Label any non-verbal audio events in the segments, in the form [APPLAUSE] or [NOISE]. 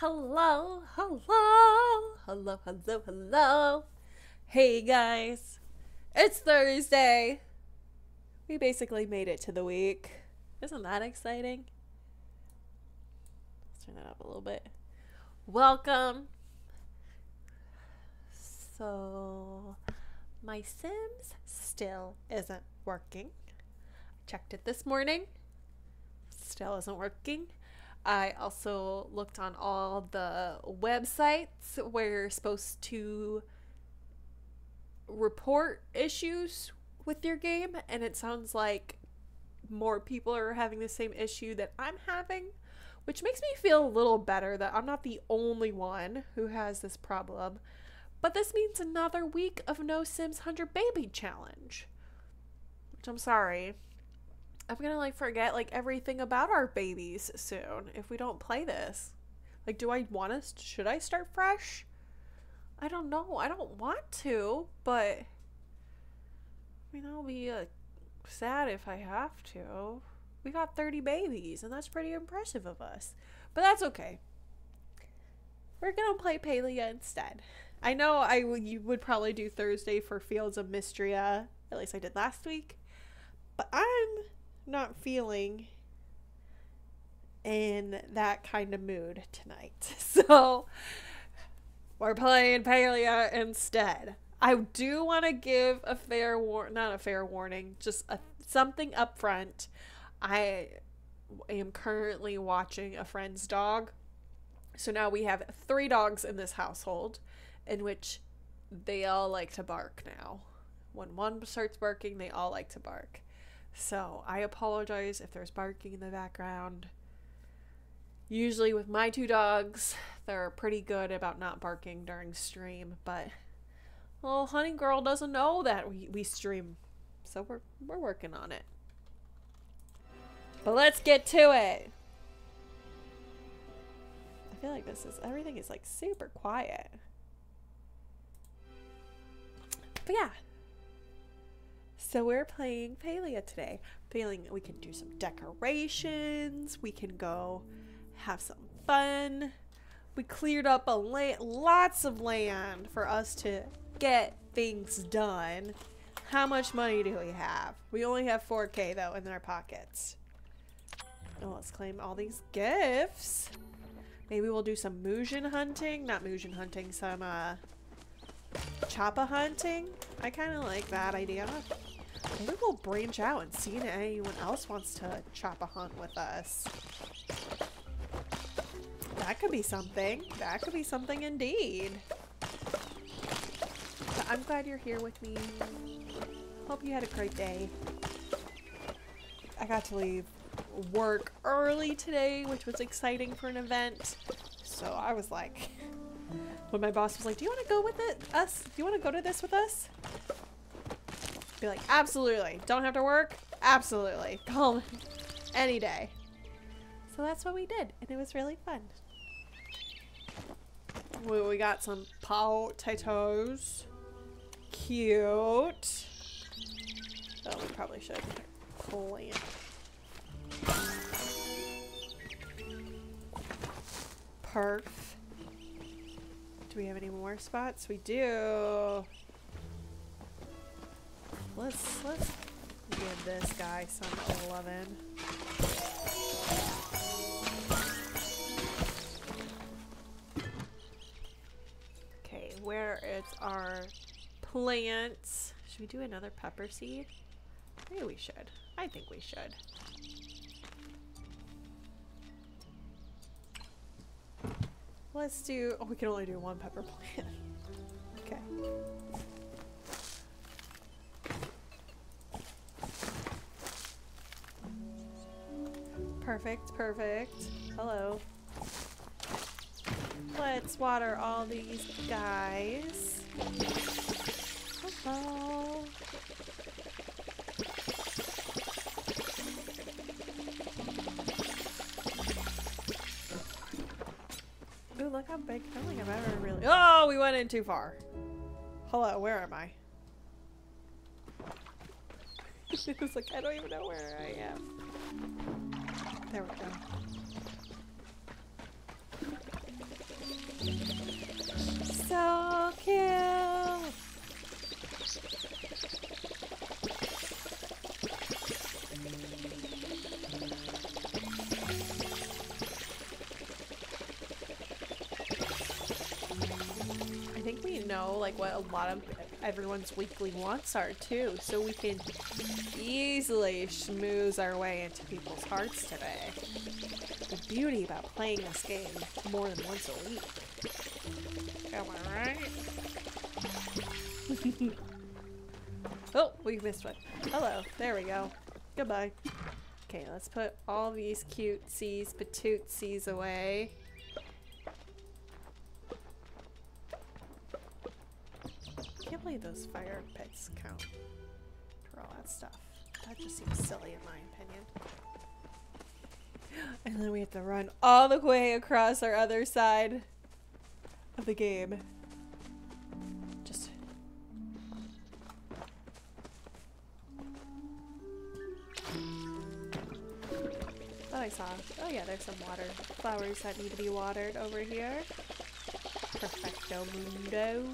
Hello, hello, hello, hello, hello. Hey guys, it's Thursday. We basically made it to the week. Isn't that exciting? Let's turn that up a little bit. Welcome. So, my Sims still isn't working. I checked it this morning. Still isn't working. I also looked on all the websites where you're supposed to report issues with your game, and it sounds like more people are having the same issue that I'm having, which makes me feel a little better that I'm not the only one who has this problem. But this means another week of No Sims 100 Baby Challenge. Which I'm sorry. I'm gonna like forget like everything about our babies soon if we don't play this. Like, do I want to? Should I start fresh? I don't know. I don't want to, but I mean, I'll be uh, sad if I have to. We got 30 babies, and that's pretty impressive of us. But that's okay. We're gonna play Palia instead. I know I you would probably do Thursday for Fields of Mistria. At least I did last week. But I'm not feeling in that kind of mood tonight. [LAUGHS] So we're playing Palia instead. I do want to give a fair war not a fair warning, just a, something up front. I am currently watching a friend's dog. So now we have three dogs in this household in which they all like to bark now. When one starts barking, they all like to bark. So I apologize if there's barking in the background. Usually, with my two dogs, they're pretty good about not barking during stream, but well, Honey Girl doesn't know that we, we stream, so we're we're working on it. But let's get to it. I feel like this is everything is like super quiet. But yeah, so we're playing Palia today. Feeling we can do some decorations. We can go have some fun. We cleared up a la- lots of land for us to get things done. How much money do we have? We only have 4k though in our pockets. Oh, let's claim all these gifts. Maybe we'll do some Muujin hunting. Not Muujin hunting, some uh, Chapaa hunting. I kind of like that idea. Maybe we'll branch out and see if anyone else wants to Chapaa hunt with us. That could be something. That could be something indeed. But I'm glad you're here with me. Hope you had a great day. I got to leave work early today, which was exciting for an event. So I was like, [LAUGHS] when my boss was like, do you want to go with it? Us? Do you want to go to this with us? Be like, absolutely. Don't have to work? Absolutely. Call any day. So that's what we did, and it was really fun. We, we got some potatoes. Cute. Oh, we probably should plant. Perf. Do we have any more spots? We do. Let's let's give this guy some 11. Okay, where is our plants? Should we do another pepper seed? Maybe we should. I think we should. Let's do, oh, we can only do one pepper plant. [LAUGHS] okay. Perfect, perfect. Hello. Let's water all these guys. Hello. Ooh, look how big. I don't think I've ever really. Oh, we went in too far. Hello, where am I? [LAUGHS] it's like, I don't even know where I am. There we go. So cute! I think we know like what a lot of everyone's weekly wants are too, so we can easily schmooze our way into people's hearts today. The beauty about playing this game more than once a week. Am I right? [LAUGHS] oh, we missed one. Hello. There we go. Goodbye. Okay, let's put all these cutesies, patootsies away. I can't believe those fire pits count for all that stuff. That just seems silly in my opinion. [GASPS] And then we have to run all the way across our other side of the game. Just... Thought I saw... Oh yeah, there's some water. Flowers that need to be watered over here. Perfecto mundo.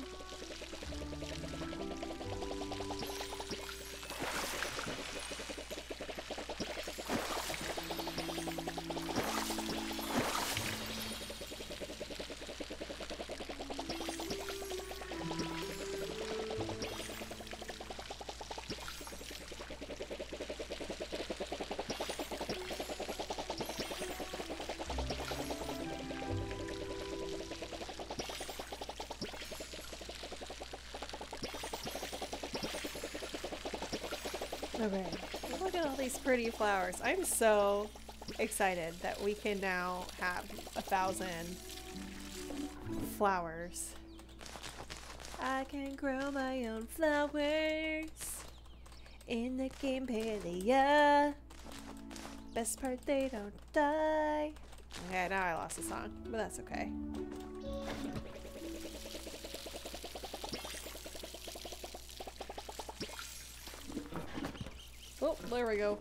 These pretty flowers. I'm so excited that we can now have a thousand flowers. I can grow my own flowers in the game. Best part, they don't die. Okay, now I lost the song, but that's okay. There we go.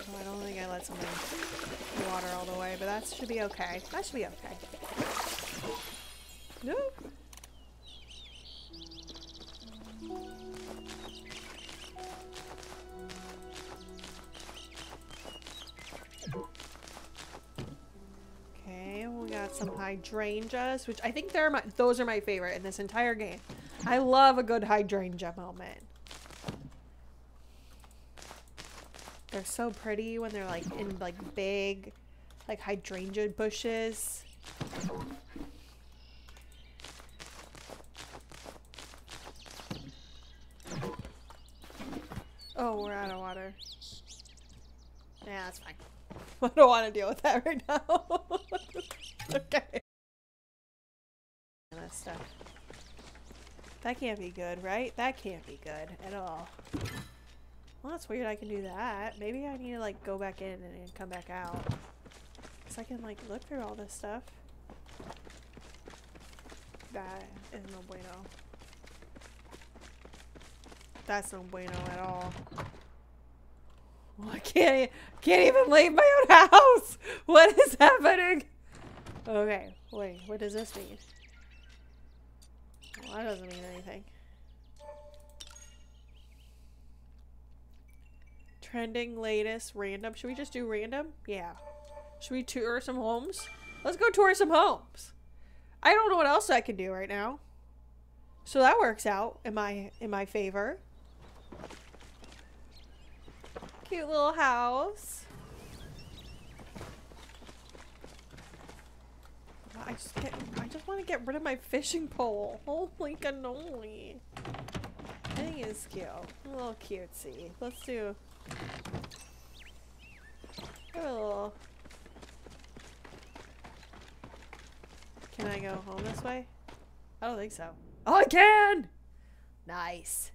Oh, I don't think I let something water all the way, but that should be okay. That should be okay. Hydrangeas, which I think they're my those are my favorite in this entire game. I love a good hydrangea moment. They're so pretty when they're like in like big like hydrangea bushes. Oh, we're out of water. Yeah, that's fine. [LAUGHS] I don't want to deal with that right now. [LAUGHS] okay. That stuff. That can't be good, right? That can't be good at all. Well, that's weird I can do that. Maybe I need to, like, go back in and, and come back out. Because I can, like, look through all this stuff. That is no bueno. That's no bueno at all. Well, I can't, can't even leave my own [LAUGHS] house! What is happening? Okay, wait, what does this mean? Well, that doesn't mean anything. Trending latest random. Should we just do random? Yeah. Should we tour some homes? Let's go tour some homes. I don't know what else I can do right now. So that works out in my in my favor. Cute little house. I just get I just want to get rid of my fishing pole. [LAUGHS] Holy cannoli. I think it's cute. A little cutesy. Let's do a little Can I go home this way? I don't think so. Oh, I can! Nice.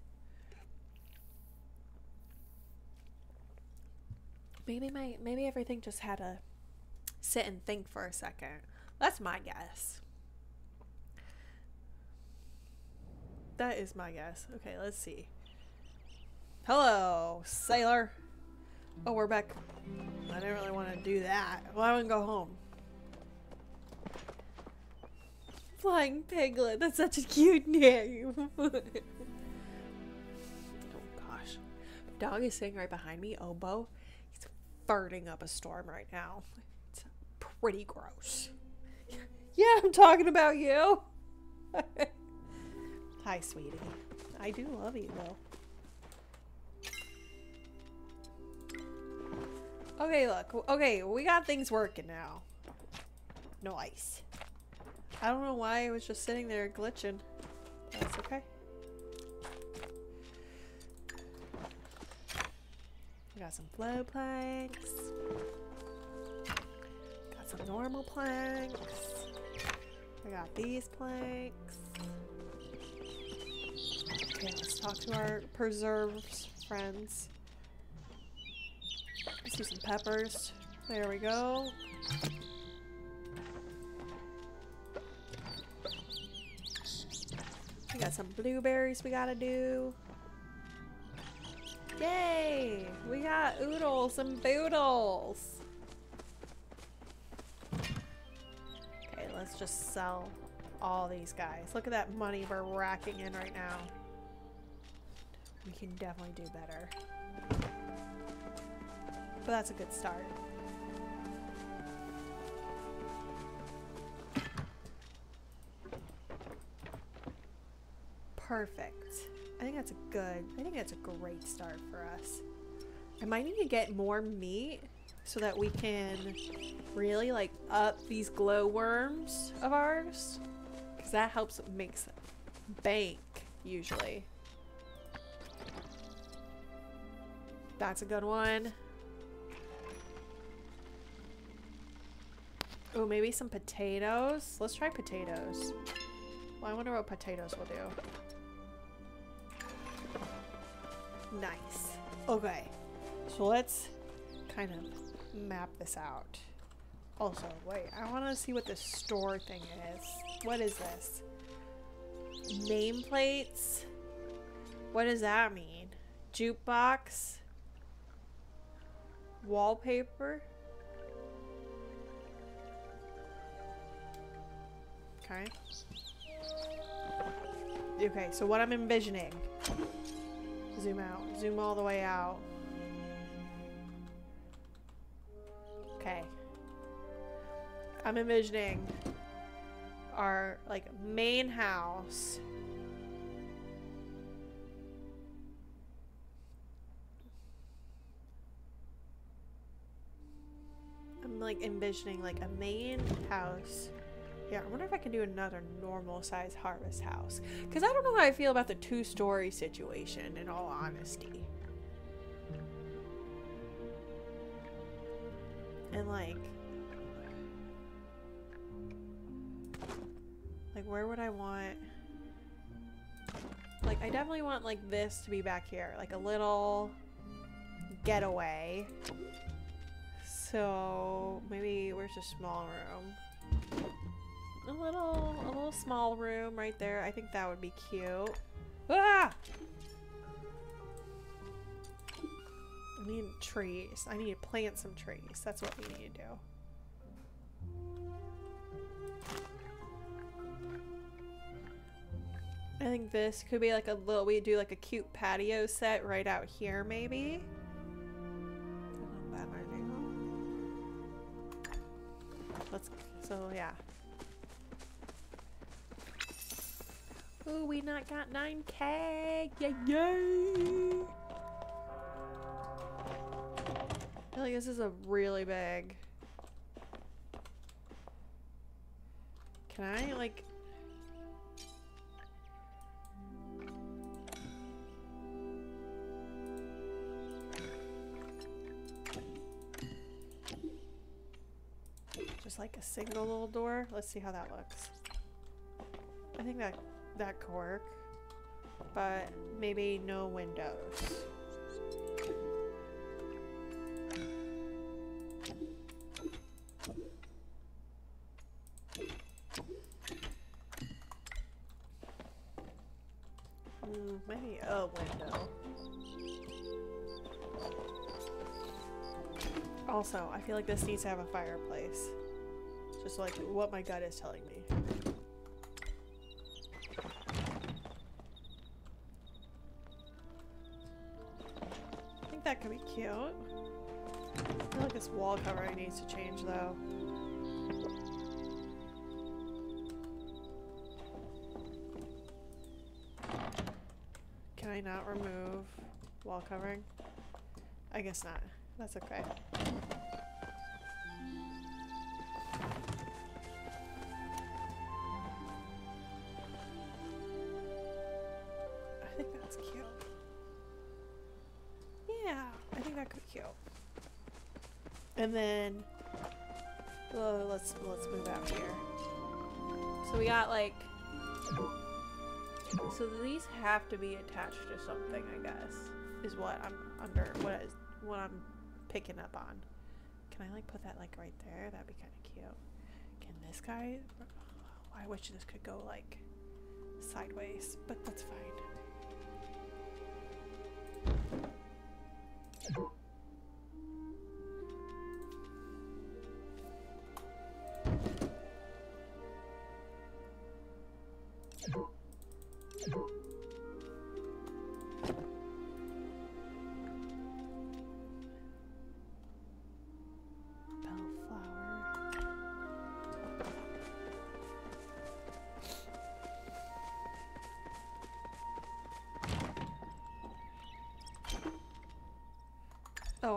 Maybe my maybe everything just had to sit and think for a second. That's my guess. That is my guess. Okay, let's see. Hello, sailor. Oh, we're back. I didn't really want to do that. Well, I to go home. Flying Piglet. That's such a cute name. [LAUGHS] oh gosh. Dog is sitting right behind me. Obo. He's farting up a storm right now. It's pretty gross. Yeah, I'm talking about you. [LAUGHS] Hi, sweetie. I do love you, though. Okay, look. Okay, we got things working now. No ice. I don't know why it was just sitting there glitching. That's okay. We got some flow planks. Got some normal planks. I got these planks. Okay, let's talk to our preserves friends. Let's do some peppers. There we go. We got some blueberries we gotta do. Yay! We got oodles and boodles. Let's just sell all these guys. Look at that money we're racking in right now. We can definitely do better. But that's a good start. Perfect. I think that's a good, I think that's a great start for us. I might need to get more meat so that we can really like up these glowworms of ours. Because that helps makes bank usually. That's a good one. Oh, maybe some potatoes. Let's try potatoes. Well, I wonder what potatoes will do. Nice. Okay. So let's kind of map this out. Also, wait, I want to see what this store thing is. What is this? Nameplates? What does that mean? Jukebox? Wallpaper? Okay. Okay, so what I'm envisioning Zoom out. Zoom all the way out. Okay. I'm envisioning our like main house. I'm like envisioning like a main house yeah, I wonder if I can do another normal size harvest house. Because I don't know how I feel about the two story situation, in all honesty. And like... Like, where would I want... Like, I definitely want, like, this to be back here. Like, a little getaway. So, maybe where's a small room? a little, a little small room right there. I think that would be cute. Ah! I need trees. I need to plant some trees. That's what we need to do. I think this could be like a little, we do like a cute patio set right out here maybe. Let's, so yeah. Ooh, we not got 9k! Yay! Yay! Feel like this is a really big... Can I, like... Just like a single little door? Let's see how that looks. I think that that could work. But maybe no windows. Maybe a window. Also, I feel like this needs to have a fireplace. Just like what my gut is telling me. I think that could be cute. I feel like this wall covering needs to change though. I not remove wall covering? I guess not. That's okay. I think that's cute. Yeah, I think that could be cute. And then, let's let's move out here. So we got like, so these have to be attached to something, I guess, is what I'm under what is what I'm picking up on. Can I like put that like right there? That'd be kind of cute. Can this guy? oh, I wish this could go like sideways, but that's fine.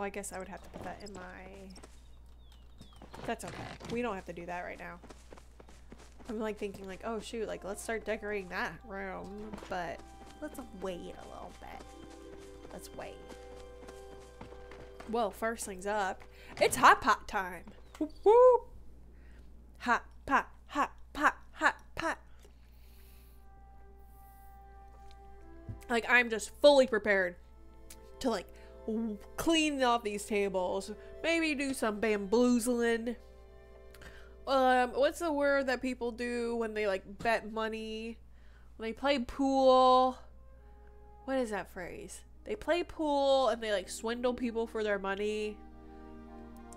I guess I would have to put that in my... That's okay. We don't have to do that right now. I'm like thinking like, oh shoot, like let's start decorating that room, but let's wait a little bit. Let's wait. Well, first things up, it's hot pot time. Whoop. Hot pot, hot pot, hot pot. Like I'm just fully prepared to like clean off these tables. Maybe do some bamboozling. Um, what's the word that people do when they like bet money? When they play pool. What is that phrase? They play pool and they like swindle people for their money.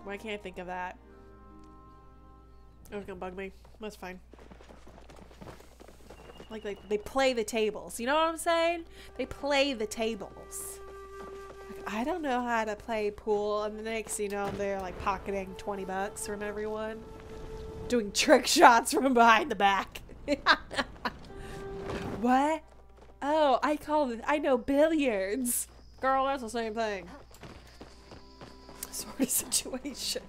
Why can't I think of that? It was gonna bug me. That's fine. Like, like they play the tables. You know what I'm saying? They play the tables. I don't know how to play pool, and the next you know they're like pocketing 20 bucks from everyone, doing [LAUGHS] trick shots from behind the back. [LAUGHS] what? Oh, I call it. I know billiards. Girl, that's the same thing. Sort of [LAUGHS] situation.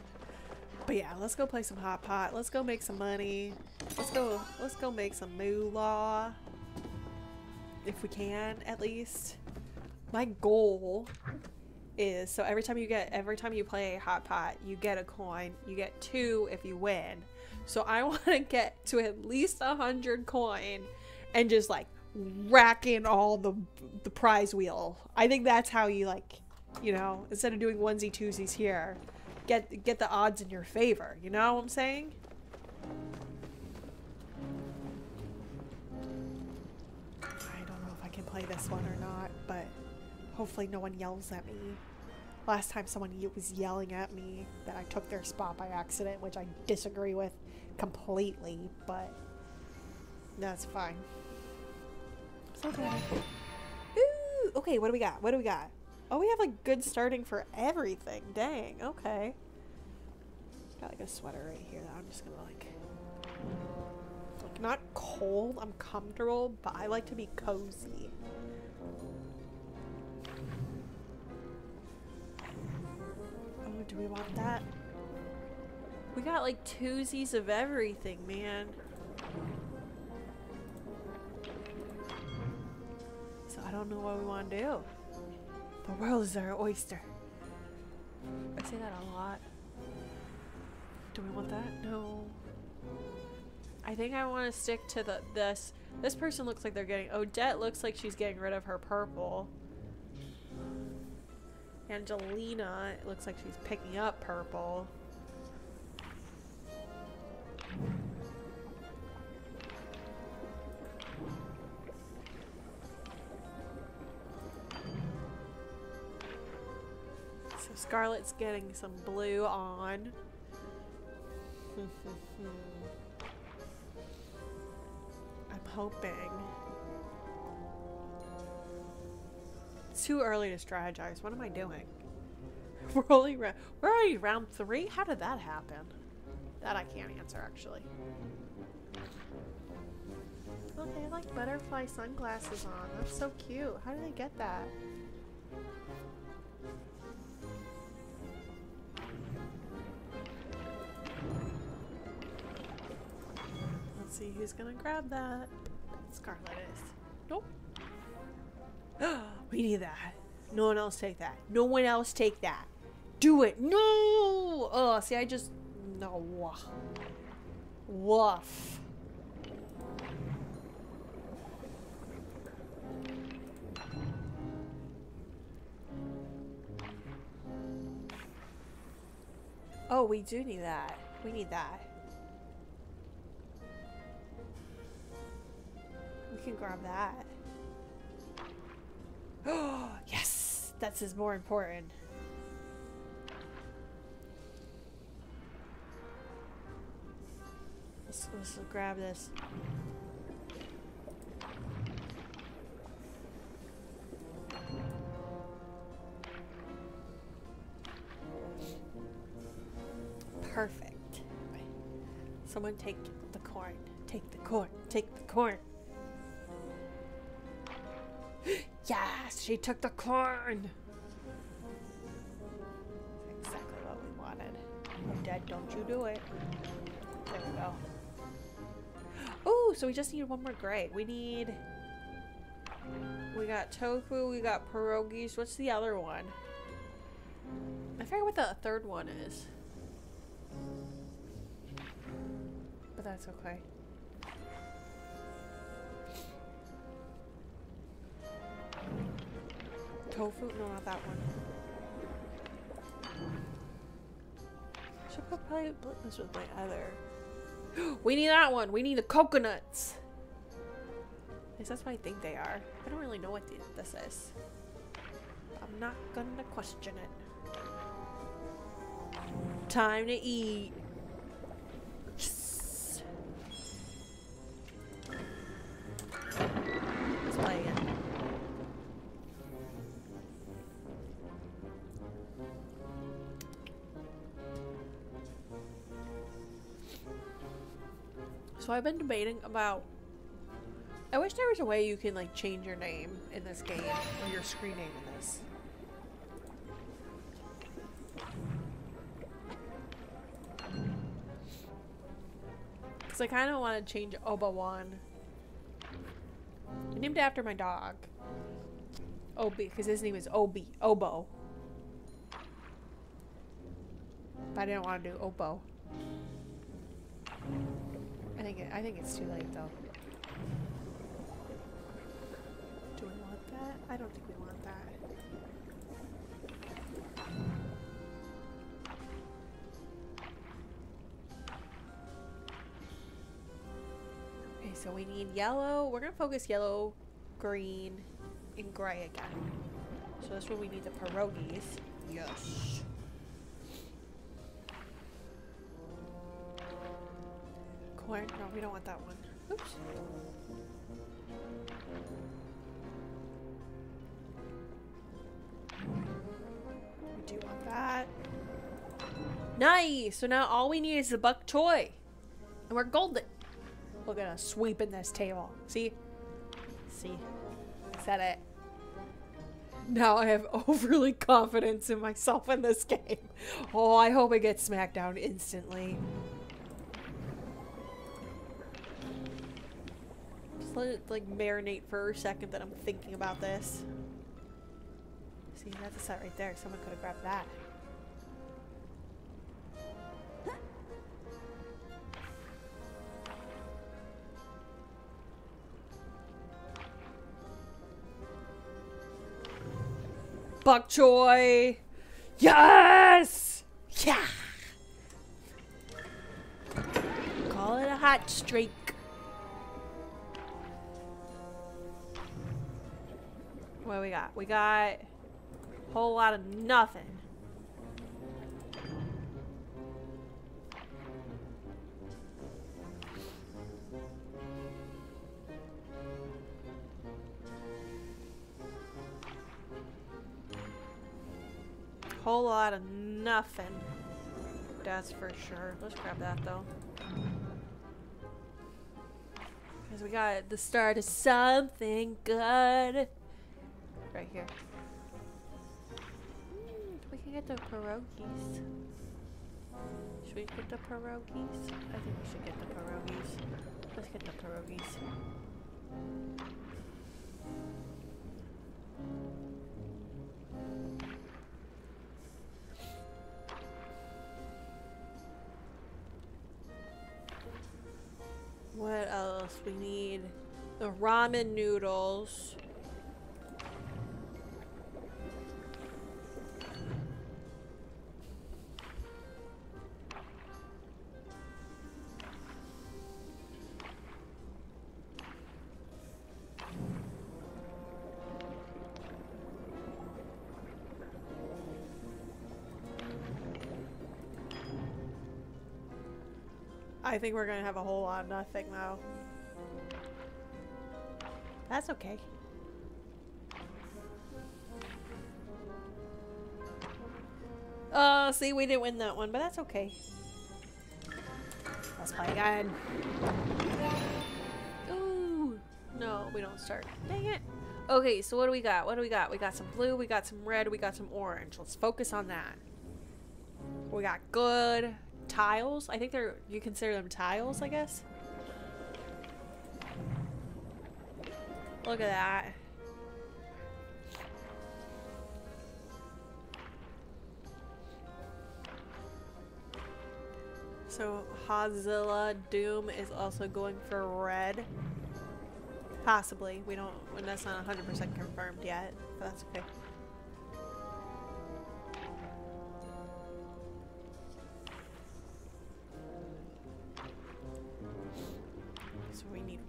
But yeah, let's go play some hot pot. Let's go make some money. Let's go. Let's go make some moolah. If we can, at least. My goal is so every time you get every time you play a hot pot, you get a coin. You get two if you win. So I [LAUGHS] want to get to at least a hundred coin, and just like rack in all the the prize wheel. I think that's how you like, you know, instead of doing onesie twosies here, get get the odds in your favor. You know what I'm saying? I don't know if I can play this one or not, but hopefully no one yells at me. Last time someone was yelling at me that I took their spot by accident, which I disagree with completely, but that's fine. It's okay. Ooh, okay, what do we got? What do we got? Oh, we have like good starting for everything. Dang, okay. Got like a sweater right here that I'm just gonna like like not cold, I'm comfortable, but I like to be cozy. Do we want that? We got like twosies of everything, man. So I don't know what we want to do. The world is our oyster. I say that a lot. Do we want that? No. I think I want to stick to the this. This person looks like they're getting. Odette looks like she's getting rid of her purple. Angelina, it looks like she's picking up purple. So Scarlett's getting some blue on. [LAUGHS] I'm hoping. It's too early to strategize. What am I doing? [LAUGHS] We're only we're already round three. How did that happen? That I can't answer actually. Oh, they have like butterfly sunglasses on. That's so cute. How did they get that? Let's see who's gonna grab that. Scarlet is. Nope. [GASPS] we need that. No one else take that. No one else take that. Do it. No! Oh, see, I just. No. Woof. Oh, we do need that. We need that. We can grab that. Oh, [GASPS] yes! That's is more important. Let's, let's grab this. Perfect. Someone take the corn. Take the corn. Take the corn. She took the corn. That's Exactly what we wanted. Dad, don't you do it. There we go. Oh, so we just need one more gray. We need... We got tofu, we got pierogies. What's the other one? I forget what the third one is. But that's okay. Tofu? No, not that one. Should probably put this with my other. [GASPS] we need that one. We need the coconuts. At least that's what I think they are. I don't really know what this is. I'm not gonna question it. Time to eat. So I've been debating about. I wish there was a way you can like change your name in this game or your screen name in this. Because I kind of want to change Oba-Wan. I named it after my dog. Obi, because his name is Obi. Obo. But I didn't want to do Obo. I think it, I think it's too late though. Do we want that? I don't think we want that. Okay, so we need yellow. We're gonna focus yellow, green, and gray again. So that's when we need the pierogies. Yes. No, we don't want that one. Oops. We do want that. Nice! So now all we need is the bok choy. And we're golden. We're gonna sweep in this table. See? See? Said it. Now I have [LAUGHS] overly confidence in myself in this game. Oh, I hope I get smacked down instantly. Let it like marinate for a second that I'm thinking about this. See, that's a set right there. Someone could have grabbed that. Bok choy! Yes! Yeah! Call it a hot streak. What we got? We got a whole lot of nothing. whole lot of nothing. That's for sure. Let's grab that though. Because we got the start of something good. Right here. Mm, we can get the pierogies. Should we get the pierogies? I think we should get the pierogies. Let's get the pierogies. What else? We need the ramen noodles. I think we're gonna have a whole lot of nothing though. That's okay. Oh, see, we didn't win that one, but that's okay. Let's play again. Ooh. No, we don't start. Dang it. Okay, so what do we got? What do we got? We got some blue, we got some red, we got some orange. Let's focus on that. We got good tiles. I think they're, you consider them tiles, I guess. Look at that. So Hazilla Doom is also going for red. Possibly. We don't, that's not 100% confirmed yet, but that's okay.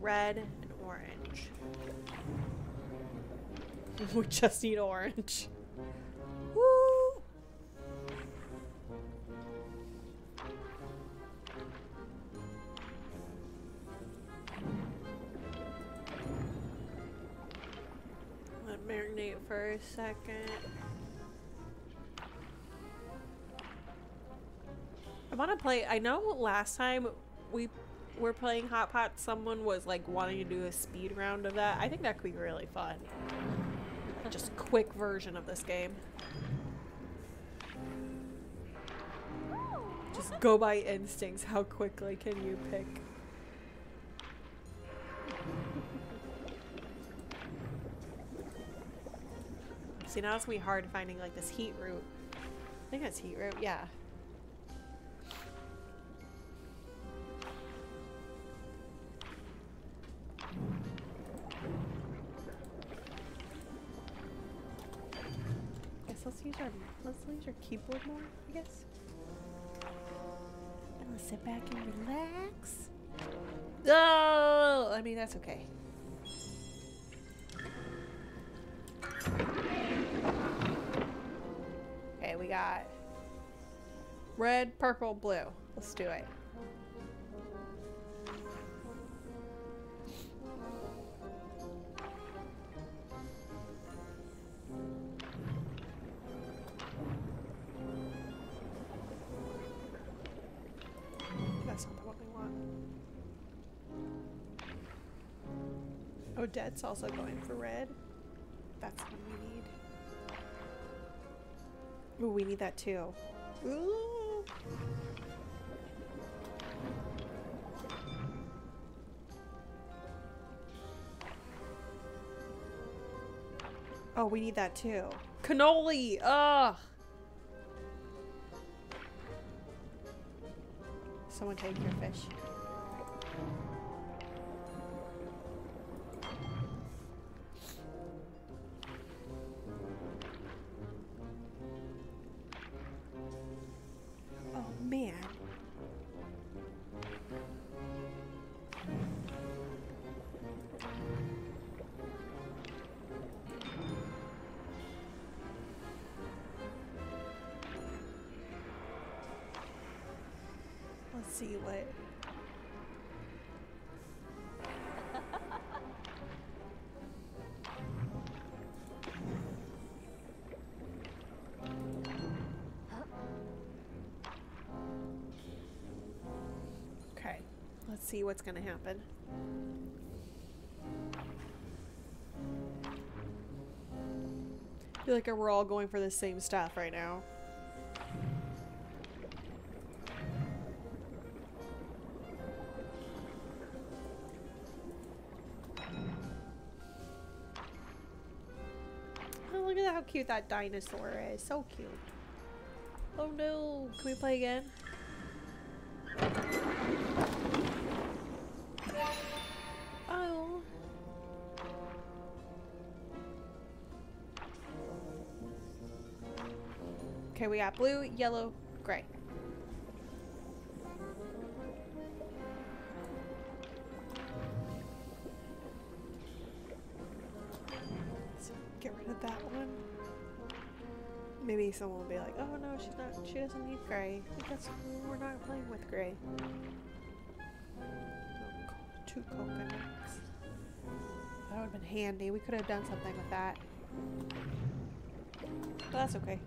Red and orange. [LAUGHS] we just need orange. Woo! Let marinate for a second. I want to play. I know last time we were playing Hot Pot, someone was like wanting to do a speed round of that. I think that could be really fun. Just quick version of this game. Just go by instincts. How quickly can you pick? See, now it's gonna be hard finding like this heat route. I think that's heat route, yeah. Keyboard more, I guess. And let's sit back and relax. Oh, I mean that's okay. Okay, we got red, purple, blue. Let's do it. Odette's also going for red. That's what we need. Ooh, we need that too. Ooh. Oh, we need that too. Cannoli! Ugh! Someone take your fish. What's gonna happen. I feel like we're all going for the same stuff right now. Oh, look at how cute that dinosaur is. So cute. Oh no. Can we play again? Okay, we got blue, yellow, gray. Get rid of that one. Maybe someone will be like, "Oh no, she's not. She doesn't need gray. Because we're not playing with gray." Two coconuts. That would have been handy. We could have done something with that. But that's okay.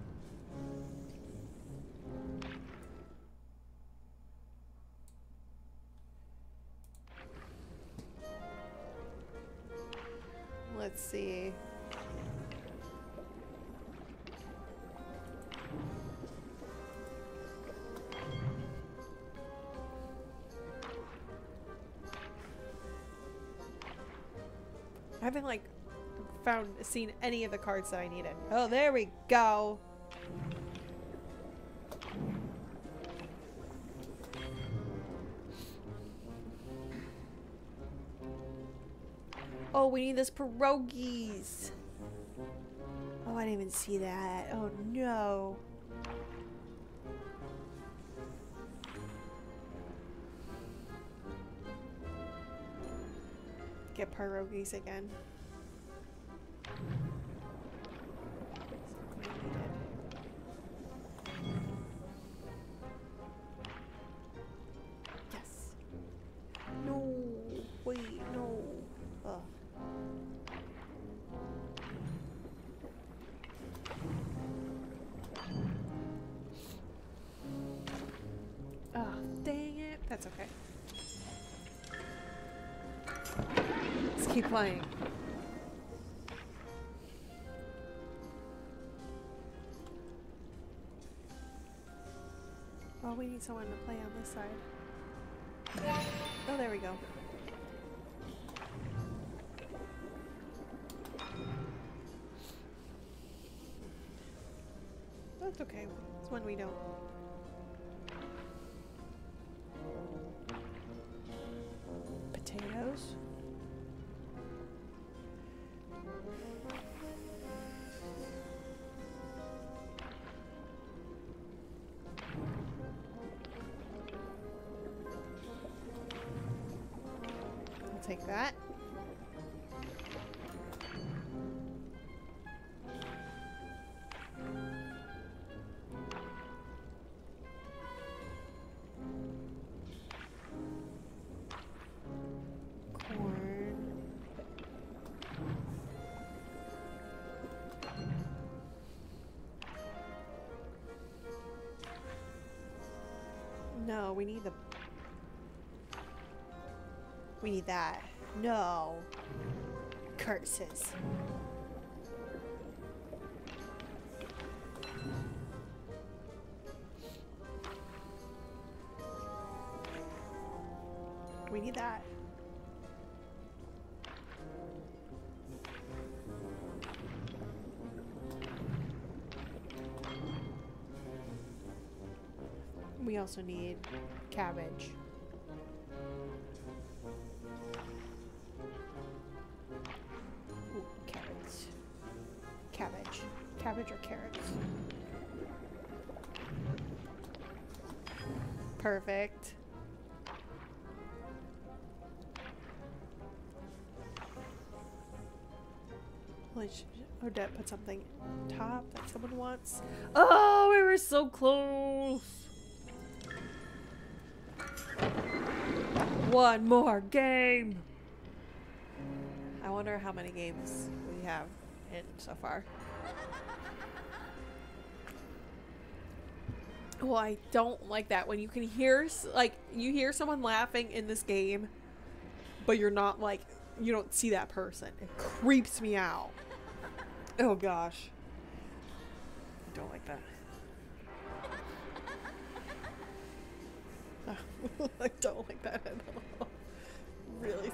Found seen any of the cards that I needed. Oh, there we go. Oh, we need this pierogies. Oh, I didn't even see that. Oh no. Get pierogies again. Oh, dang it. That's okay. Let's keep playing. Oh, we need someone to play on this side. Oh, there we go. That's okay. It's when we don't. Potatoes. I'll take that. No, we need the. We need that. No. Curses. We need that. We also need cabbage. Ooh, carrots. Cabbage. Cabbage or carrots? Perfect. Odette put something top that someone wants. Oh, we were so close. One more game. I wonder how many games we have in so far. Well, I don't like that when you can hear like you hear someone laughing in this game, but you're not like you don't see that person. It creeps me out. Oh gosh. I don't like that. [LAUGHS] I don't like that at all. Really.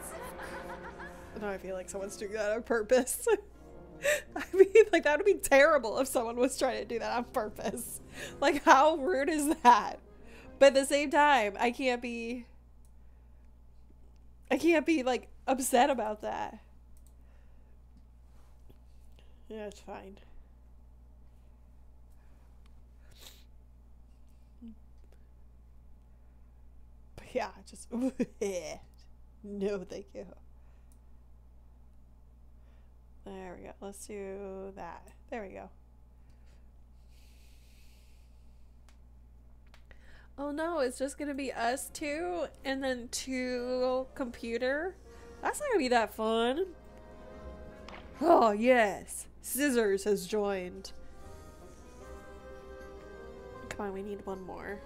Now I feel like someone's doing that on purpose. [LAUGHS] I mean, like that would be terrible if someone was trying to do that on purpose. Like, how rude is that? But at the same time, I can't be. I can't be like upset about that. Yeah, it's fine. Yeah, just [LAUGHS] no, thank you. There we go. Let's do that. There we go. Oh no, it's just gonna be us two and then two computer. That's not gonna be that fun. Oh yes, Scissors has joined. Come on, we need one more.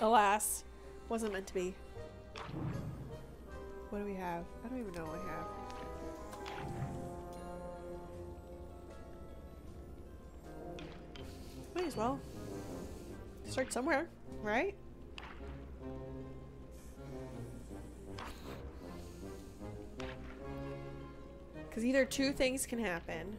Alas, wasn't meant to be. What do we have? I don't even know what we have. Might as well. Start somewhere, right? Because either two things can happen.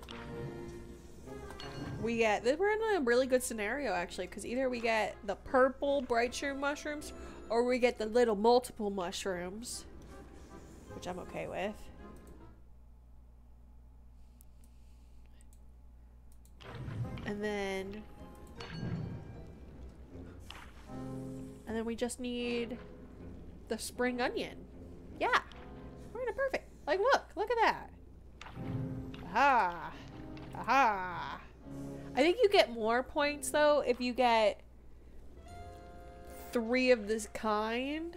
We get, we're in a really good scenario actually, because either we get the purple bright shroom mushrooms or we get the little multiple mushrooms, which I'm okay with. And then And then we just need the spring onion. Yeah. We're in a perfect. Like, look. Look at that. Aha. Aha. I think you get more points, though, if you get three of this kind.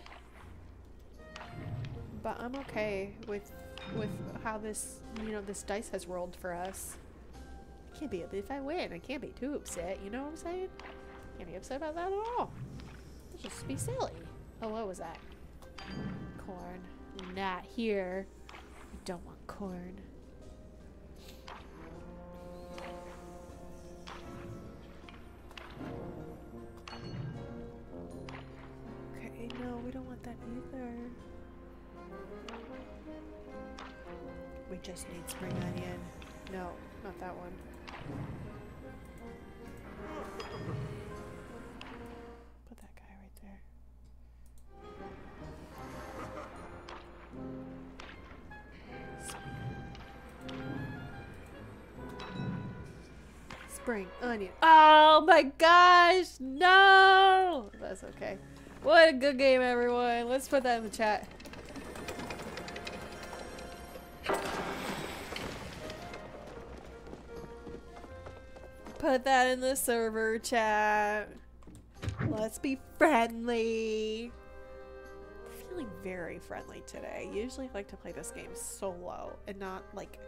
But I'm okay with with how this, you know, this dice has rolled for us. I Can't be, if I win, I can't be too upset, you know what I'm saying? Can't be upset about that at all. Just be silly. Oh, what was that? Corn. Not here. We don't want corn. We don't want that either. We just need spring onion. No, not that one. Put that guy right there. Spring onion. Oh my gosh, no! That's okay. What a good game, everyone. Let's put that in the chat. Put that in the server chat. Let's be friendly. I'm feeling very friendly today. Usually I like to play this game solo and not like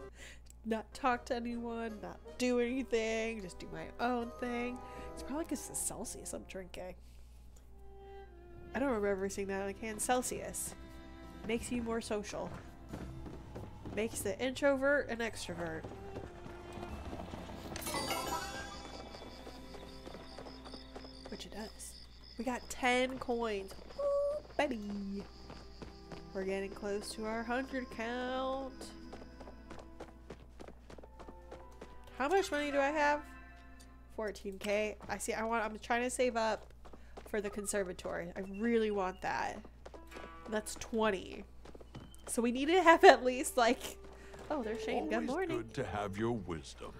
[LAUGHS] not talk to anyone, not do anything, just do my own thing. It's probably because the Celsius I'm drinking. I don't remember ever seeing that on a can. Celsius makes you more social. Makes the introvert an extrovert. Which it does. We got 10 coins. Woo, baby. We're getting close to our 100 count. How much money do I have? 14k. I see I want I'm trying to save up for the conservatory. I really want that. That's 20. So we need to have at least like Oh, there's Shane. Good morning. good to have your wisdom.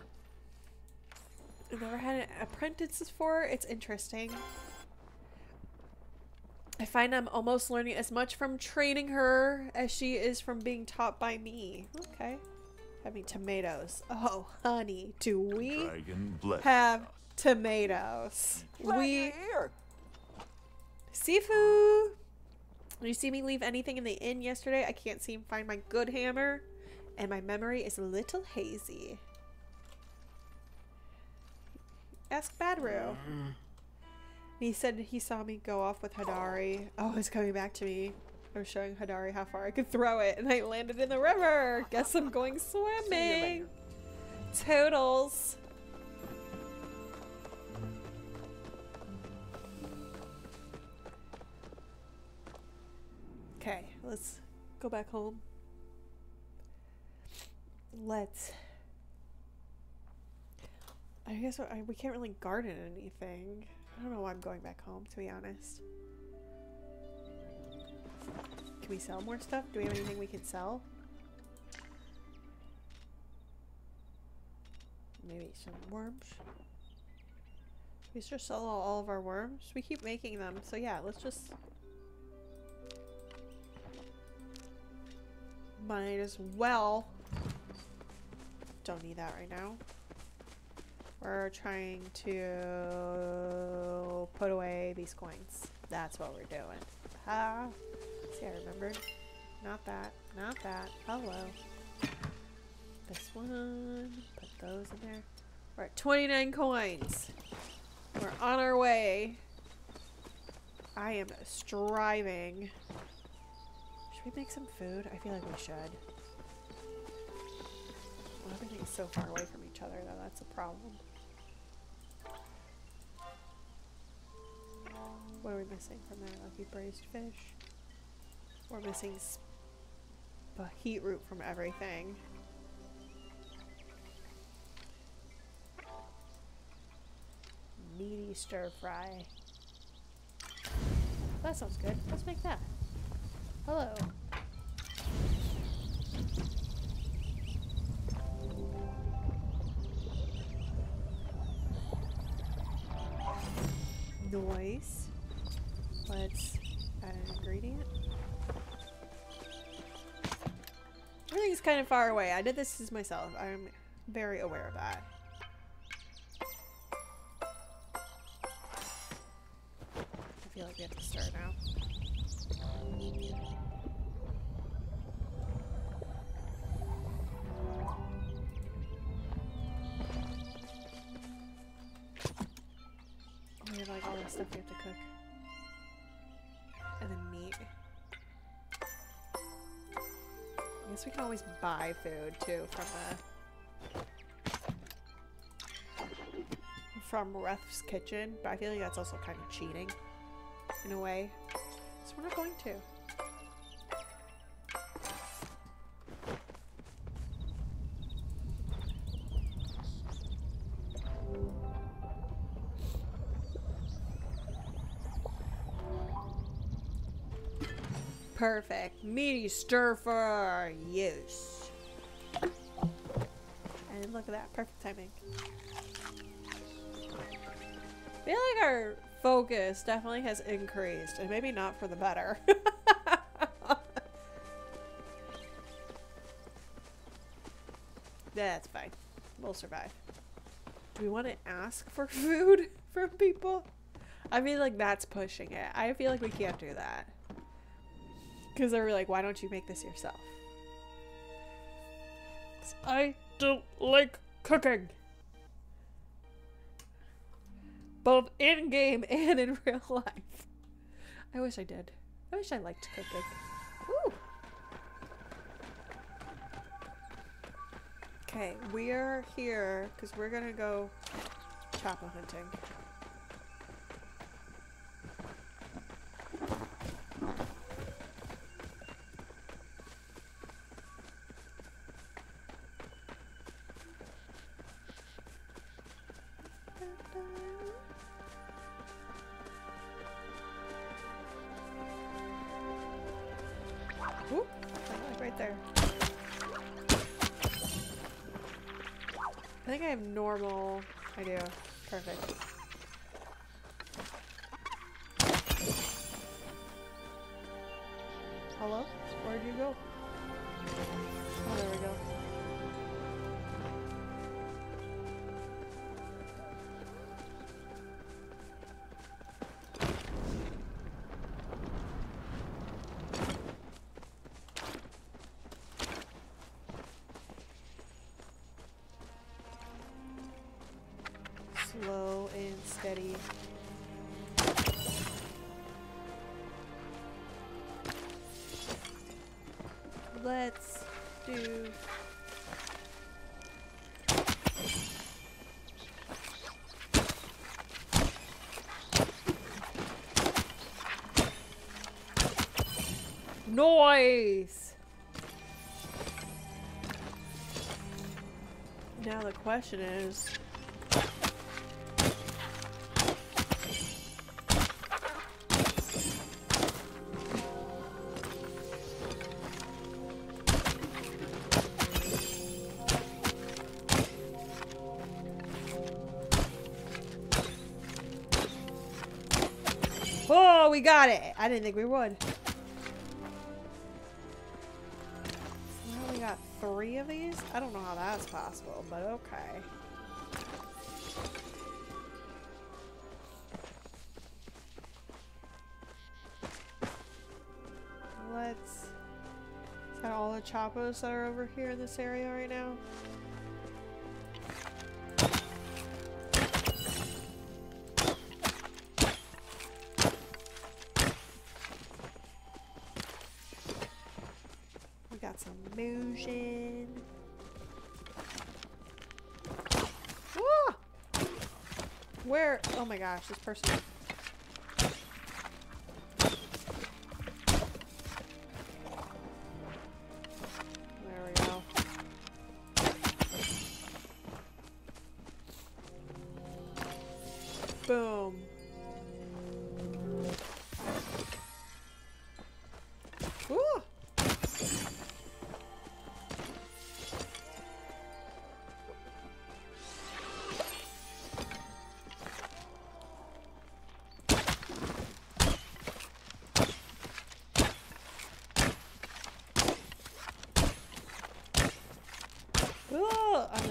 I've never had an apprentice before. It's interesting. I find I'm almost learning as much from training her as she is from being taught by me. Okay. Having tomatoes. Oh, honey, do we have us. tomatoes? Glad We. Sifuu. You see me leave anything in the inn yesterday? I can't seem to find my good hammer, and my memory is a little hazy. ask Badruu. Mm. He said he saw me go off with Hodari. Oh, it's coming back to me. I was showing Hodari how far I could throw it, and I landed in the river. Guess I'm going swimming. Totals. Okay, let's go back home. Let's. I guess I, we can't really garden anything. I don't know why I'm going back home, to be honest. Can we sell more stuff? Do we have anything we can sell? Maybe some worms? We just sell all of our worms? We keep making them, so yeah, let's just... Might as well. Don't need that right now. We're trying to put away these coins. That's what we're doing. Ah. See, I remembered. Not that. Not that. Hello. This one. Put those in there. We're at 29 coins. We're on our way. I am striving. We make some food? I feel like we should. Well, everything's so far away from each other, though. That's a problem. What are we missing from there? Lucky braised fish. We're missing the heat root from everything. Meaty stir fry. That sounds good. Let's make that. Hello. Noise. Let's add an ingredient. Everything's kind of far away. I did this as myself. I'm very aware of that. I feel like we have to start now. Oh, we have like all this stuff we have to cook. And then meat. I guess we can always buy food too from the from Reth's kitchen, but I feel like that's also kind of cheating in a way. So we're not going to. Perfect. Meaty stir for use. And look at that. Perfect timing. I feel like our focus definitely has increased, and maybe not for the better. [LAUGHS] That's fine. We'll survive. Do we want to ask for [LAUGHS] food from people? I feel like that's pushing it. I feel like we can't do that. Because they were like, why don't you make this yourself? I don't like cooking. Both in game and in [LAUGHS] real life. I wish I did. I wish I liked cooking. Ooh. Okay, we are here because we're gonna go Chapaa hunting. Normal. I do. Perfect. Noise! Now the question is... Oh, we got it! I didn't think we would. I don't know how that's possible, but okay. Let's... Is that all the Chapaas that are over here in this area right now? My gosh, this person.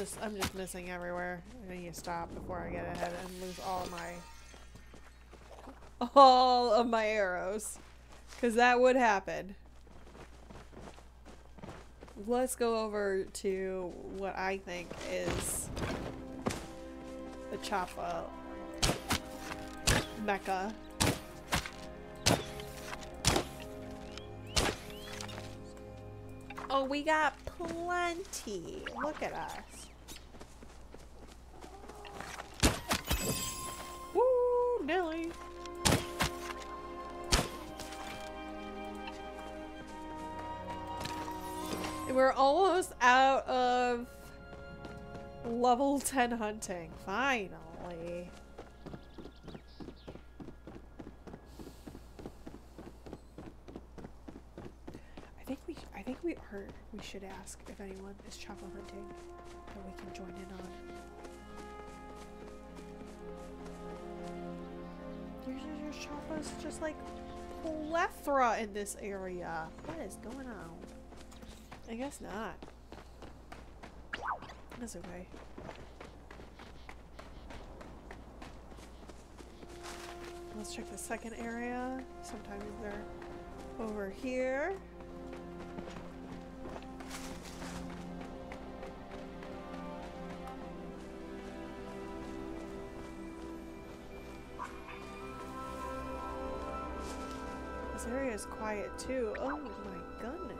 Just I'm just missing everywhere. I need to stop before I get ahead and lose all of my all of my arrows. Cause that would happen. Let's go over to what I think is the Chapaa Mecca. Oh, we got plenty. Look at us. 10 hunting. Finally. I think we I think we are we should ask if anyone is Chapaa hunting that we can join in on. There's there's Chapaas just like plethora in this area. What is going on? I guess not. That's okay. Check the second area. Sometimes they're over here. This area is quiet too. Oh my goodness.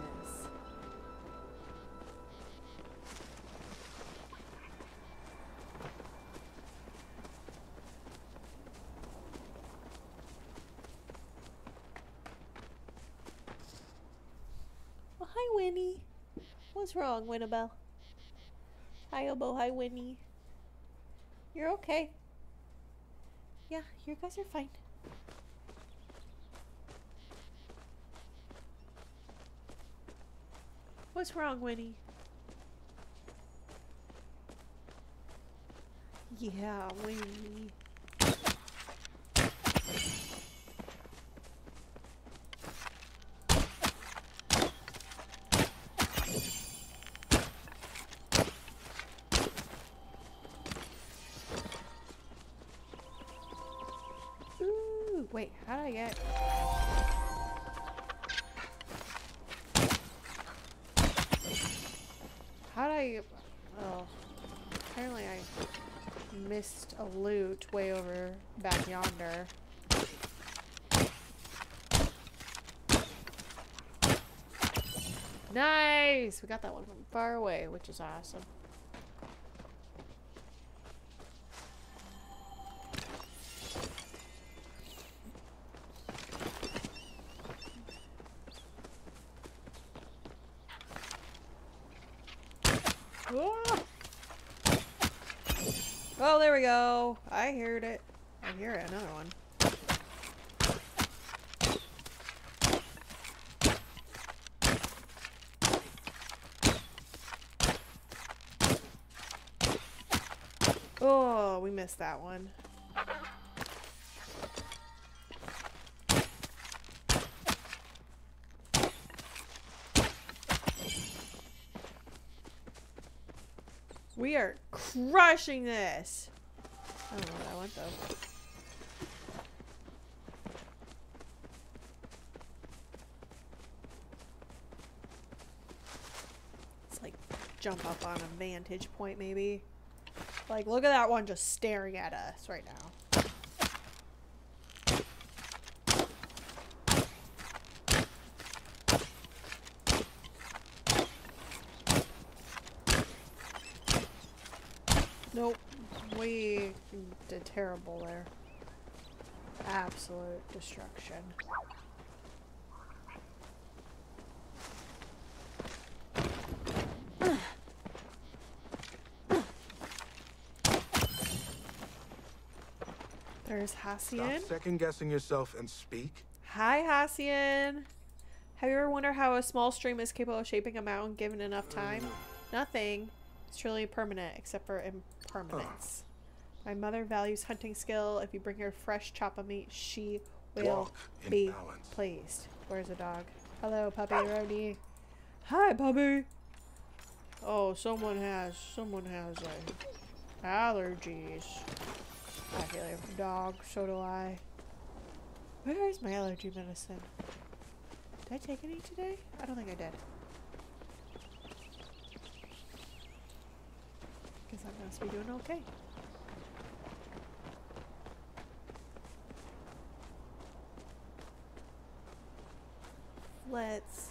What's wrong, Winnabelle? Hi, Obo. Hi, Winnie. You're okay. Yeah, you guys are fine. What's wrong, Winnie? Yeah, Winnie. Ooh, wait, how did I get? How did I? Oh, apparently I missed a loot way over back yonder. Nice! We got that one from far away, which is awesome. Ah! Oh, I heard it. I hear it. Another one. Oh, we missed that one. We are crushing this. Went though. Let's like jump up on a vantage point maybe. Like look at that one just staring at us right now. Nope. We did terrible there. Absolute destruction. There's Hassian. Stop second guessing yourself and speak. Hi, Hassian. Have you ever wondered how a small stream is capable of shaping a mountain given enough time? Mm. Nothing. It's truly permanent, except for impermanence. My mother values hunting skill. If you bring her fresh chop of meat, she will be balance. pleased. Where's the dog? Hello, puppy Rody. Hi, puppy. Oh, someone has someone has uh, allergies. I feel like a dog. So do I. Where is my allergy medicine? Did I take any today? I don't think I did. Guess I must be doing okay. Let's.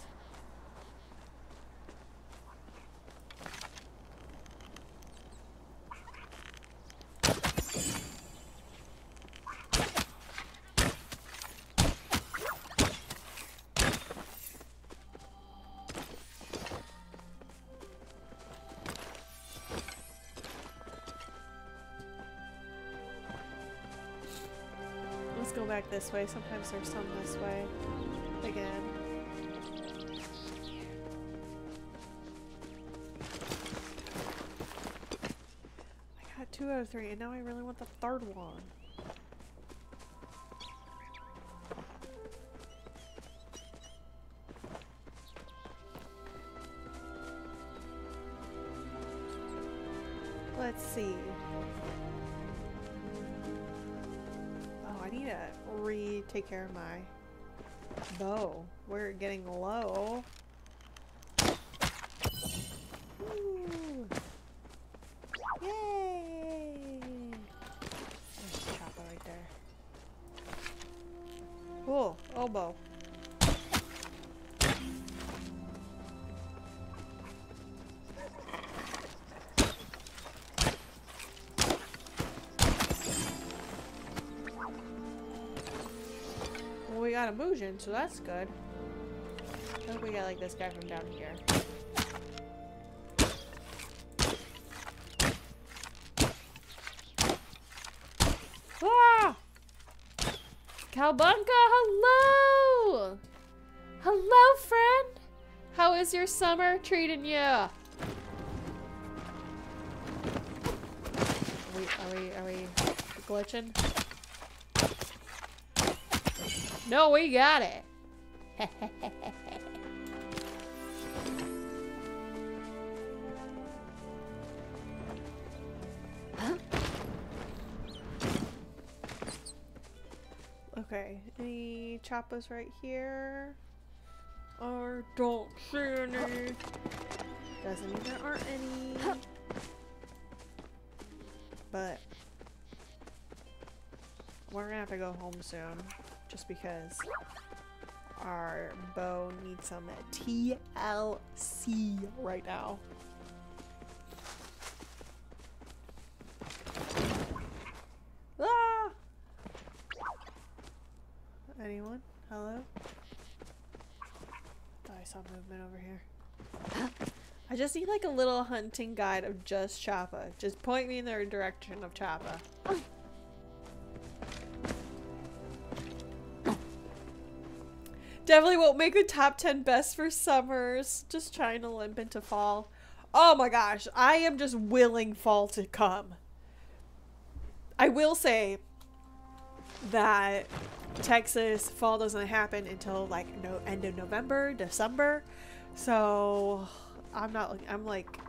Go back this way. Sometimes there's some this way. Again. Out of three, and now I really want the third one. Muujin, so that's good. I hope we got like this guy from down here. Ah! Calbunka, hello! Hello, friend! How is your summer treating you? Are we, are we, are we glitching? No, we got it. [LAUGHS] okay, any Chapaas right here? Or don't see any. Doesn't mean there aren't any. But we're gonna have to go home soon. Just because our bow needs some TLC right now. Ah! Anyone? Hello? Oh, I saw movement over here. [GASPS] I just need like a little hunting guide of just Chapaa. Just point me in the direction of Chapaa. [LAUGHS] Definitely won't make the top 10 best for summers. Just trying to limp into fall. Oh my gosh, I am just willing fall to come. I will say that Texas fall doesn't happen until like no end of November, December. So I'm not I'm like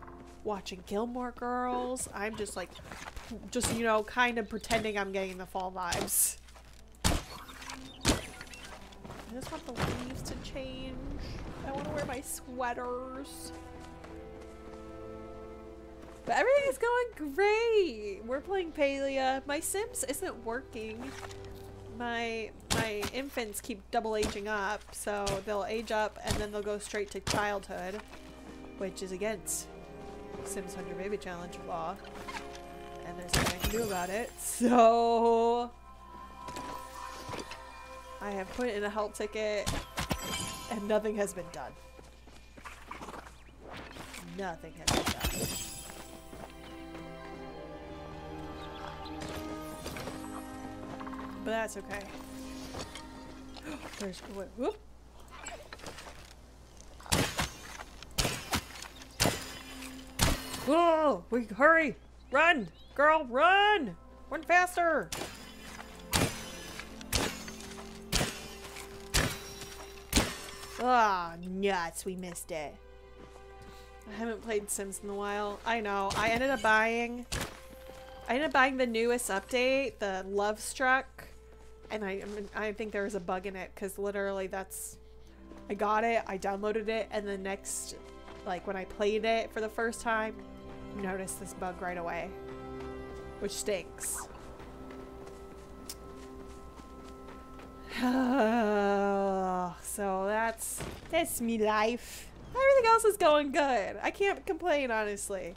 watching Gilmore Girls. I'm just like just you know kind of pretending I'm getting the fall vibes. Just want the leaves to change. I want to wear my sweaters. But everything is going great. We're playing Palia. My Sims isn't working. My my infants keep double aging up, so they'll age up and then they'll go straight to childhood, which is against Sims 100 Baby Challenge law. And there's nothing I can do about it. [LAUGHS] So I have put in a help ticket and nothing has been done. Nothing has been done. But that's okay. [GASPS] There's whoop, whoop. Whoa! We hurry! Run! Girl, run! Run faster! Ah, nuts, we missed it. I haven't played Sims in a while. I know. I ended up buying I ended up buying the newest update, the Lovestruck, and I I think there was a bug in it because literally that's I got it, I downloaded it, and the next like when I played it for the first time, noticed this bug right away, which stinks. [SIGHS] so that's that's me life. Everything else is going good. I can't complain honestly.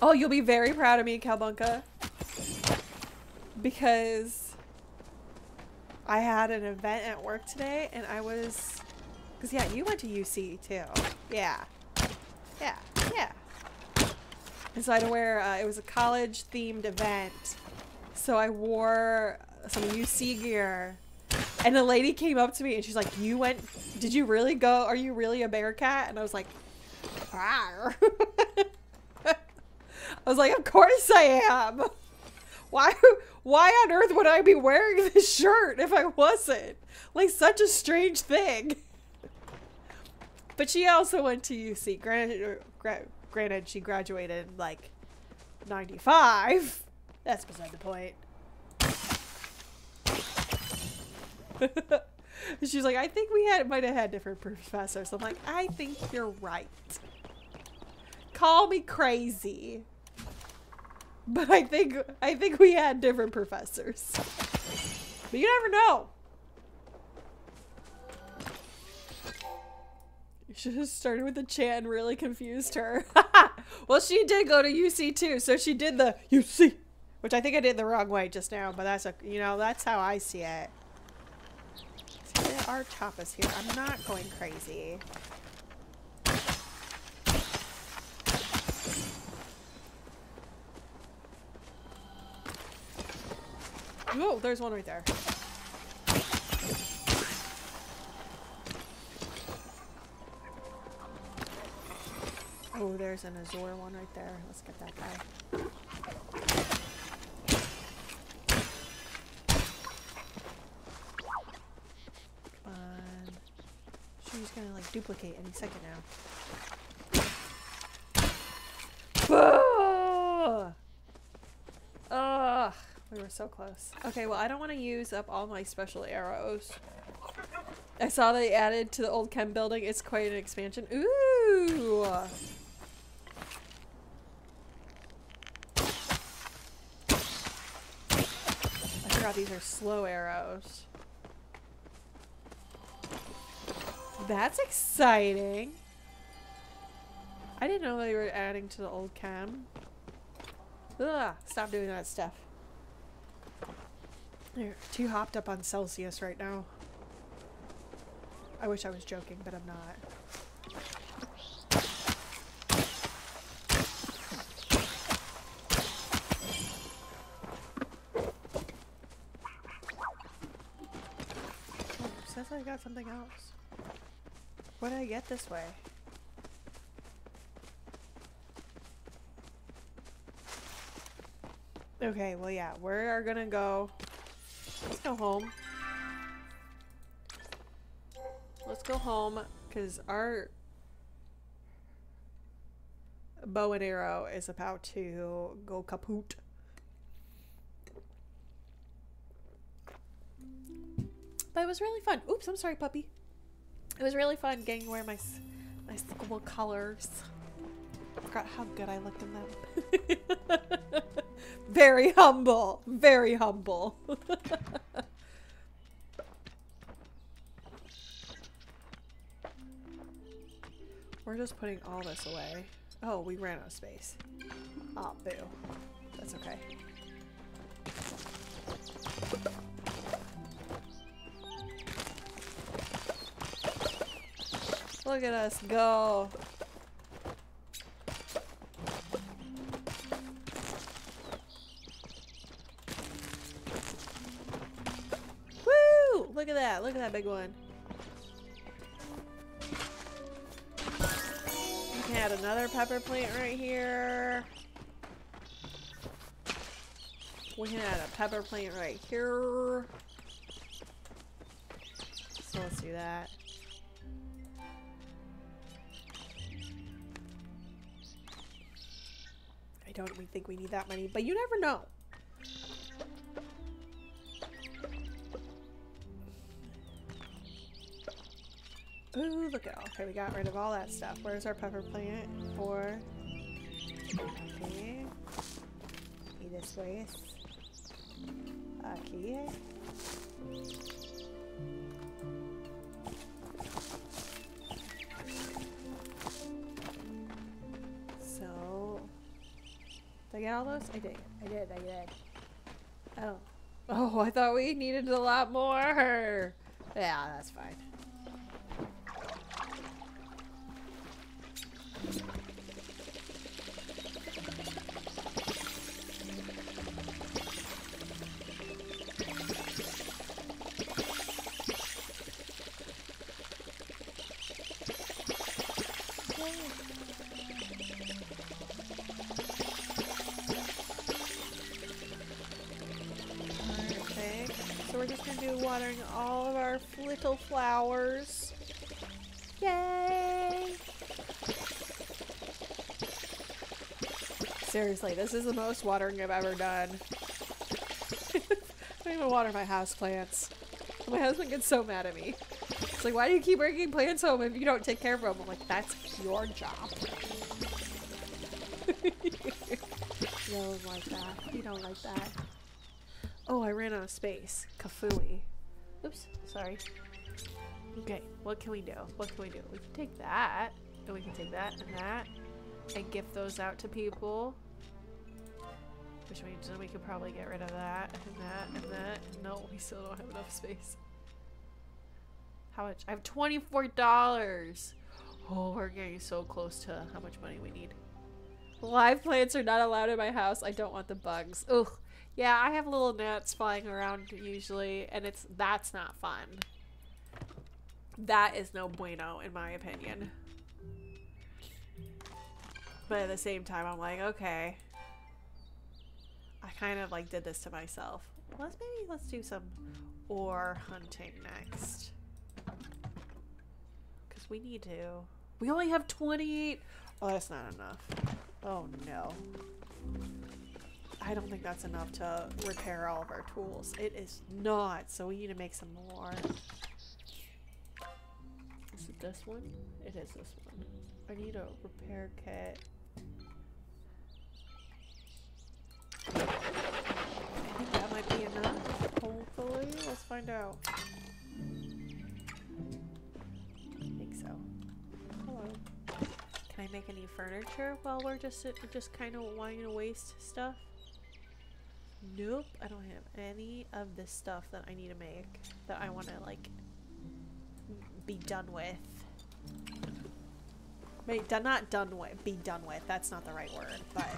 Oh, you'll be very proud of me, Calbunka. Because I had an event at work today and I was... Because, yeah, you went to UC too. Yeah. Yeah. Yeah. And so I had to wear... Uh, it was a college-themed event. So I wore some UC gear. And a lady came up to me and she's like, you went... Did you really go? Are you really a Bearcat? And I was like... [LAUGHS] I was like, of course I am. Why why on earth would I be wearing this shirt if I wasn't? Like such a strange thing. But she also went to UC. Granted, er, granted she graduated like 95. That's beside the point. [LAUGHS] She's like, I think we had might have had different professors. I'm like, I think you're right. Call me crazy. But I think I think we had different professors. But you never know. You should have started with the chant and really confused her. [LAUGHS] well, she did go to UC too, so she did the UC, which I think I did the wrong way just now, but that's a, you know, that's how I see it. There are Chapaas here. I'm not going crazy. Oh, there's one right there. Oh, there's an Azure one right there. Let's get that guy. She's gonna like duplicate any second now. Ugh. We were so close. Okay, well, I don't want to use up all my special arrows. I saw they added to the old chem building. It's quite an expansion. Ooh! I forgot these are slow arrows. That's exciting. I didn't know they were adding to the old cam. Ugh, stop doing that stuff. They're too hopped up on Celsius right now. I wish I was joking, but I'm not. Oh, says I got something else. What did I get this way? Okay, well yeah, we are gonna go. Let's go home. Let's go home because our bow and arrow is about to go kaput. But it was really fun. Oops, I'm sorry, puppy. It was really fun getting to wear my s- nice little colors. I forgot how good I looked in them. [LAUGHS] very humble. Very humble. [LAUGHS] We're just putting all this away. Oh, we ran out of space. Oh, boo. That's okay. Look at us go. Woo! Look at that. Look at that big one. You can add another pepper plant right here. We can add a pepper plant right here. So let's do that. Don't we think we need that many, but you never know. Ooh, look at all. Okay, we got rid of all that stuff. Where's our pepper plant? Four. Okay. Did I get all those? I did. I did. I did. Oh. Oh, I thought we needed a lot more. Yeah, that's fine. Flowers. Yay! Seriously, this is the most watering I've ever done. [LAUGHS] I don't even water my house plants. My husband gets so mad at me. It's like, why do you keep bringing plants home if you don't take care of them? I'm like, that's your job. [LAUGHS] you don't like that. You don't like that. Oh, I ran out of space. Kafui. Oops, sorry. Okay, what can we do? What can we do? We can take that, and we can take that and that, and gift those out to people. Which means we could probably get rid of that, and that, and that. No, we still don't have enough space. How much? I have $24! Oh, we're getting so close to how much money we need. Live plants are not allowed in my house. I don't want the bugs. Ugh. Yeah, I have little gnats flying around usually, and it's that's not fun. That is no bueno, in my opinion. But at the same time, I'm like, okay. I kind of like did this to myself. Let's maybe let's do some ore hunting next. Because we need to. We only have 28. Oh, that's not enough. Oh no. I don't think that's enough to repair all of our tools. It is not, so we need to make some more. This one? It is this one. I need a repair kit. I think that might be enough. Hopefully, let's find out. I think so. Hello. Can I make any furniture while we're just just kind of wanting to waste stuff? Nope, I don't have any of the stuff that I need to make that I want to like be done with. Wait, done not done with. Be done with. That's not the right word, but.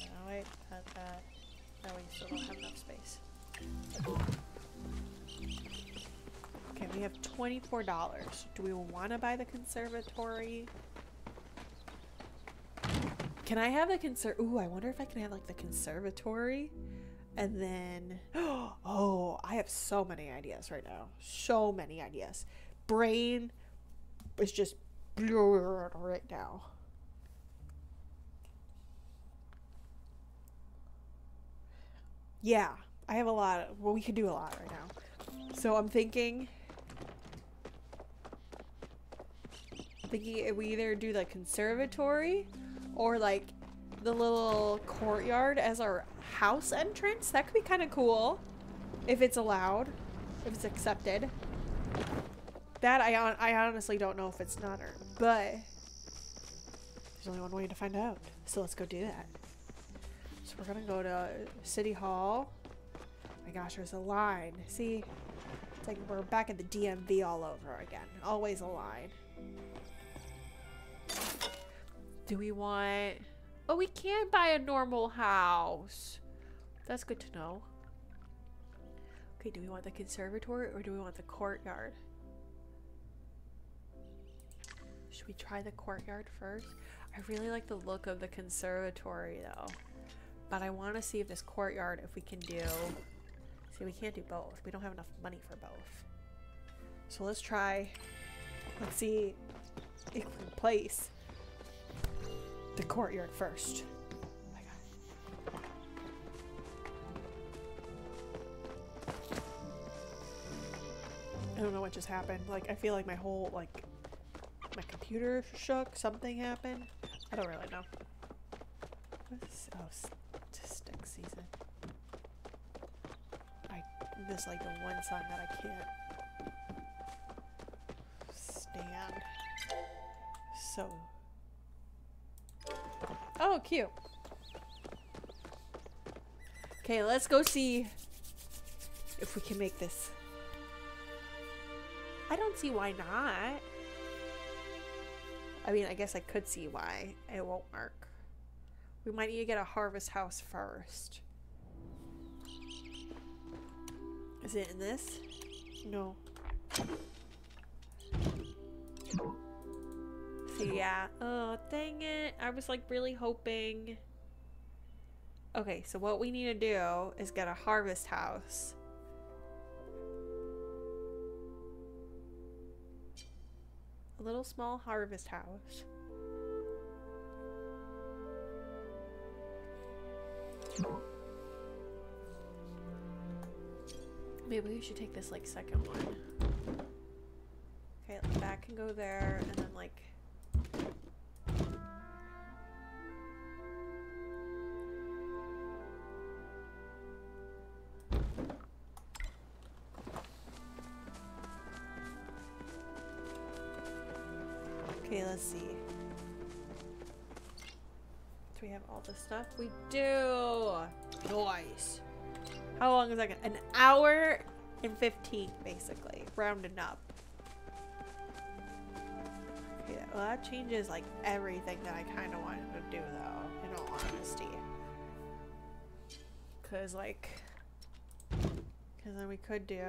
Oh, wait, that, that. Oh, we still don't have enough space. Okay, we have $24. Do we want to buy the conservatory? Can I have the conser- Ooh, I wonder if I can have like the conservatory and then [GASPS] oh, I have so many ideas right now. So many ideas. Brain is just blurred right now. Yeah, I have a lot. Of, well, we could do a lot right now. So I'm thinking. Thinking we either do the conservatory or like the little courtyard as our house entrance. That could be kind of cool if it's allowed, if it's accepted. That I I honestly don't know if it's not or but there's only one way to find out. So let's go do that. So we're gonna go to City Hall. my gosh, there's a line. See, it's like we're back at the DMV all over again. Always a line. Do we want... Oh, we can buy a normal house. That's good to know. Okay, do we want the conservatory or do we want the courtyard? Should we try the courtyard first? I really like the look of the conservatory though. But I want to see if this courtyard, if we can do... See, we can't do both. We don't have enough money for both. So let's try... Let's see if we place the courtyard first. I don't know what just happened. Like, I feel like my whole, like, my computer shook. Something happened. I don't really know. What is, oh, statistic season. I, this, like, the one song that I can't stand. So Oh, cute. Okay, let's go see if we can make this. I don't see why not. I mean, I guess I could see why it won't work. We might need to get a harvest house first. Is it in this? No. So yeah. Oh, dang it. I was like really hoping. Okay, so what we need to do is get a harvest house. A little small harvest house. Maybe we should take this like second one. Okay, that can go there and then like let's see. Do we have all this stuff? We do! Nice. How long is that gonna- An hour and 15, basically. Rounding up. Okay, well that changes like everything that I kind of wanted to do though, in all honesty. Cause like, cause then we could do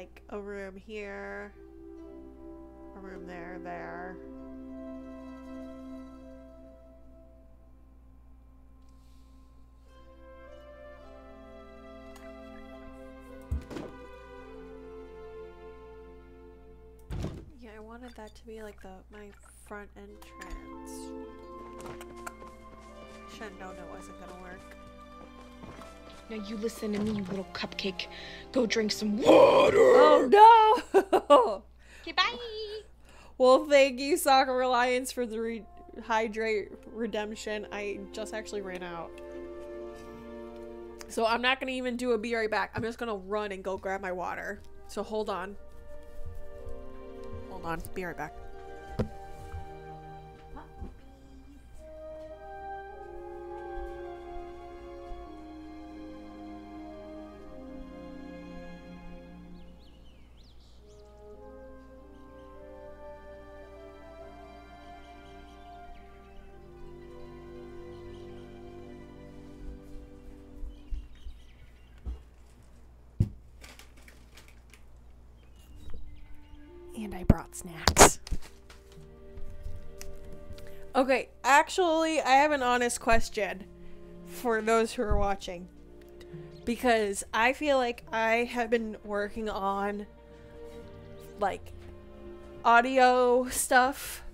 like a room here, a room there, there. Yeah, I wanted that to be like the my front entrance. Should have known it wasn't gonna work. Now you listen to me, you little cupcake. Go drink some water. Oh no! [LAUGHS] Okay, bye. well, thank you, Soccer Alliance, for the re- hydrate redemption. I just actually ran out. So I'm not gonna even do a be right back. I'm just gonna run and go grab my water. So hold on. Hold on. Be right back. Actually, I have an honest question for those who are watching. Because I feel like I have been working on like audio stuff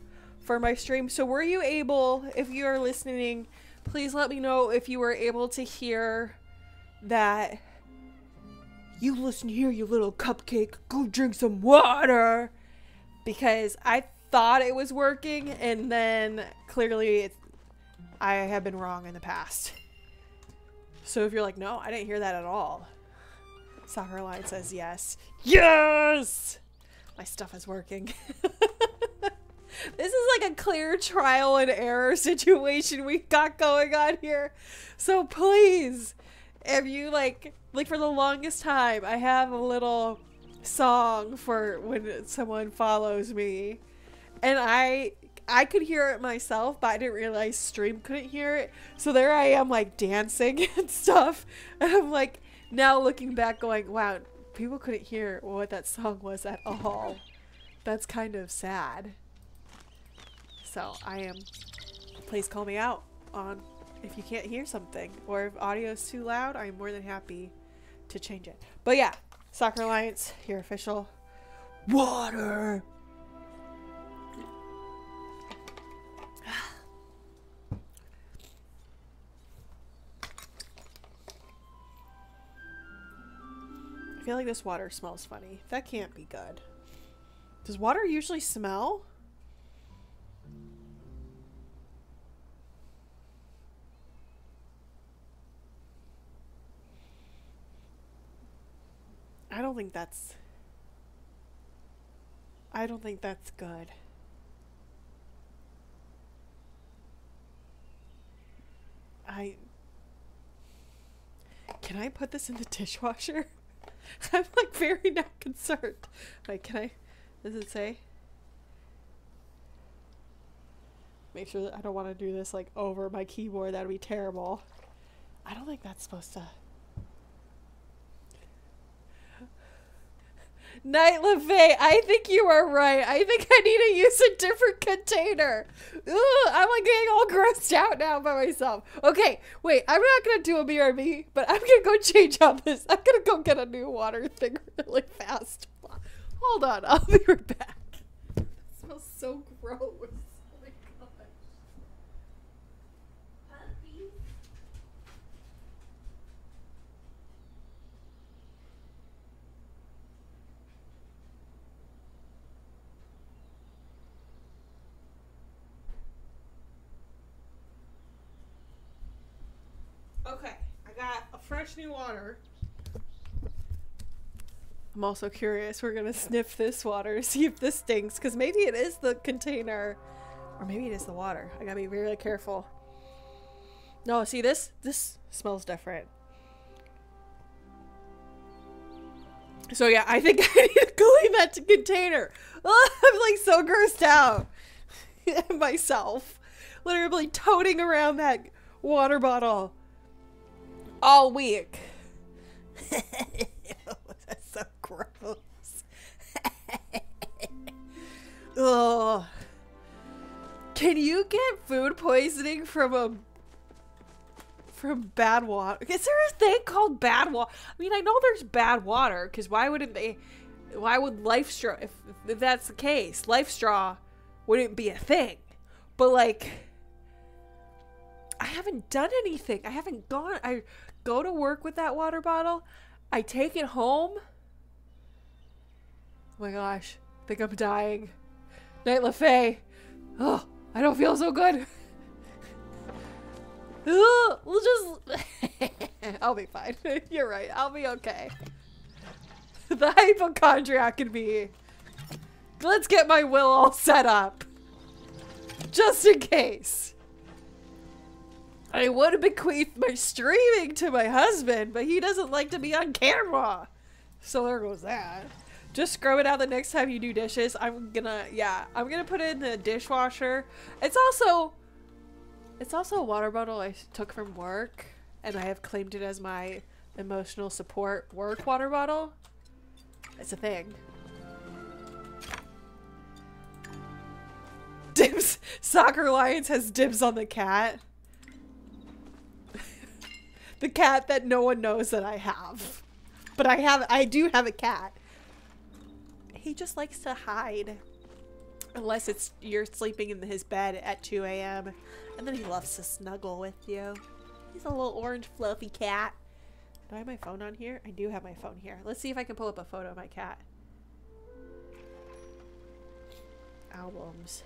for my stream. So were you able, if you are listening, please let me know if you were able to hear that you listen here, you little cupcake. Go drink some water. Because I thought it was working, and then clearly I have been wrong in the past. So if you're like, no, I didn't hear that at all. Soccer Line says yes. Yes! My stuff is working. [LAUGHS] this is like a clear trial and error [LAUGHS] situation we got going on here. So please, if you like like for the longest time i have a little song for when someone follows me and i i could hear it myself but i didn't realize stream couldn't hear it. So there i am like dancing [LAUGHS] and stuff. And i'm like now looking back going wow people couldn't hear what that song was at all. That's kind of sad. So i am please call me out on if you can't hear something. Or if audio is too loud i'm more than happy to change it. But yeah, Soccer Alliance, your official water. Feel like this water smells funny. That can't be good. Does water usually smell? I don't think that's. I don't think that's good. I. Can I put this in the [LAUGHS] dishwasher? [LAUGHS] I'm like very not concerned. Like, can I. Does it say? Make sure that I don't want to do this like over my keyboard. That would be terrible. I don't think that's supposed to. Night LaFay, I think you are right. I think I need to use a different container. Ugh, I'm like getting all [LAUGHS] grossed out now by myself. Okay, wait, I'm not gonna do a BRB, but I'm gonna go change out this. I'm gonna go get a new water thing [LAUGHS] really fast. Hold on, I'll be right back. It smells so gross. Oh my god. Puppy. Okay, I got a fresh new water. I'm also curious. We're gonna sniff this water, [LAUGHS] see if this stinks, because maybe it is the container, or maybe it is the water. I gotta be really careful. No, see this? This smells different. So yeah, I think [LAUGHS] I need to clean that container. [LAUGHS] I'm like so grossed out myself, literally toting around that water bottle all week. [LAUGHS] That's so gross. [LAUGHS] Ugh. Can you get food poisoning from a from bad water? Is there a thing called bad water? I mean, I know there's bad water because why wouldn't they? Why would Life Straw? If, if that's the case, Life Straw wouldn't be a thing. But like, I haven't done anything. I haven't gone. I go to work with that water bottle. I take it home. Oh my gosh, I think I'm dying. Night LaFay. Oh, I don't feel so good. [LAUGHS] We'll just. [LAUGHS] I'll be fine. [LAUGHS] You're right. I'll be okay. the hypochondriac in me. Let's get my will all set up. Just in case. I would have bequeathed my streaming to my husband, but he doesn't like to be on camera. So there goes that. Just scrub it out the next time you do dishes. I'm gonna, yeah, I'm gonna put it in the dishwasher. It's also, it's also a water bottle I took from work, and I have claimed it as my emotional support work water bottle. It's a thing. Dibs. [LAUGHS] Soccer Alliance has dibs on the cat. The cat that no one knows that I have. But I have, I do have a cat. He just likes to hide. Unless it's you're sleeping in his bed at 2 a.m. And then he loves to snuggle with you. He's a little orange fluffy cat. Do I have my phone on here? I do have my phone here. Let's see if I can pull up a photo of my cat. Albums.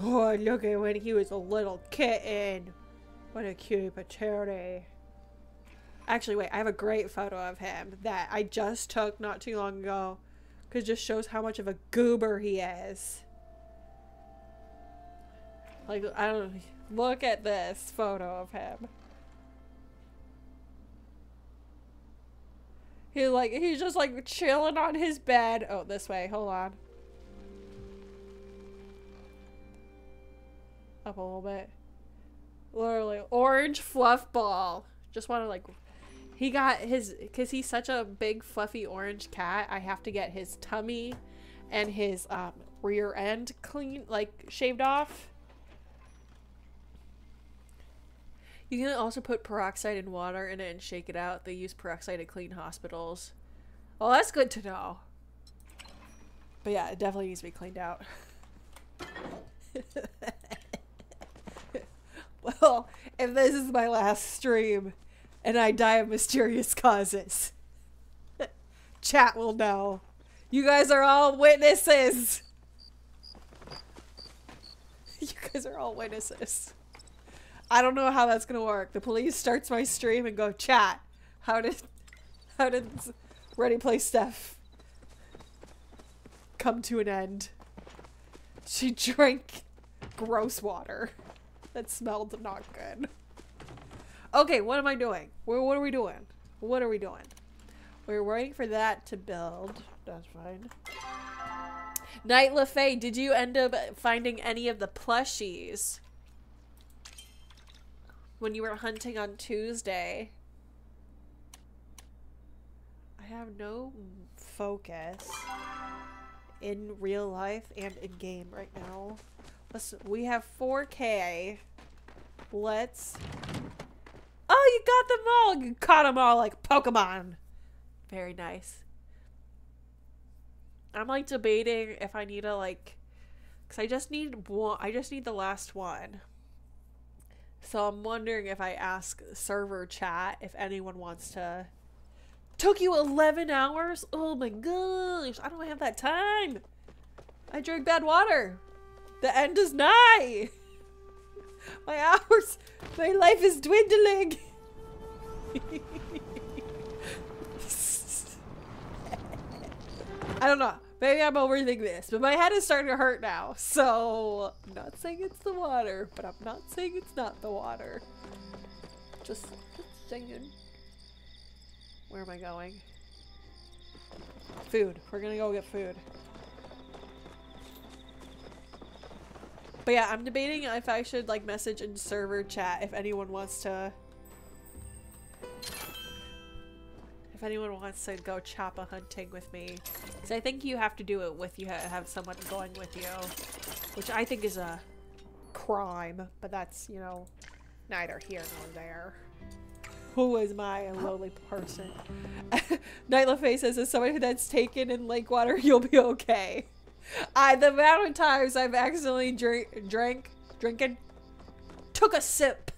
Oh, look at when he was a little kitten. What a cutie patootie. Actually, wait, I have a great photo of him that I just took not too long ago. Because just shows how much of a goober he is. Like, I don't Look at this photo of him. He like, he's just like chilling on his bed. Oh, this way. Hold on. Up a little bit. Literally, orange fluff ball. Just want to like he got his because he's such a big fluffy orange cat i have to get his tummy and his um, rear end clean like shaved off. You can also put peroxide in water in it and shake it out. They use peroxide to clean hospitals. Well that's good to know. But yeah it definitely needs to be cleaned out [LAUGHS] well if this is my last stream and I die of mysterious causes. [LAUGHS] Chat will know. You guys are all witnesses. [LAUGHS] You guys are all witnesses. I don't know how that's gonna work. The police starts my stream and go, chat. How did, [LAUGHS] how did Ready Play Steph come to an end? She drank gross water that smelled not good. Okay, what am I doing? What, what are we doing? What are we doing? We're waiting for that to build. That's fine. Night LaFay, did you end up finding any of the plushies? When you were hunting on Tuesday. I have no focus in real life and in game right now. Listen, we have 4K. Let's Oh, you got them all. You caught them all like Pokemon. Very nice. I'm like debating if I need to like, cause I just need one. I just need the last one. So I'm wondering if I ask server chat if anyone wants to. Took you 11 hours? Oh my gosh, I don't have that time. I drink bad water. The end is nigh. My hours, my life is dwindling. I don't know. Maybe I'm overthinking this, but my head is starting to hurt now. So, I'm not saying it's the water, but I'm not saying it's not the water. Just, just saying. Where am I going? Food. We're gonna go get food. But yeah, I'm debating if I should like message in server chat if anyone wants to if anyone wants to go Chapaa hunting with me. Because I think you have to do it with you have someone going with you. Which I think is a crime. But that's, you know, neither here nor there. Who is my lowly person? [LAUGHS] Night LaFay says, as somebody that's taken in lake water, you'll be okay. I the amount of times I've accidentally drink drank drinking took a sip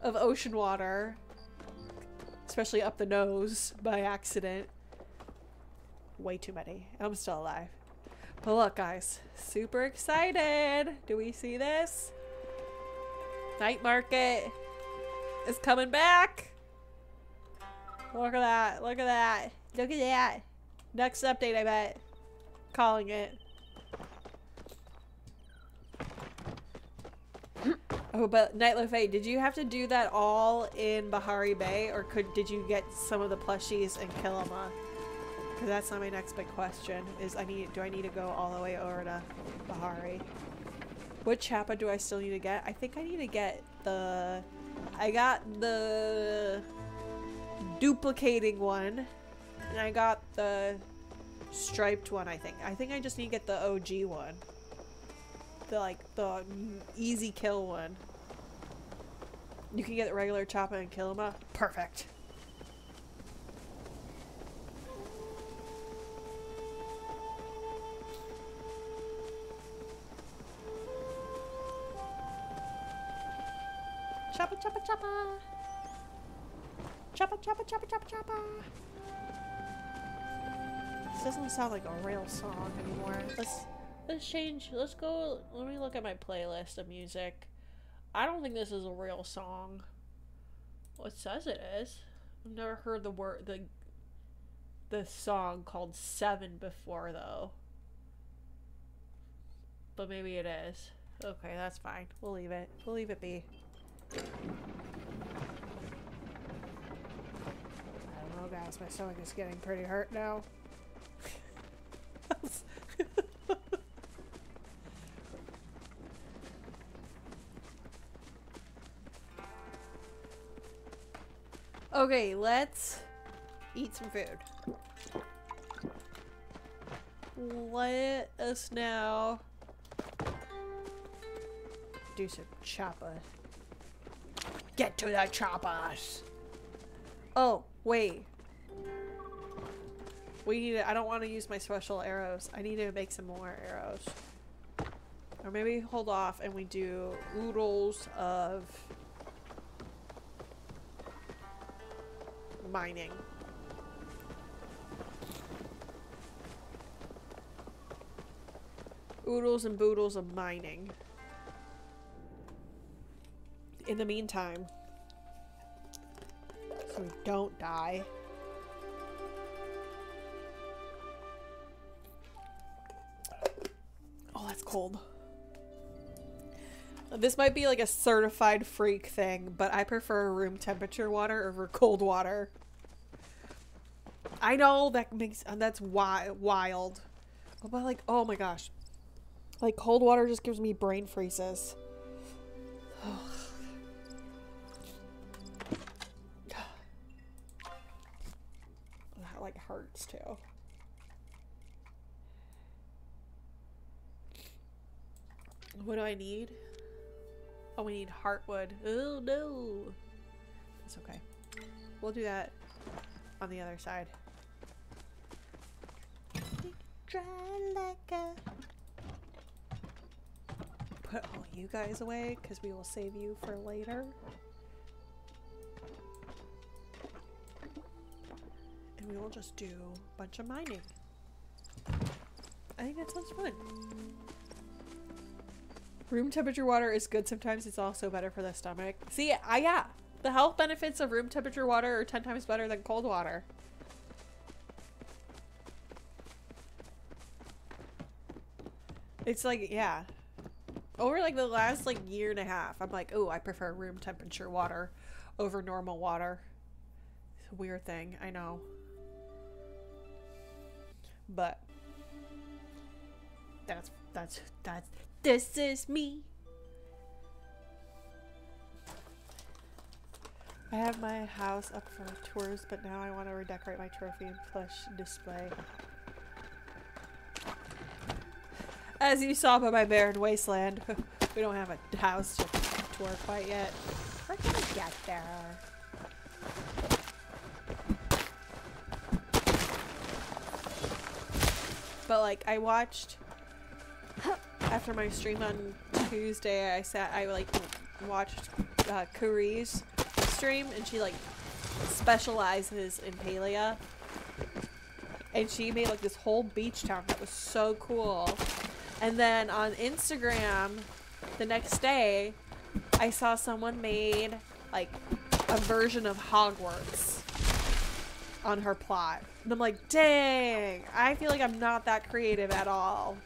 of ocean water especially up the nose by accident way too many i'm still alive But look, guys, super excited. Do we see this? Night market is coming back. Look at that. Look at that. Look at that. Next update, I bet. Calling it. [CLEARS THROAT] Oh, but Night Lefay, did you have to do that all in Bahari Bay, or could did you get some of the plushies in Kilima? Because that's not my next big question. Is I need do I need to go all the way over to Bahari? What Chapaa do I still need to get? I think I need to get the. I got the duplicating one, and I got the striped one. I think. I think I just need to get the OG one. The like the easy kill one. You can get the regular Chapaa and Kilima. Perfect. Choppa, choppa, choppa. Choppa, choppa, choppa, choppa, choppa. This doesn't sound like a real song anymore. Let's let's change. Let's go. Let me look at my playlist of music. I don't think this is a real song. Well, it says it is. I've never heard the word the the song called Seven before though. But maybe it is. Okay, that's fine. We'll leave it. We'll leave it be. I don't know, guys. My stomach is getting pretty hurt now. [LAUGHS] okay, let's eat some food. Let us now do some Chapaa. Get to the choppers. Oh, wait. We need to, I don't want to use my special arrows. I need to make some more arrows. Or maybe hold off and we do oodles of mining. Oodles and boodles of mining. In the meantime, so we don't die. That's cold. This might be like a certified freak thing, but I prefer room temperature water over cold water. I know that makes uh, that's wi- wild. But like, oh my gosh. Like cold water just gives me brain freezes. [SIGHS] that like hurts too. What do I need? Oh, we need heartwood. Oh no. It's okay. We'll do that on the other side. Dry like a put all you guys away because we will save you for later. And we will just do a bunch of mining. I think that sounds fun. Room temperature water is good sometimes. It's also better for the stomach. See, I yeah. The health benefits of room temperature water are 10 times better than cold water. It's like, yeah. Over like the last like year and a half, I'm like, oh, I prefer room temperature water over normal water. It's a weird thing, I know. But that's that's that's this is me. I have my house up for tours, but now I want to redecorate my trophy and plush display. As you saw by my barren wasteland, [LAUGHS] we don't have a house to tour quite yet. We're gonna get there. But like, I watched [LAUGHS] after my stream on Tuesday. I sat, I like watched uh, stream, and she like specializes in Palia. and she made like this whole beach town that was so cool. And then on Instagram, the next day, I saw someone made like a version of Hogwarts on her plot. And I'm like, dang, I feel like I'm not that creative at all.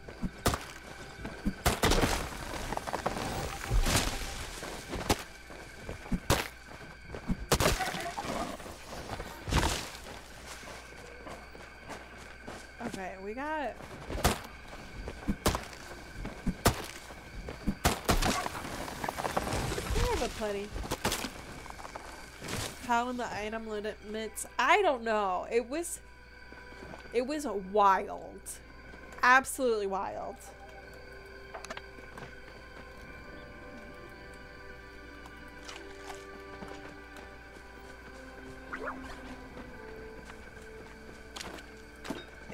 Okay, we got. A plenty. How in the item limits? I don't know. It was. It was wild. Absolutely wild.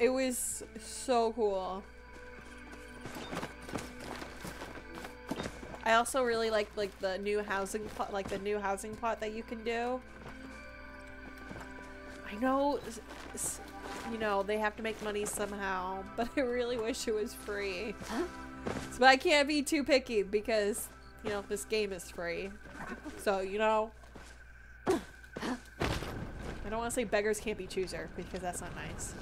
It was so cool. I also really like like the new housing plot, like the new housing plot that you can do. I know, you know, they have to make money somehow, [LAUGHS] but I really wish it was free. So, but I can't be too picky because, you know, this game is free. So, you know, I don't want to say beggars can't be chooser because that's not nice.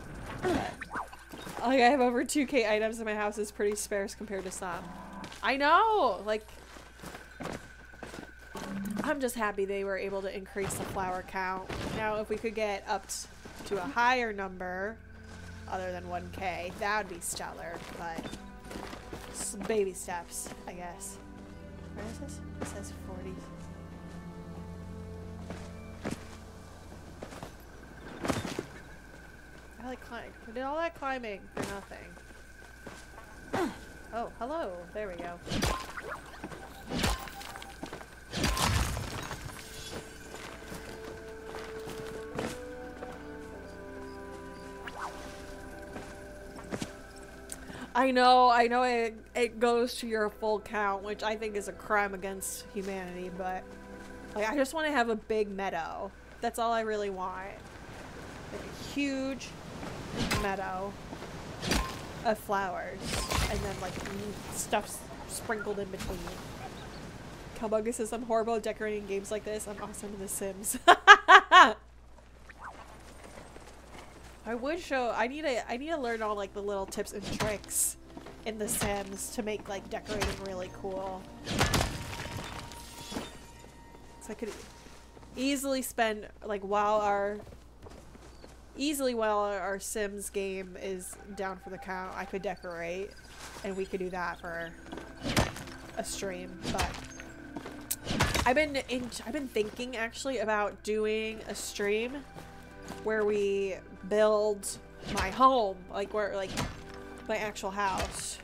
Like, I have over 2k items in my house is pretty sparse compared to some. I know! Like, I'm just happy they were able to increase the flower count. Now, if we could get up to a higher number, other than 1k, that would be stellar, but baby steps, I guess. Where is this? It says 40. I like climb. I did all that climbing for nothing. Oh, hello. There we go. I know, I know it, it goes to your full count, which I think is a crime against humanity, but like I just want to have a big meadow. That's all I really want. Like a huge meadow of flowers and then like stuff sprinkled in between. Kalbugga says I'm horrible at decorating games like this. I'm awesome in The Sims. [LAUGHS] I would show. I need to. I need to learn all like the little tips and tricks in The Sims to make like decorating really cool. So I could easily spend like while our easily while our, Sims game is down for the count, I could decorate, and we could do that for a stream. But I've been in. I've been thinking actually about doing a stream where we build my home, like where like my actual house.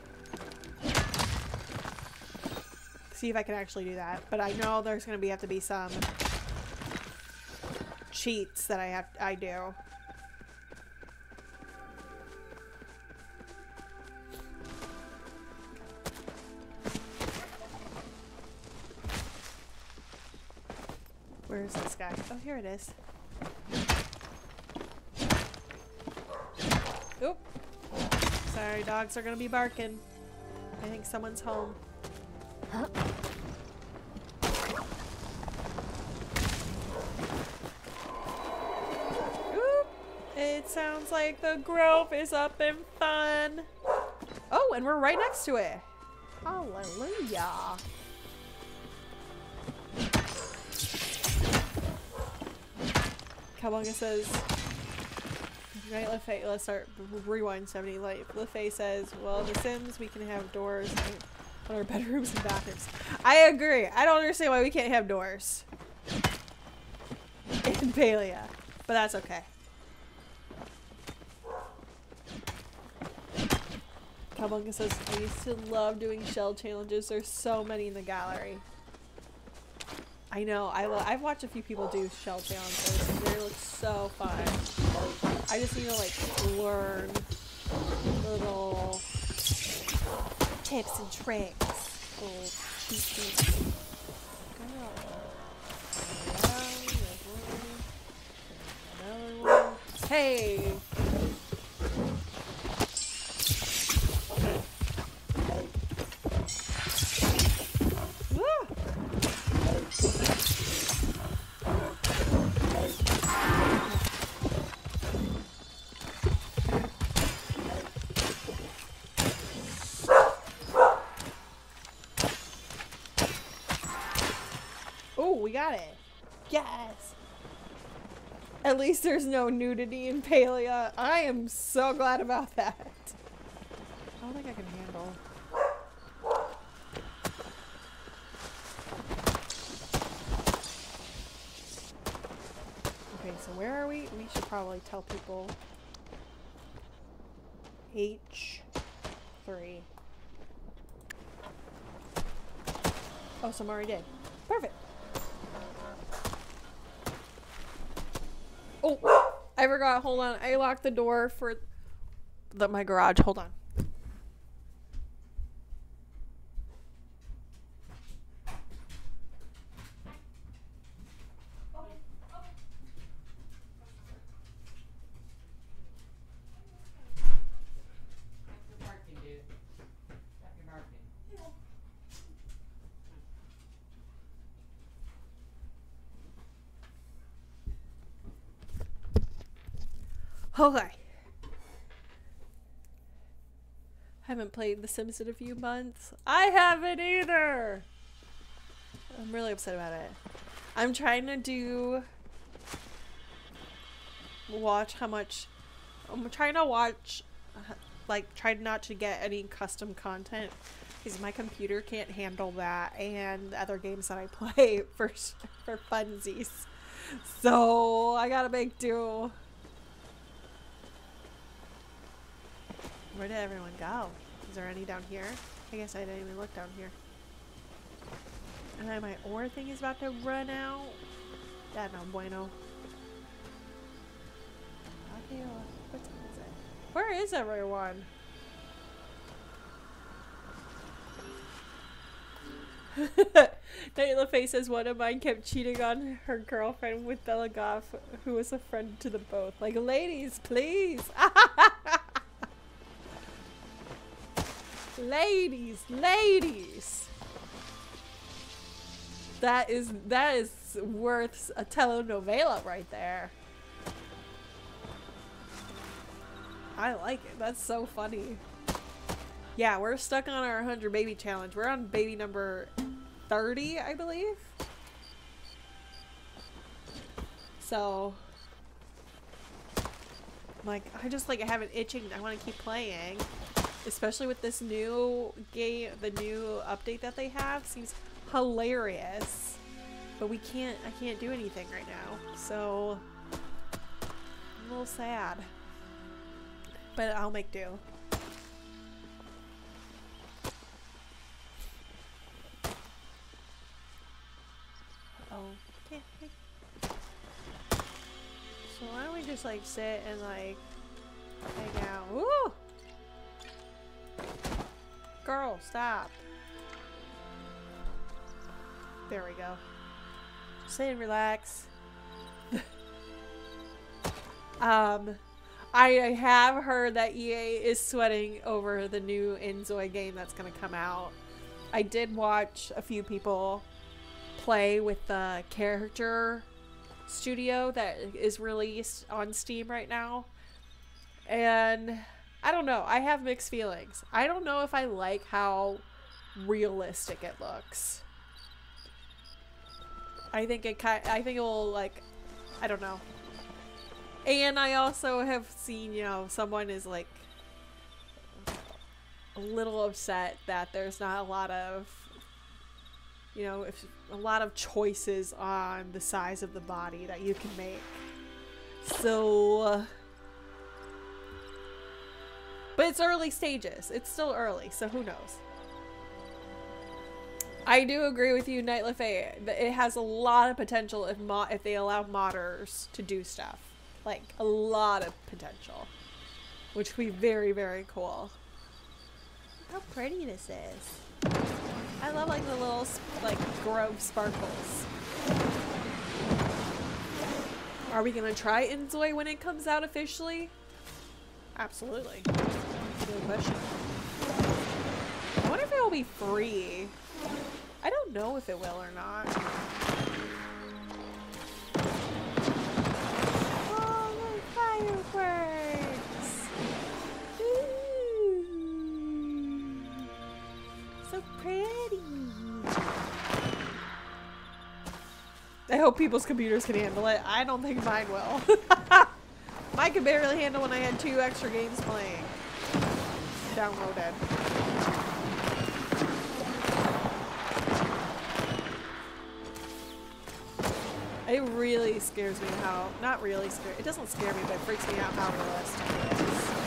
See if I can actually do that. But I know there's gonna be have to be some cheats that I have I do. Where is this guy? Oh, here it is. Oop. Sorry, dogs are gonna be barking. I think someone's home. Oop. It sounds like the grove is up and fun. Oh, and we're right next to it. Hallelujah. Cowabunga says, Right, LaFay, let's start. Rewind 70. Like, LaFay says, well, The Sims, we can have doors on our [LAUGHS] bedrooms and bathrooms. I agree. I don't understand why we can't have doors [LAUGHS] in Palia, but that's okay. Cowabunga says, I used to love doing shell challenges. There's so many in the gallery. I know. I I've watched a few people do shell challenges. And looks so fun. I just need to like learn little tips and tricks. Hey! Least there's no nudity in Palia. I am so glad about that. I don't think I can handle. Okay, so where are we? We should probably tell people. H3. Oh, some already did. Perfect. Oh, I forgot. Hold on. I locked the door for the, my garage. Hold on. Okay. Haven't played The Sims in a few months. I haven't either. I'm really upset about it. I'm trying to do watch how much I'm trying to watch like try not to get any custom content because my computer can't handle that and the other games that I [LAUGHS] play for for funsies. So I gotta make do. Where did everyone go? Is there any down here? I guess I didn't even look down here. And then my ore thing is about to run out. That no bueno. Where is everyone? [LAUGHS] Night LaFay says one of mine kept cheating on her girlfriend with Bella Goth, who was a friend to the both. Like, ladies, please. [LAUGHS] ladies, ladies. That is that is worth a telenovela right there. I like it. That's so funny. Yeah, we're stuck on our 100 baby challenge. We're on baby number 30, I believe. So, like, I just like I have an itching. I want to keep playing, especially with this new game. The new update that they have seems hilarious, but we can't. I can't do anything right now. So, I'm a little sad, but I'll make do. Okay. So why don't we just like sit and like hang out? Girl, stop. There we go. Say and relax. [LAUGHS] um, I have heard that EA is sweating over the new Inzoi game that's gonna come out. I did watch a few people play with the character studio that is released on Steam right now. And I don't know. I have mixed feelings. I don't know if I like how realistic it looks. I think it kind I think it will like I don't know. And I also have seen, you know, someone is like a little upset that there's not a lot of you know, if a lot of choices on the size of the body that you can make. So, but it's early stages. It's still early, so who knows? I do agree with you, Night that It has a lot of potential if mo if they allow modders to do stuff. Like, a lot of potential. Which would be very, very cool. How pretty this is. I love like the little like grove sparkles. Are we gonna try Inzoi when it comes out officially? Absolutely. Good question. I wonder if it will be free. I don't know if it will or not. Oh, look, fireworks! Ooh. So pretty. I hope people's computers can handle it. I don't think mine will. [LAUGHS] mine could barely handle when I had two extra games playing. Downloaded. It really scares me how, not really scare, it doesn't scare me, but it freaks me out how realistic it is.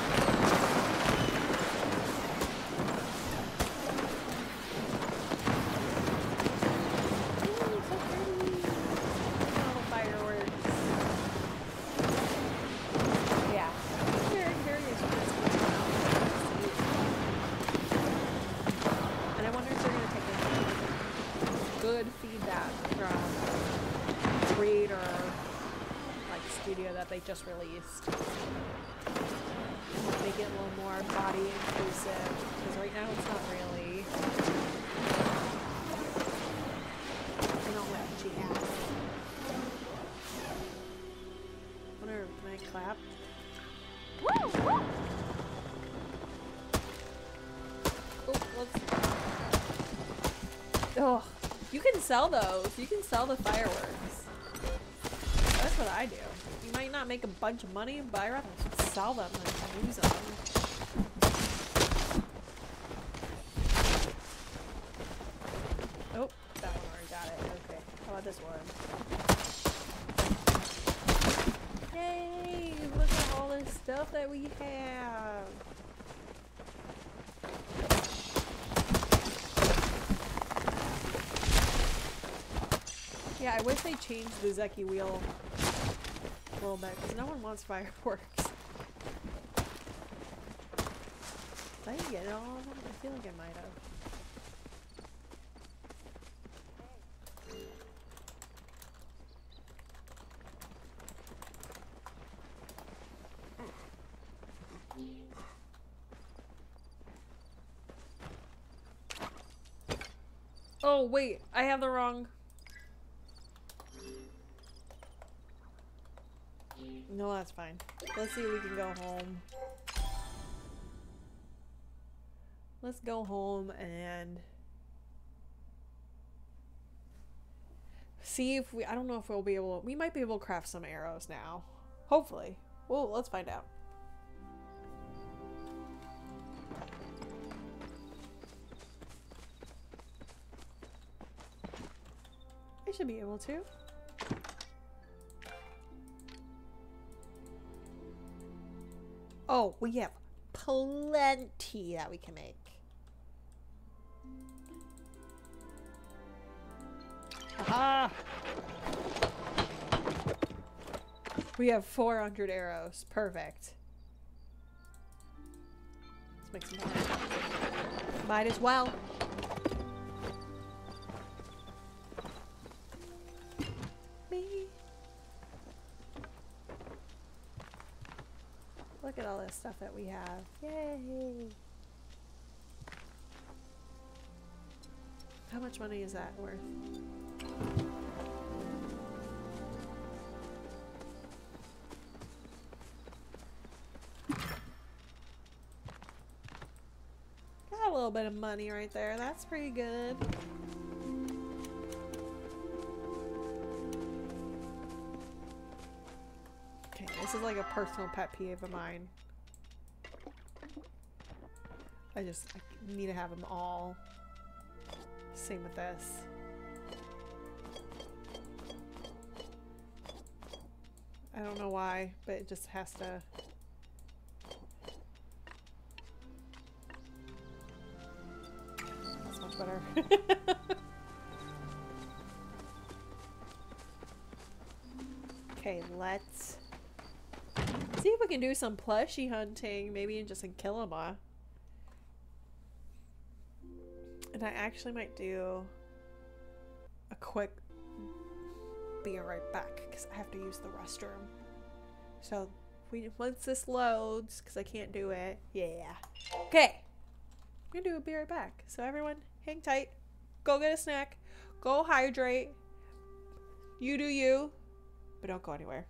Sell those. You can sell the fireworks. That's what I do. You might not make a bunch of money, but I rather sell them than use them. Oh, that one already got it. Okay. How about this one? Yay! Look at all this stuff that we have. Yeah, I wish they changed the Zeki wheel a little bit because no one wants fireworks. Did [LAUGHS] I get all of them? I feel like I might have. Oh wait, I have the wrong. No, that's fine. Let's see if we can go home. Let's go home and see if we. I don't know if we'll be able. We might be able to craft some arrows now. Hopefully. Well, let's find out. I should be able to. Oh, we have plenty that we can make. Aha! We have 400 arrows. Perfect. Let's make some more. Might as well. Me. Look at all this stuff that we have. Yay! How much money is that worth? Got a little bit of money right there. That's pretty good. This is like a personal pet peeve of mine. I just I need to have them all. Same with this. I don't know why, but it just has to. That's much better. [LAUGHS] okay, let's can do some plushie hunting, maybe and just in Kilima. And I actually might do a quick be right back because I have to use the restroom. So we once this loads because I can't do it. Yeah. Okay. I'm gonna do a be right back. So everyone, hang tight. Go get a snack. Go hydrate. You do you, but don't go anywhere.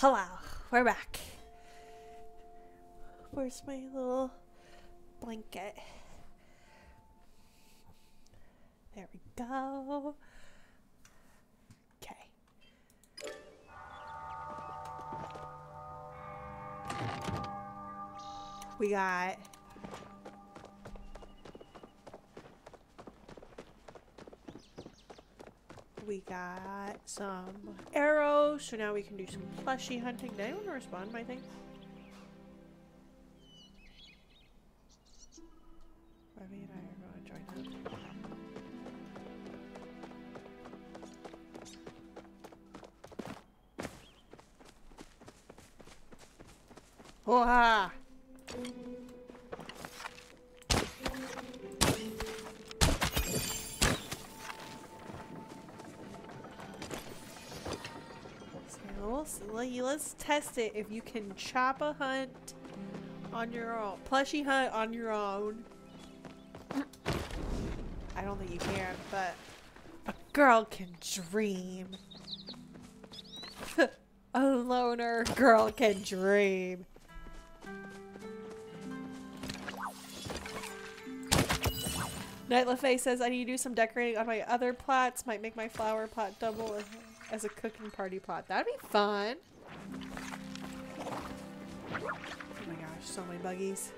Hello, we're back. Where's my little blanket? There we go. Okay. We got we got some arrows, so now we can do some plushie hunting. Did anyone respond to my thing? Barbie and I are going to join up. Whoa! Let's, test it if you can Chapaa hunt on your own. Plushie hunt on your own. I don't think you can, but a girl can dream. [LAUGHS] a loner girl can dream. Night LaFay says I need to do some decorating on my other plots. Might make my flower pot double as a cooking party pot. That'd be fun. Oh my gosh, so many buggies.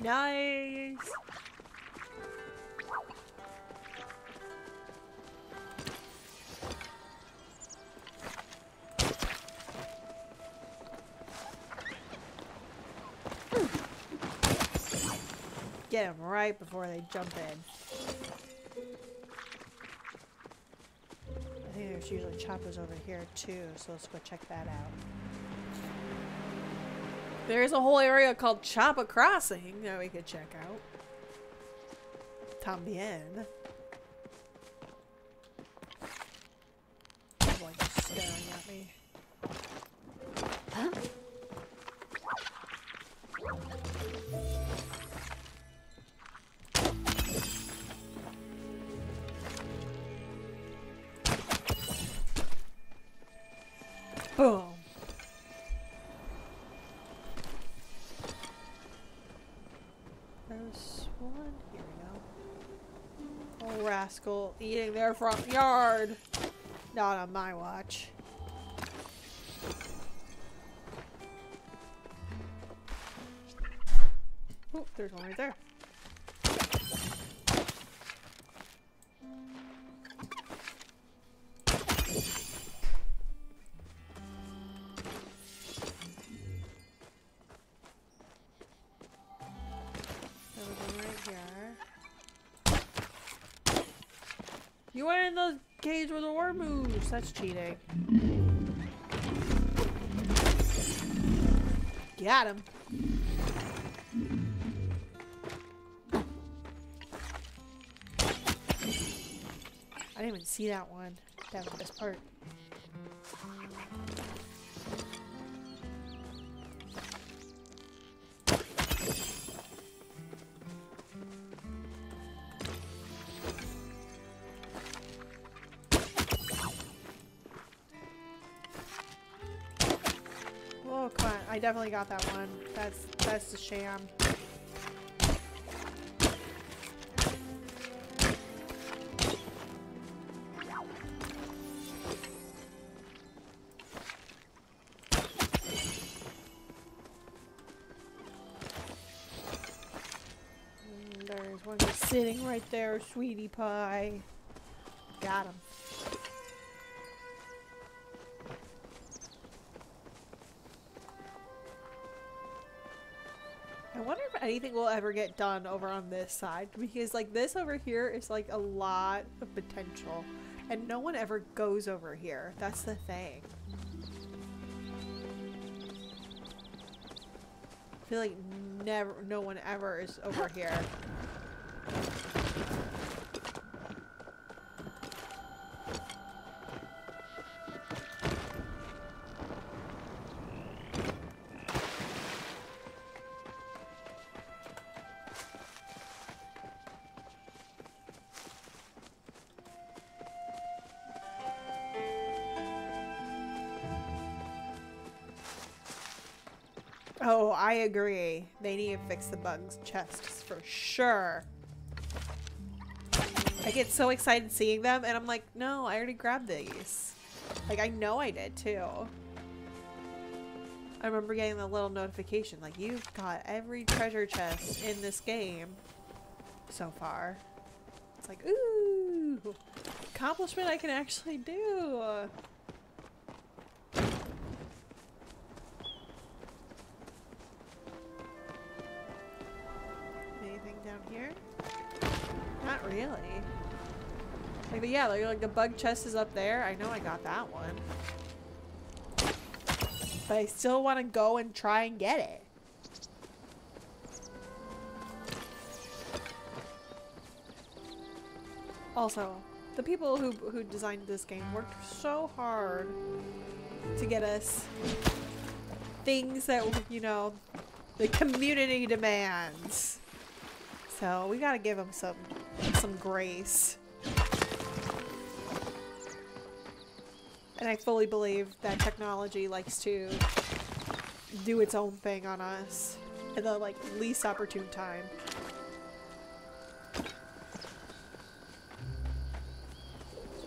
Nice. Get them right before they jump in. I think there's usually Chapaas over here too, so let's go check that out. There's a whole area called Chapaa Crossing that we could check out. Tambien. Rascal eating their front yard. Not on my watch. Oh, there's one right there. There That's cheating. Got him. I didn't even see that one. That was the best part. I definitely got that one. That's that's the sham. Mm, There's one sitting right there, sweetie pie. Got him. Anything will ever get done over on this side because like this over here is like a lot of potential and no one ever goes over here. That's the thing. I feel like never no one ever is over here. I agree. They need to fix the bugs chests for sure. I get so excited seeing them and I'm like, no, I already grabbed these. Like, I know I did too. I remember getting the little notification, like, you've got every treasure chest in this game so far. It's like, ooh, accomplishment I can actually do. Yeah, like, like the bug chest is up there. I know I got that one. But I still want to go and try and get it. Also, the people who, who designed this game worked so hard to get us things that, you know, the community demands. So we gotta give them some, some grace. And I fully believe that technology likes to do its own thing on us at the like least opportune time.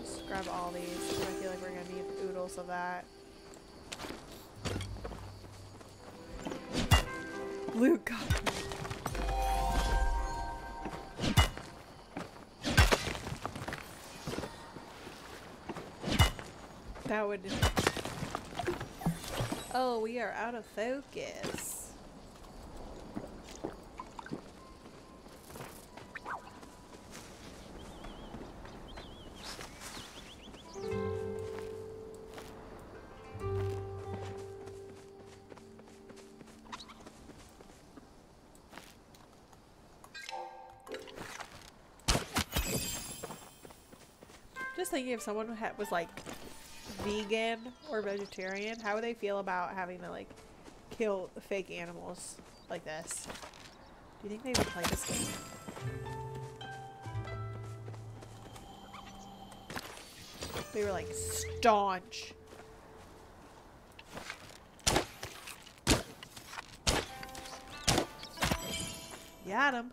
Just grab all these. I feel like we're gonna need oodles of that. Luke got That would. Oh, we are out of focus. Just thinking if someone was like vegan or vegetarian, how would they feel about having to like kill fake animals like this? Do you think they would play this game? They were like staunch. Got him.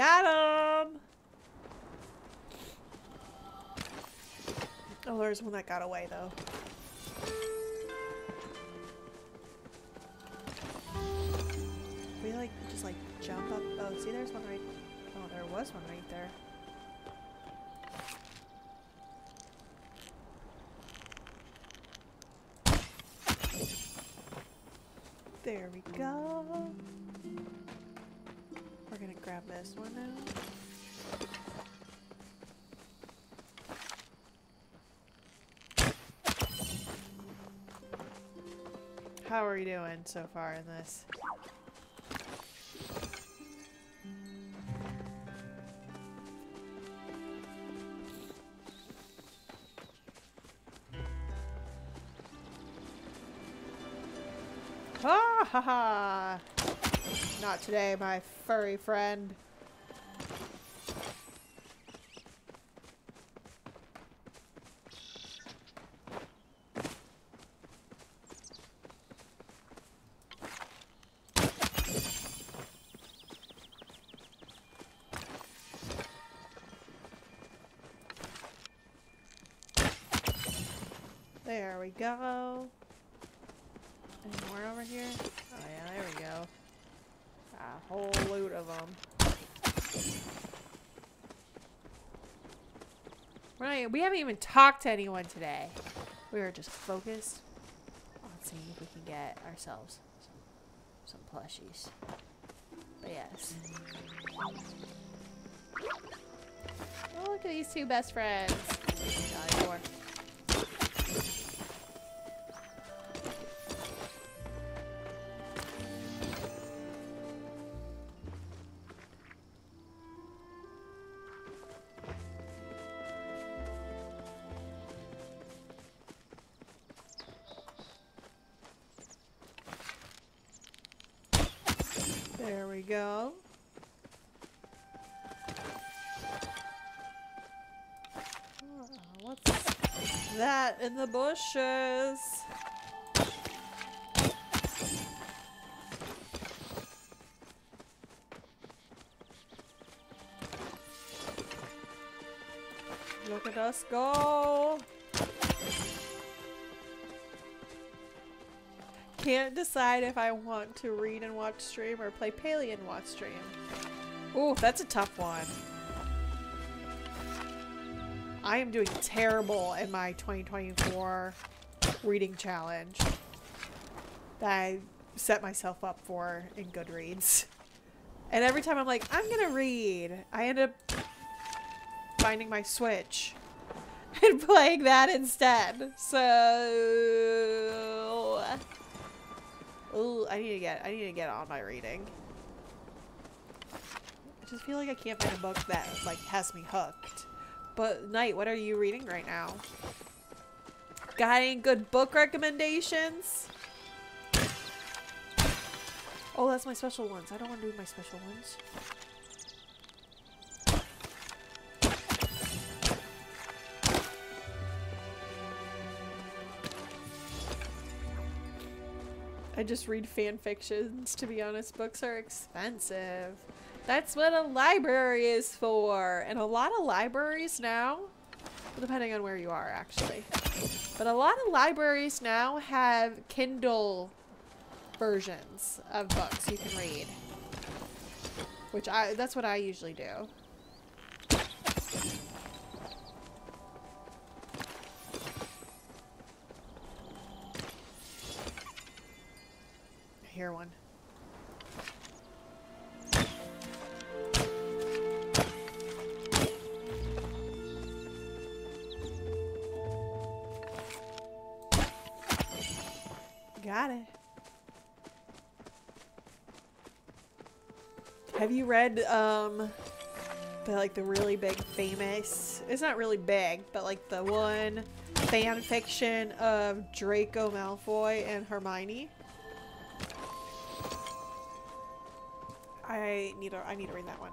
Got him! Oh, there's one that got away though. We like just like jump up. Oh, see, there's one right. Oh, there was one right there. There we go. This one now. How are you doing so far in this? Ha ha ha! Not today, my furry friend. There we go. Any more over here? Oh yeah, there we go. A whole loot of them. E- we haven't even talked to anyone today. We were just focused on seeing if we can get ourselves some, some plushies. But yes. Oh, look at these two best friends. go. Oh, what's that in the bushes? Look at us go! Can't decide if I want to read and watch stream or play Palia and watch stream. Ooh, that's a tough one. I am doing terrible in my 2024 reading challenge that I set myself up for in Goodreads. And every time I'm like, I'm gonna read, I end up finding my Switch [LAUGHS] and playing that instead. So, ooh, I need to get, I need to get on my reading. I just feel like I can't find a book that like has me hooked. But Knight, what are you reading right now? Got any good book recommendations? Oh, that's my special ones. I don't want to do my special ones. I just read fan fictions, to be honest. Books are expensive. That's what a library is for. And a lot of libraries now, depending on where you are actually, but a lot of libraries now have Kindle versions of books you can read. Which I, that's what I usually do. Hear one. Got it. Have you read um the like the really big famous it's not really big, but like the one fan fiction of Draco Malfoy and Hermione? I need to I need to read that one.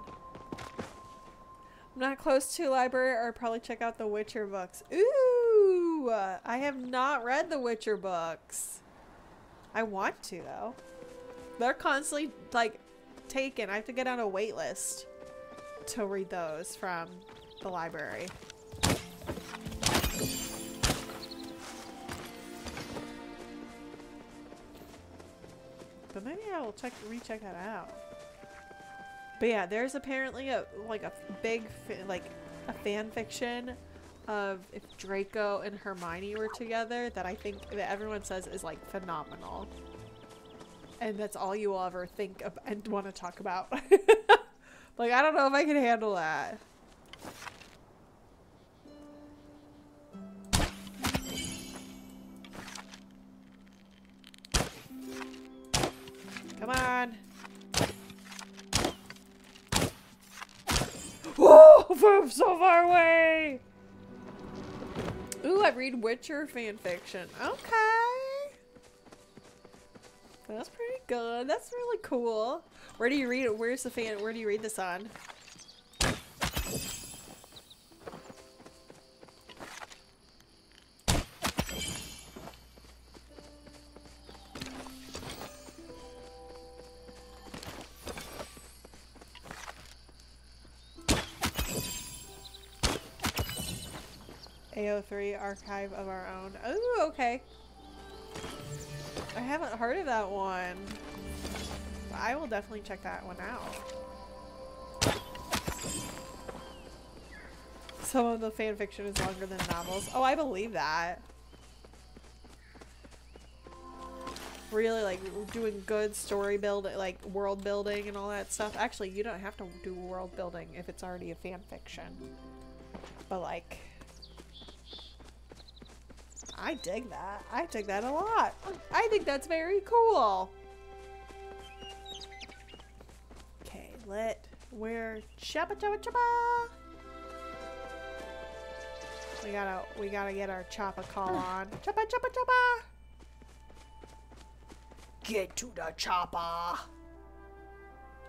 I'm not close to a library or probably check out the Witcher books. Ooh, I have not read the Witcher books. I want to though. They're constantly like taken. I have to get on a wait list to read those from the library. But maybe I will check recheck that out. But yeah, there's apparently a like a big like a fan fiction of if Draco and Hermione were together that I think that everyone says is like phenomenal. And that's all you will ever think of and want to talk about. [LAUGHS] like I don't know if I can handle that. Come on. [LAUGHS] So far away! Ooh, I read Witcher fanfiction. Okay. That's pretty good. That's really cool. Where do you read it? Where's the fan? Where do you read this on? AO3 archive of our own. Oh, okay. I haven't heard of that one. But I will definitely check that one out. Some of the fan fiction is longer than novels. Oh, I believe that. Really like doing good story build, like world building and all that stuff. Actually, you don't have to do world building if it's already a fan fiction. But like, I dig that. I dig that a lot. I think that's very cool. Okay, let where choppa choppa choppa. We gotta we gotta get our choppa call on. Choppa choppa choppa. Get to the choppa.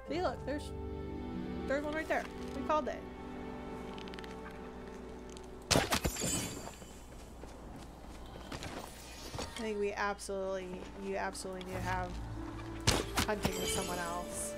See, look, there's there's one right there. We called it. I think we absolutely, you absolutely need to have hunting with someone else.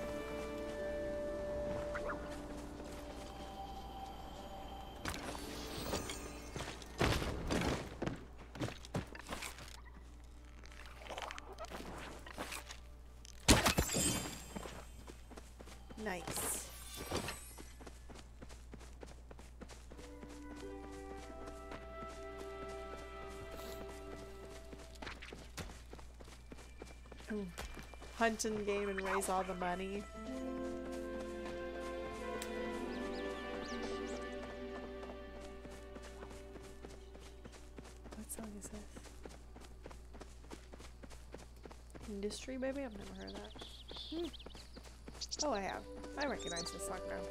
Hunt and game and raise all the money. What song is this? Industry, baby? I've never heard of that. Hmm. Oh, I have. I recognize this song now.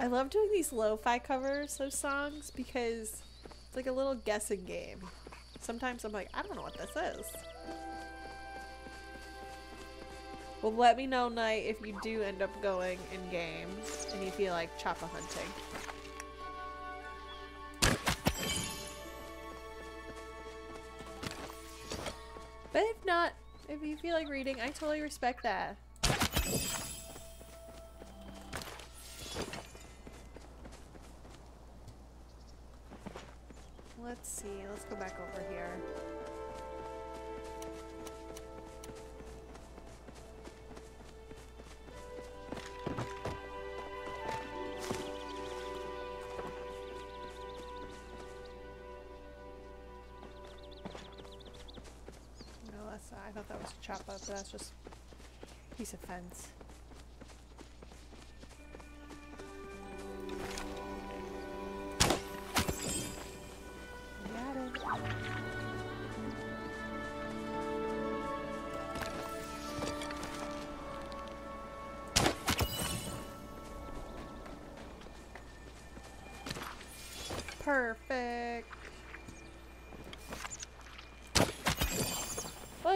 I love doing these lo-fi covers of songs because it's like a little guessing game. Sometimes I'm like, I don't know what this is. Well, let me know, Knight, if you do end up going in game and you feel like Chapaa hunting. But if not, if you feel like reading, I totally respect that. Let's see, let's go back over here. Just piece of fence.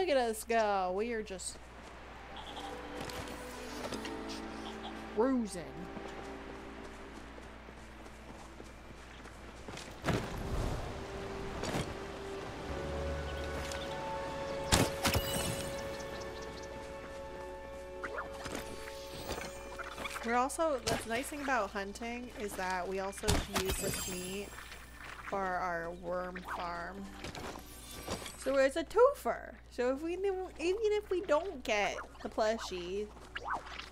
Look at us go. We are just cruising. We're also, the nice thing about hunting is that we also use this meat for our worm farm. So it's a twofer. So if we even if we don't get the plushie,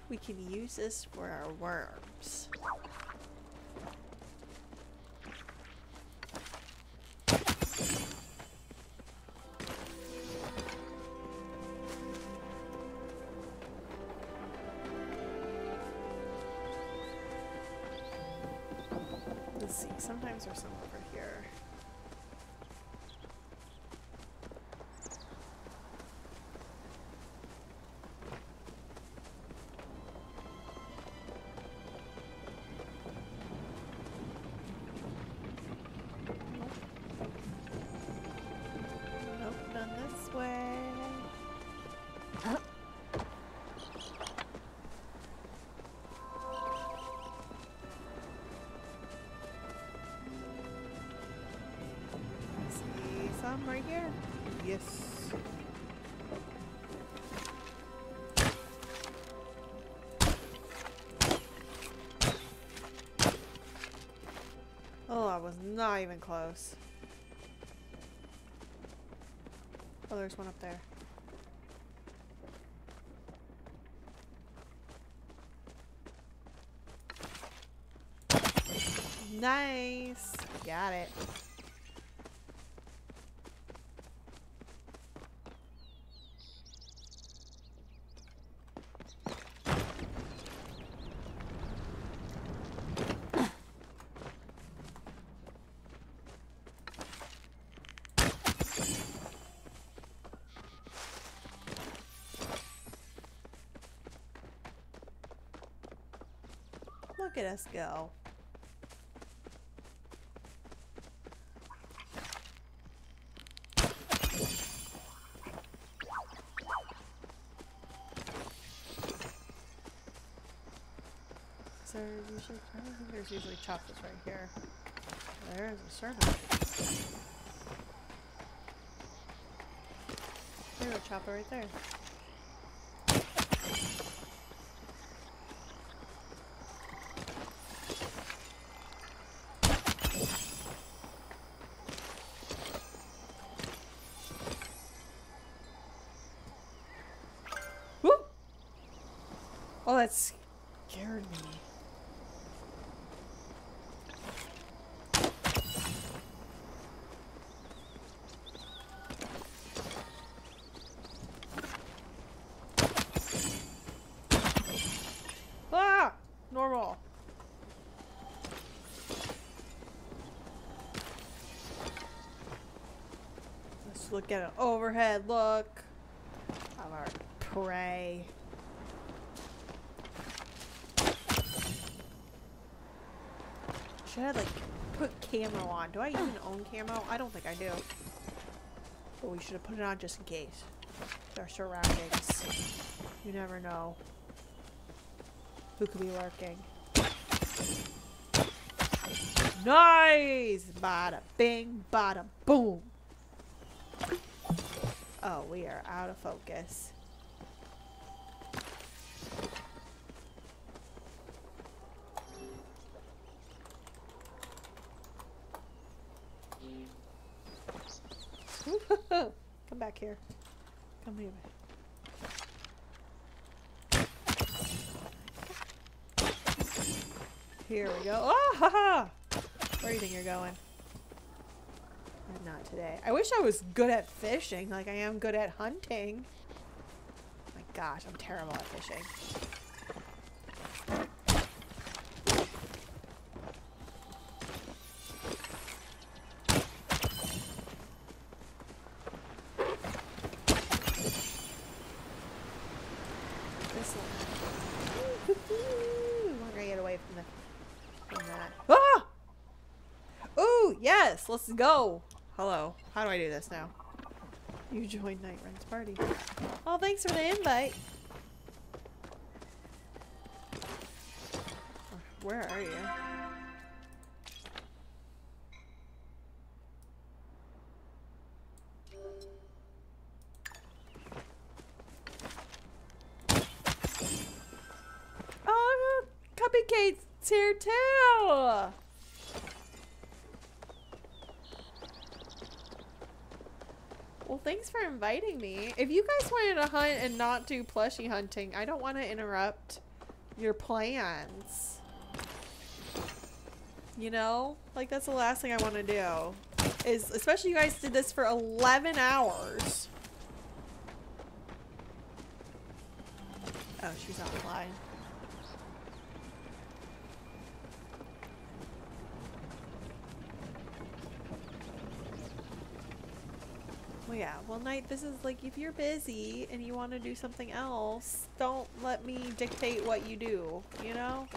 we can use this for our worms. Let's see. Sometimes there's some over not even close. Oh, there's one up there. Nice. Got it. Look at us go. Is there usually, I don't think there's usually chocolates right here. There is a servant. There's a Chapaa right there. Woo! Oh, that scared me. Ah! Normal. Look at an overhead look of our prey. Should I like put camo on? Do I even own camo? I don't think I do. But we should have put it on just in case. Our surroundings. You never know who could be lurking. Nice! Bada bing, bada boom. Oh, we are out of focus. Come back here. Come here. Here we go. Oh, ha, ha. Where do you think you're going? Not today. I wish I was good at fishing like I am good at hunting. Oh my gosh, I'm terrible at fishing. This one. We're gonna get away from the from that. Ah! Ooh, yes, let's go. Hello. How do I do this now? You joined Night Run's party. Oh, thanks for the invite. Where are you? Oh, Cupcake's here too. Well, thanks for inviting me. If you guys wanted to hunt and not do plushie hunting, I don't want to interrupt your plans. You know? Like, that's the last thing I want to do. Is, especially you guys did this for 11 hours. Oh, she's offline. Well, yeah. This is like if you're busy and you want to do something else, don't let me dictate what you do, you know?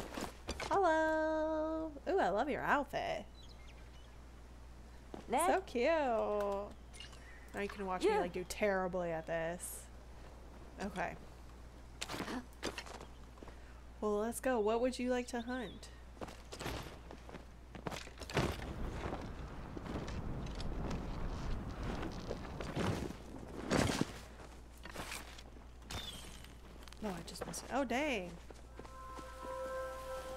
Hello. Ooh, I love your outfit. So cute. Now you can watch me like do terribly at this. Okay. [GASPS] Well, let's go. What would you like to hunt? Just it. Oh, dang.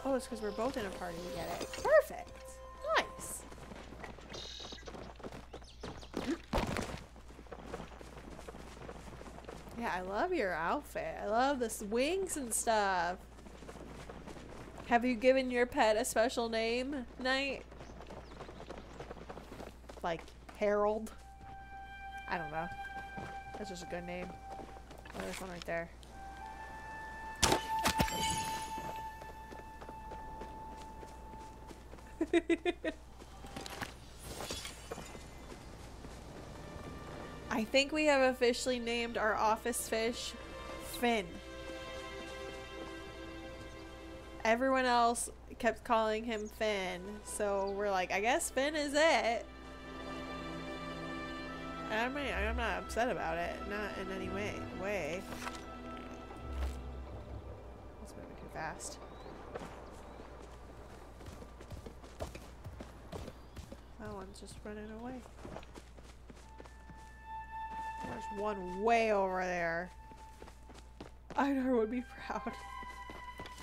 Oh, it's because we're both in a party. We get it. Perfect. Nice. Yeah, I love your outfit. I love the wings and stuff. Have you given your pet a special name, Knight? Like Harold? I don't know. That's just a good name. Oh, there's one right there. [LAUGHS] I think we have officially named our office fish Finn. Everyone else kept calling him Finn, so we're like, I guess Finn is it. I mean, I'm not upset about it, not in any way. Way. It's moving too fast. That one's just running away. There's one way over there. Einar would be proud.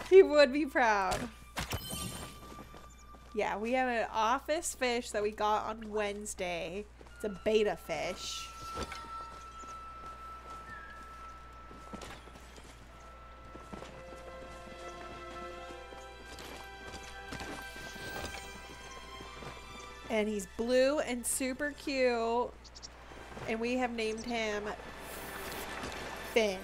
he would be proud. Yeah, we have an office fish that we got on Wednesday. It's a beta fish. And he's blue and super cute. And we have named him Finn.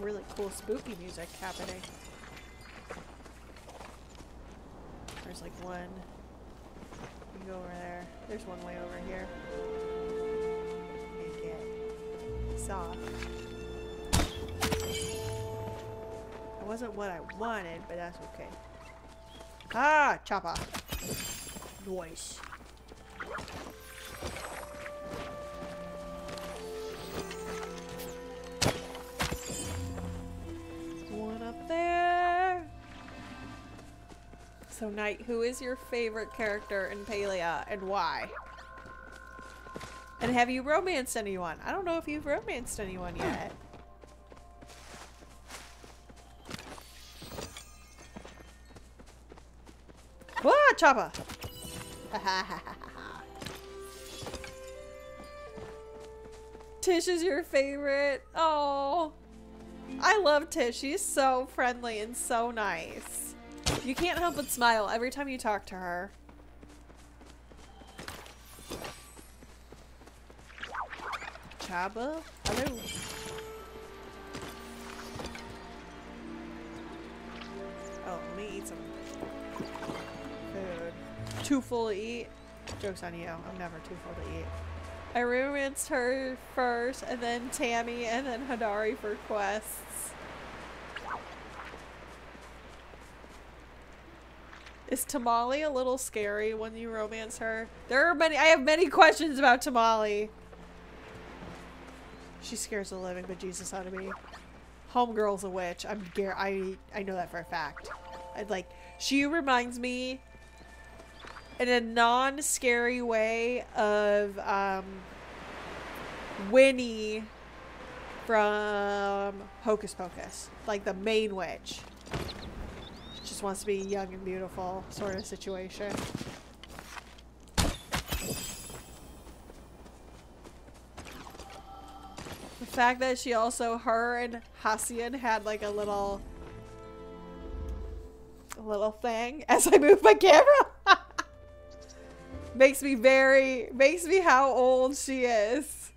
Really cool spooky music happening. There's like one. You go over there. There's one way over here. And get soft. It wasn't what I wanted, but that's okay. Ah, Chapaa. Noise. So, Knight, who is your favorite character in Palia and why? And have you romanced anyone? I don't know if you've romanced anyone yet. [COUGHS] Wah, Chapaa! [LAUGHS] Tish is your favorite. Oh. I love Tish. She's so friendly and so nice. You can't help but smile every time you talk to her. Chapaa? Hello. Oh, let me eat some food. Too full to eat? Joke's on you. I'm never too full to eat. I romanced her first, and then Tammy, and then Hodari for quests. Is Tamala a little scary when you romance her? There are many- I have many questions about Tamala. She scares the living bejesus out of me. Homegirl's a witch. I'm gar- I I know that for a fact. I'd like she reminds me in a non-scary way of um, Winnie from Hocus Pocus, like the main witch. Just wants to be young and beautiful, sort of situation. The fact that she also, her and Hassian had like a little, a little thing as I move my camera. [LAUGHS] makes me very makes me how old she is.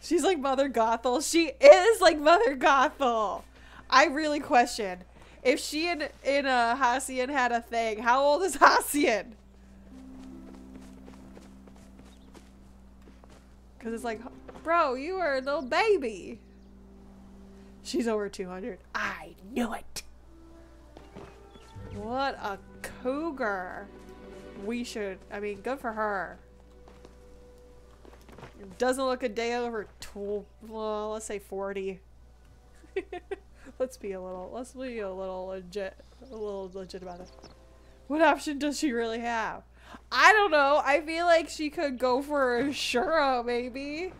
She's like Mother Gothel. She is like Mother Gothel. I really question if she and in a uh, Hassian had a thing. How old is [LAUGHS] Hassian? Because it's like, bro, you were a little baby. She's over 200. I knew it. What a cougar. We should, I mean, good for her. Doesn't look a day over, tw- well, let's say 40. [LAUGHS] let's be a little, let's be a little legit, a little legit about it. What option does she really have? I don't know. I feel like she could go for Ashura, maybe.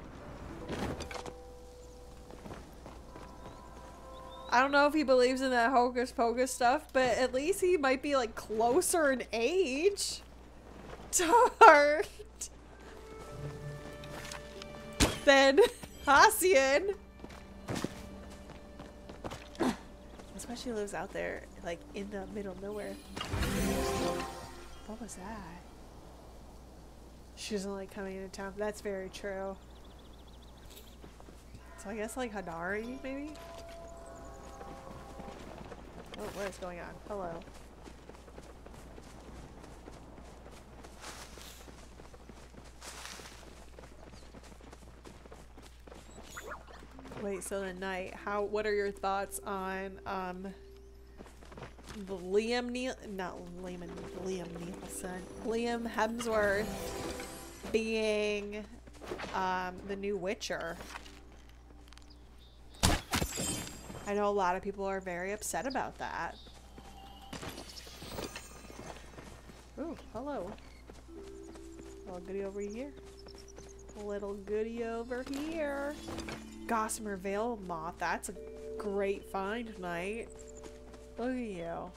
I don't know if he believes in that hocus pocus stuff, but at least he might be like closer in age to her than She lives out there, like in the middle of nowhere. What was that? She doesn't like coming into town. That's very true. So I guess like Hodari, maybe? Oh, what is going on? Hello. Wait, so tonight, how? What are your thoughts on um the Liam Neal? Not Liam Liam Nielsen. Liam Hemsworth being um the new Witcher. I know a lot of people are very upset about that. Ooh, hello. Little goodie over here. Little goodie over here. Gossamer Veil Moth. That's a great find tonight. Look at you.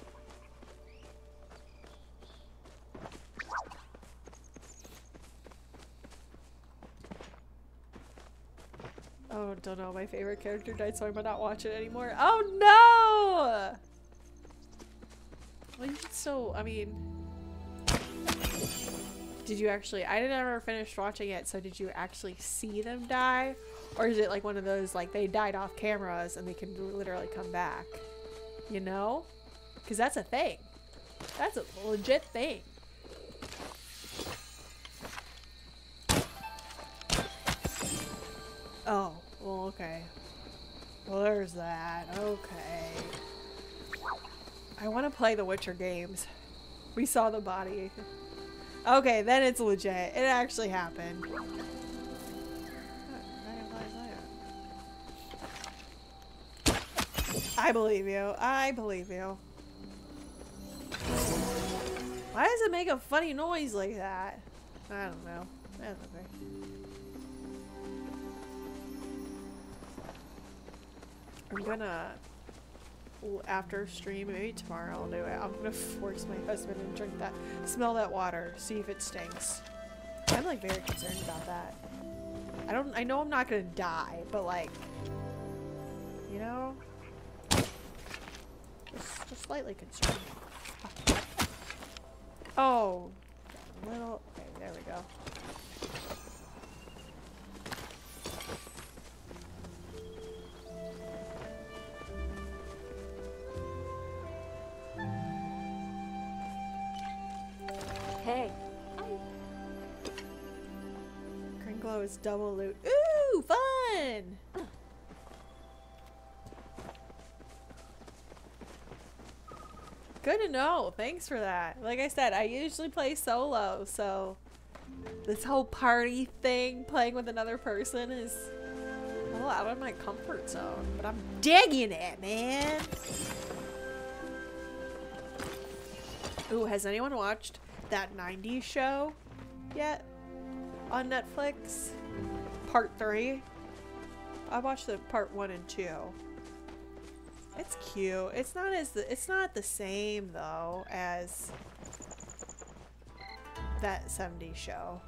Oh, don't know. My favorite character died, so I might not watch it anymore. Oh no! Well, you can. I mean, did you actually? I didn't ever finish watching it. So did you actually see them die, or is it like one of those like they died off cameras and they can literally come back? You know, because that's a thing. That's a legit thing. Oh, well, okay. Well, there's that. Okay. I want to play the Witcher games. We saw the body. Okay, then it's legit. It actually happened. I believe you. I believe you. Why does it make a funny noise like that? I don't know. That's okay. I'm gonna after stream, maybe tomorrow I'll do it. I'm gonna force my husband and drink that, smell that water, see if it stinks. I'm like very concerned about that. I don't, I know I'm not gonna die, but like, you know, just, slightly concerned. Oh, little, okay, there we go. Hey. Kringlow is double loot. Ooh, fun! Good to know. Thanks for that. Like I said, I usually play solo, so this whole party thing, playing with another person, is a little out of my comfort zone. But I'm digging it, man. Ooh, has anyone watched that 90s show yet on Netflix? Part 3. I watched the part 1 and 2. It's cute. It's not as it's not the same though as that 70s show,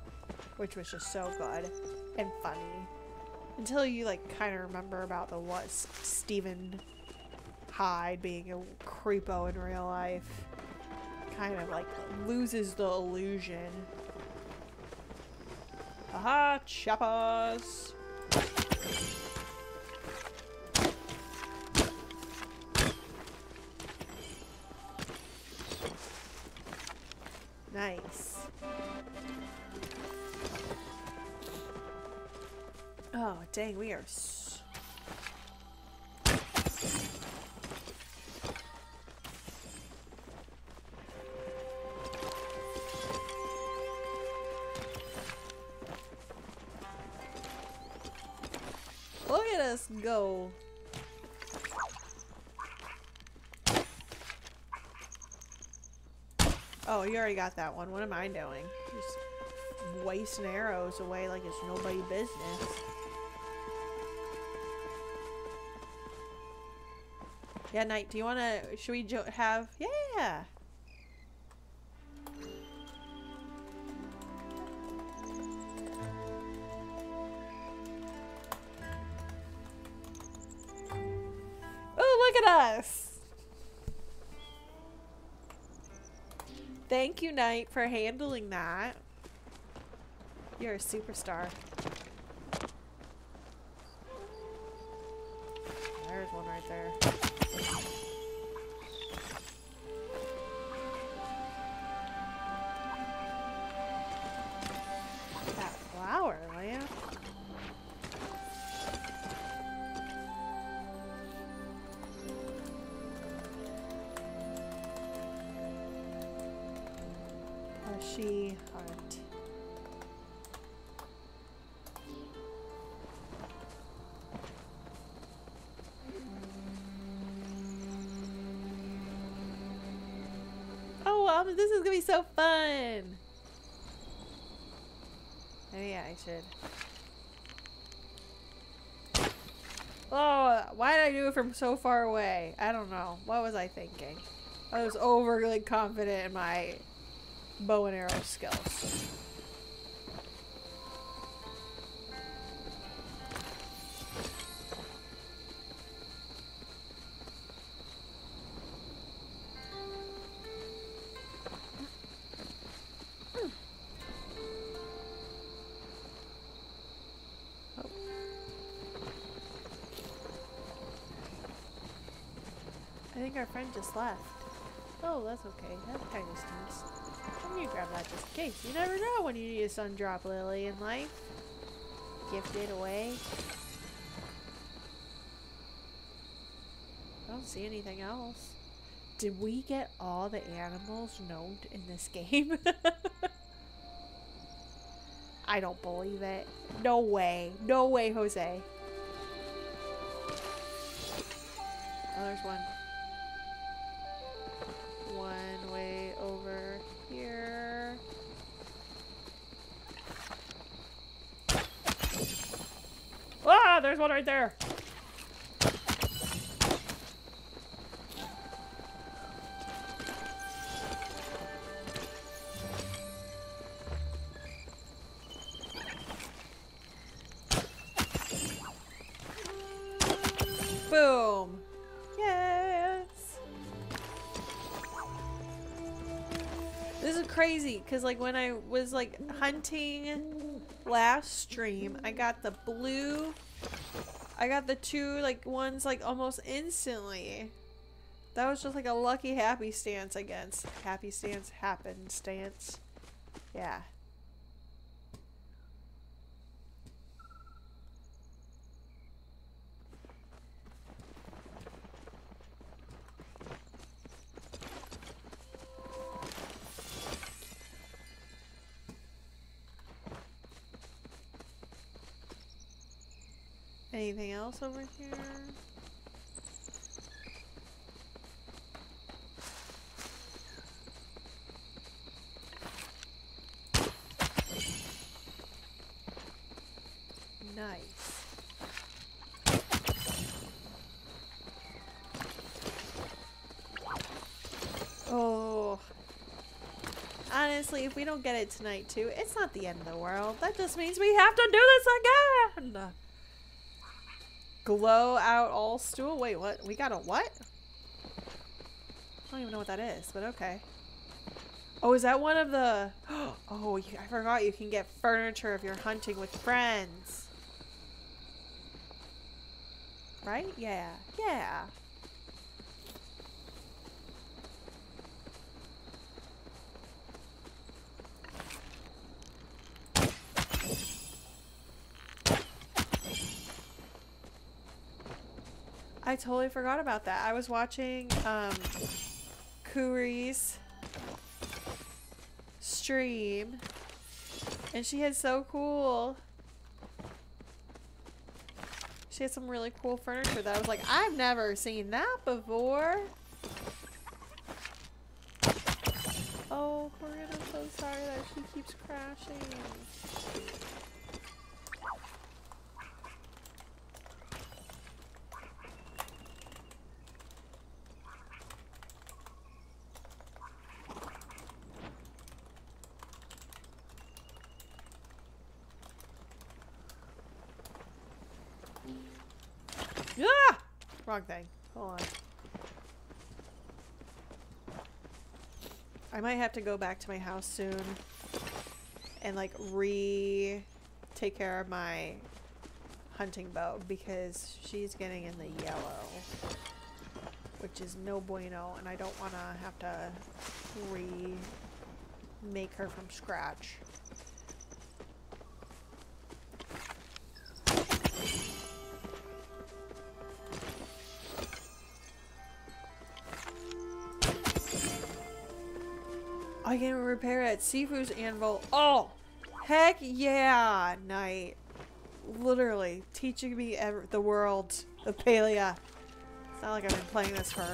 which was just so good and funny. Until you like kind of remember about the what Steven Hyde being a creepo in real life kind of like loses the illusion. Aha, Chapaas. Nice. Oh, dang, we are s- Look at us go. Oh, you already got that one. What am I doing? Just wasting arrows away like it's nobody business. Yeah, Knight, do you want to... Should we have... Yeah! Oh, look at us! Thank you, Knight, for handling that. You're a superstar. There's one right there. Oh, this is gonna be so fun. Maybe I should. Oh, why did I do it from so far away? I don't know. What was I thinking? I was overly confident in my bow and arrow skills. Our friend just left. Oh, that's okay. That kind of stinks. I'm gonna grab that just in case. You never know when you need a sun drop lily in life. Gift it away. I don't see anything else. Did we get all the animals known in this game? [LAUGHS] I don't believe it. No way. No way, Jose. Oh, there's. One right there. Boom. Yes. This is crazy because like when I was like hunting last stream, I got the blue. I got the two like ones like almost instantly. That was just like a lucky happy stance against happy stance happen stance. Yeah. Anything else over here? Nice. Oh. Honestly, if we don't get it tonight too, it's not the end of the world. That just means we have to do this again! Glow out all stool? Wait, what? We got a what? I don't even know what that is, but okay. Oh, is that one of the... [GASPS] Oh, I forgot you can get furniture if you're hunting with friends. Right? Yeah. Yeah. Totally forgot about that. I was watching um Kuri's stream and she had so cool she had some really cool furniture that I was like, I've never seen that before. Oh, Corinne, I'm so sorry that she keeps crashing. Ah! Wrong thing. Hold on. I might have to go back to my house soon and like re take care of my hunting bow because she's getting in the yellow which is no bueno and I don't want to have to re make her from scratch. I can repair it. Sifuu's anvil. Oh, heck yeah, Knight. Literally teaching me the world of Palia. It's not like I've been playing this for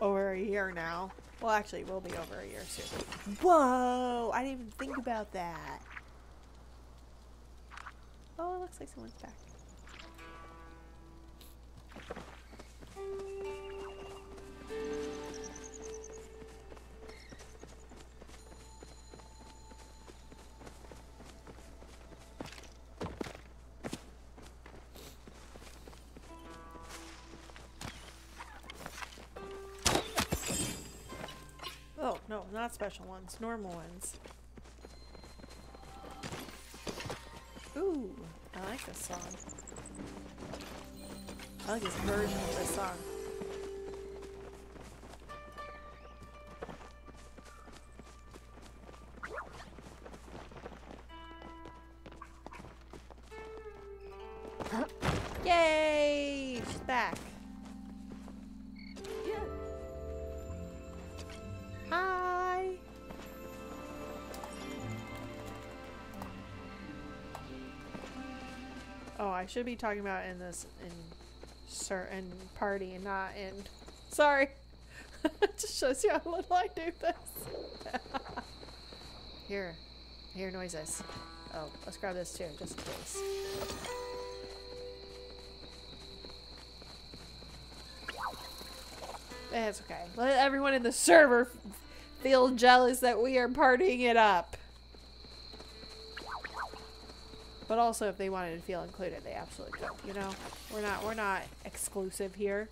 over a year now. Well, actually, it will be over a year soon. Whoa! I didn't even think about that. Oh, it looks like someone's back. Not special ones, normal ones. Ooh, I like this song. I like this version of this song. I should be talking about in this in certain party and not in. Sorry. [LAUGHS] it Just shows you how little I do this. [LAUGHS] Here, hear noises. Oh, let's grab this too, just in case. It's okay. Let everyone in the server feel jealous that we are partying it up. But also, if they wanted to feel included, they absolutely could. You know, we're not we're not exclusive here.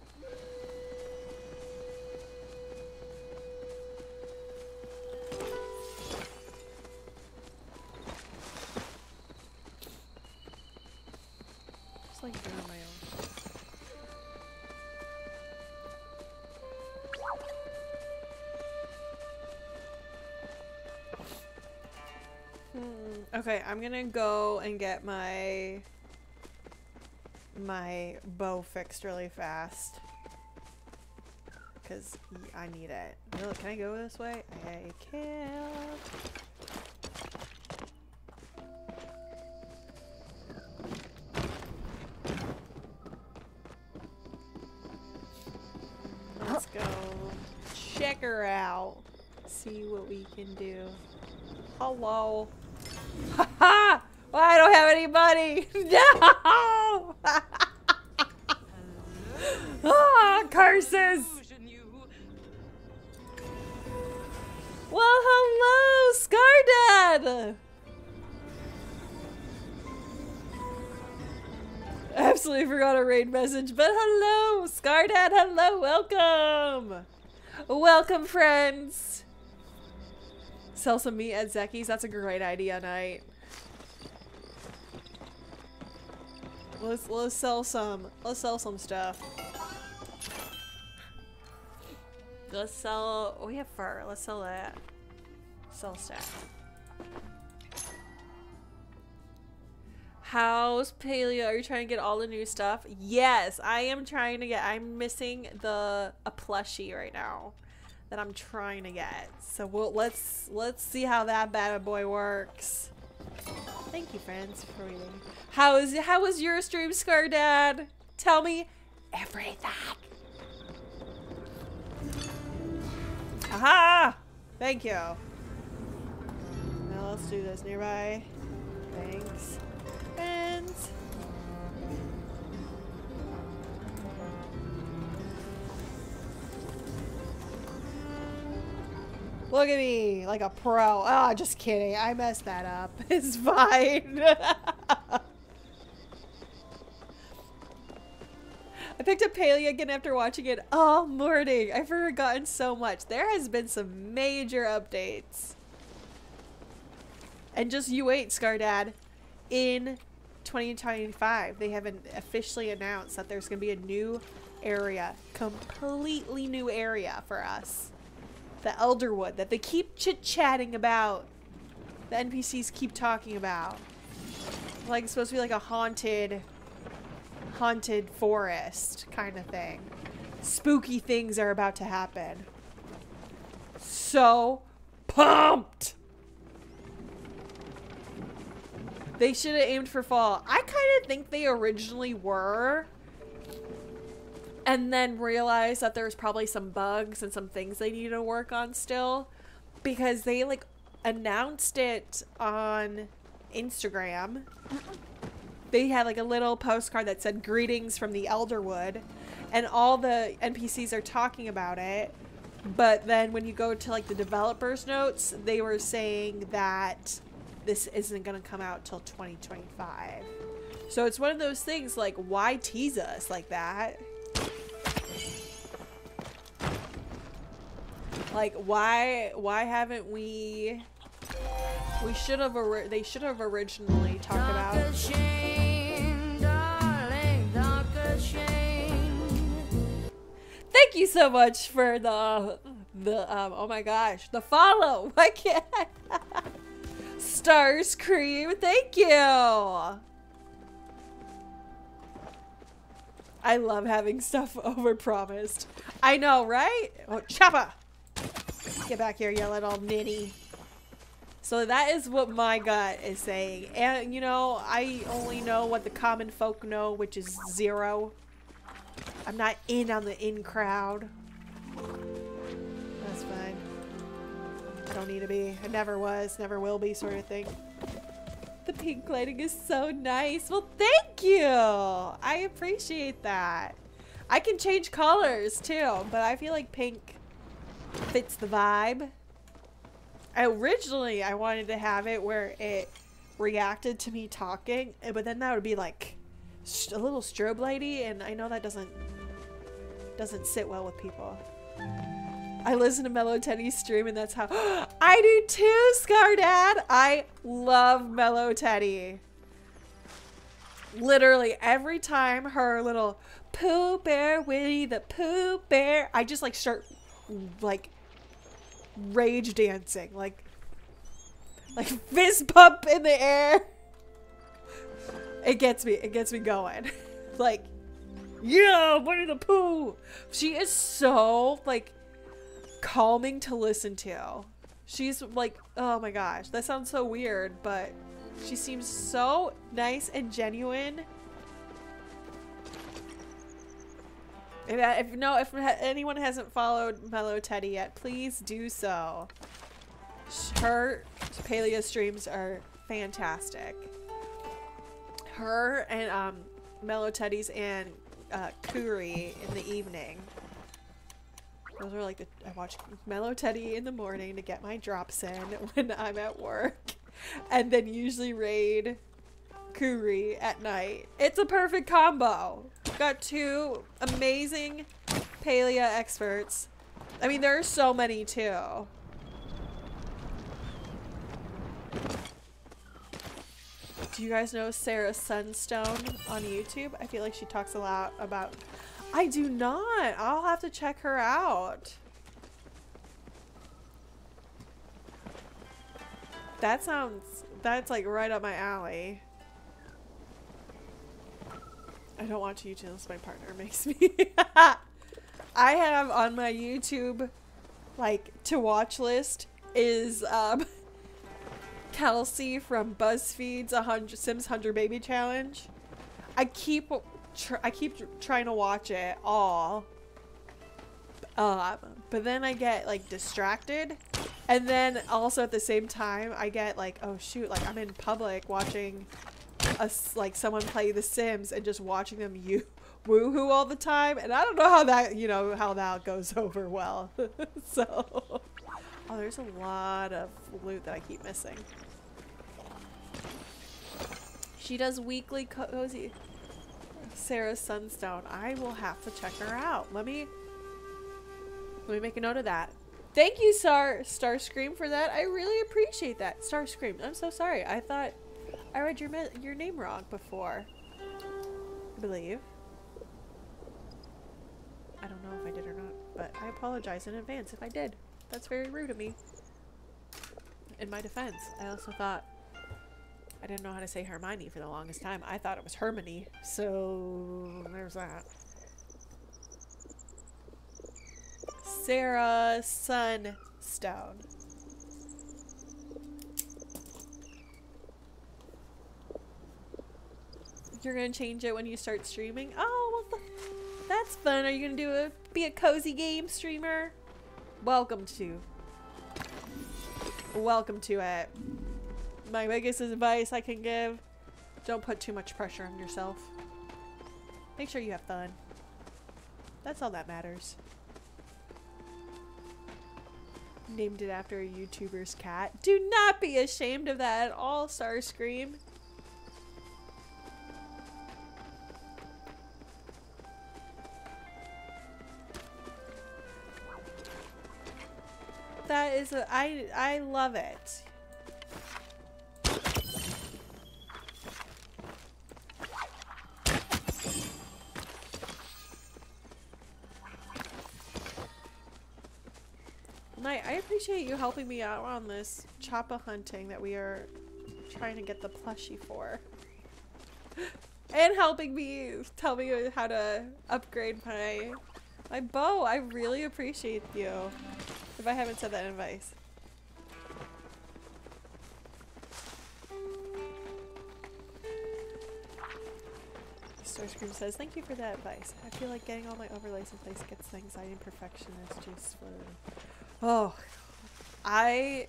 I'm gonna go and get my my bow fixed really fast. Cause I need it. Really, can I go this way? I can't. Let's go check her out. See what we can do. Hello. [LAUGHS] Well, I don't have any money. [LAUGHS] No! [LAUGHS] ah, curses! Well, hello, Scardad! Absolutely forgot a raid message, but hello, Scardad, hello, welcome! Welcome, friends! Sell some meat at Zeki's. That's a great idea, Knight. Let's let's sell some. Let's sell some stuff. Let's sell. Oh, we have fur. Let's sell that. Sell stuff. How's Palia? Are you trying to get all the new stuff? Yes, I am trying to get. I'm missing the a plushie right now that I'm trying to get. So we'll let's let's see how that bad boy works. Thank you, friends, for reading. How is how was your stream, Scar Dad? Tell me everything. Aha! Thank you. Now let's do this nearby. Thanks. Friends. Look at me, like a pro. Ah, just kidding. I messed that up. [LAUGHS] It's fine. [LAUGHS] I picked up Palia again after watching it all morning. I've forgotten so much. There has been some major updates. And just you wait, Scardad. In 2025, they haven't officially announced that there's going to be a new area. Completely new area for us the Elderwood that they keep chit chatting about. The NPCs keep talking about. Like it's supposed to be like a haunted, haunted forest kind of thing. Spooky things are about to happen. So pumped. They should have aimed for fall. I kind of think they originally were. And then realized that there's probably some bugs and some things they need to work on still. Because they like announced it on Instagram. They had like a little postcard that said greetings from the Elderwood. And all the NPCs are talking about it. But then when you go to like the developers notes, they were saying that this isn't going to come out till 2025. So it's one of those things like why tease us like that? Like why why haven't we we should have they should have originally talked about Thank you so much for the the um oh my gosh, the follow. [LAUGHS] Why can't I? Starscream, thank you. I love having stuff [LAUGHS] over promised. I know, right? Oh, Chapaa! Get back here, you little ninny. So that is what my gut is saying. And, you know, I only know what the common folk know, which is zero. I'm not in on the in crowd. That's fine. I don't need to be. I never was, never will be sort of thing. The pink lighting is so nice. Well, thank you. I appreciate that. I can change colors too, but I feel like pink fits the vibe. Originally, I wanted to have it where it reacted to me talking, eh, but then that would be like a little strobe lighty, and I know that doesn't doesn't sit well with people. I listen to Mellow Teddy's stream, and that's how [GASPS] I do too, Scar Dad. I love Mellow Teddy. Literally every time her little Pooh Bear, Winnie the Pooh Bear, I just like start like rage dancing, like like fist pump in the air. It gets me. It gets me going. [LAUGHS] like, yeah, Winnie the Pooh. She is so like calming to listen to. She's like, oh my gosh, that sounds so weird, but she seems so nice and genuine. If, if no, if anyone hasn't followed Mellow Teddy yet, please do so. Her Palia streams are fantastic. Her and um, Mellow Teddy's and uh, Kuri in the evening. Those are like the, I watch Mellow Teddy in the morning to get my drops in [LAUGHS] when I'm at work, and then usually raid Kuri at night. It's a perfect combo. Got two amazing Palia experts. I mean, there are so many too. Do you guys know Sarah Sunstone on YouTube? I feel like she talks a lot about... I do not! I'll have to check her out. That sounds... That's like right up my alley. I don't watch YouTube unless my partner makes me. [LAUGHS] I have on my YouTube, like, to watch list is, um... Kelsey from BuzzFeed's 100 Sims 100 Baby Challenge. I keep I keep trying to watch it all. Um, but then I get like distracted. And then also at the same time I get like, oh shoot, like I'm in public watching us like someone play The Sims and just watching them you [LAUGHS] woohoo all the time. And I don't know how that, you know, how that goes [LAUGHS] over well. [LAUGHS] so Oh, there's a lot of loot that I keep missing. She does weekly cozy. Sarah Sunstone. I will have to check her out. Let me let me make a note of that. Thank you, Star Starscream, for that. I really appreciate that. Starscream. I'm so sorry. I thought I read your your name wrong before. I believe. I don't know if I did or not, but I apologize in advance if I did. That's very rude of me. In my defense, I also thought I didn't know how to say Hermione for the longest time. I thought it was Hermione, so there's that. Sarah Sunstone. You're gonna change it when you start streaming? Oh, well, that's fun. Are you gonna do a be a cozy game streamer? Welcome to. Welcome to it. My biggest advice I can give: don't put too much pressure on yourself. Make sure you have fun. That's all that matters. Named it after a YouTuber's cat. Do not be ashamed of that at all, Starscream. That is a I I love it. Knight, I appreciate you helping me out on this Chapaa hunting that we are trying to get the plushie for. [LAUGHS] and helping me tell me how to upgrade my my bow. I really appreciate you. If I haven't said that in advice. Starscream says, thank you for that advice. I feel like getting all my overlays in place gets the anxiety and perfection is just for Oh, I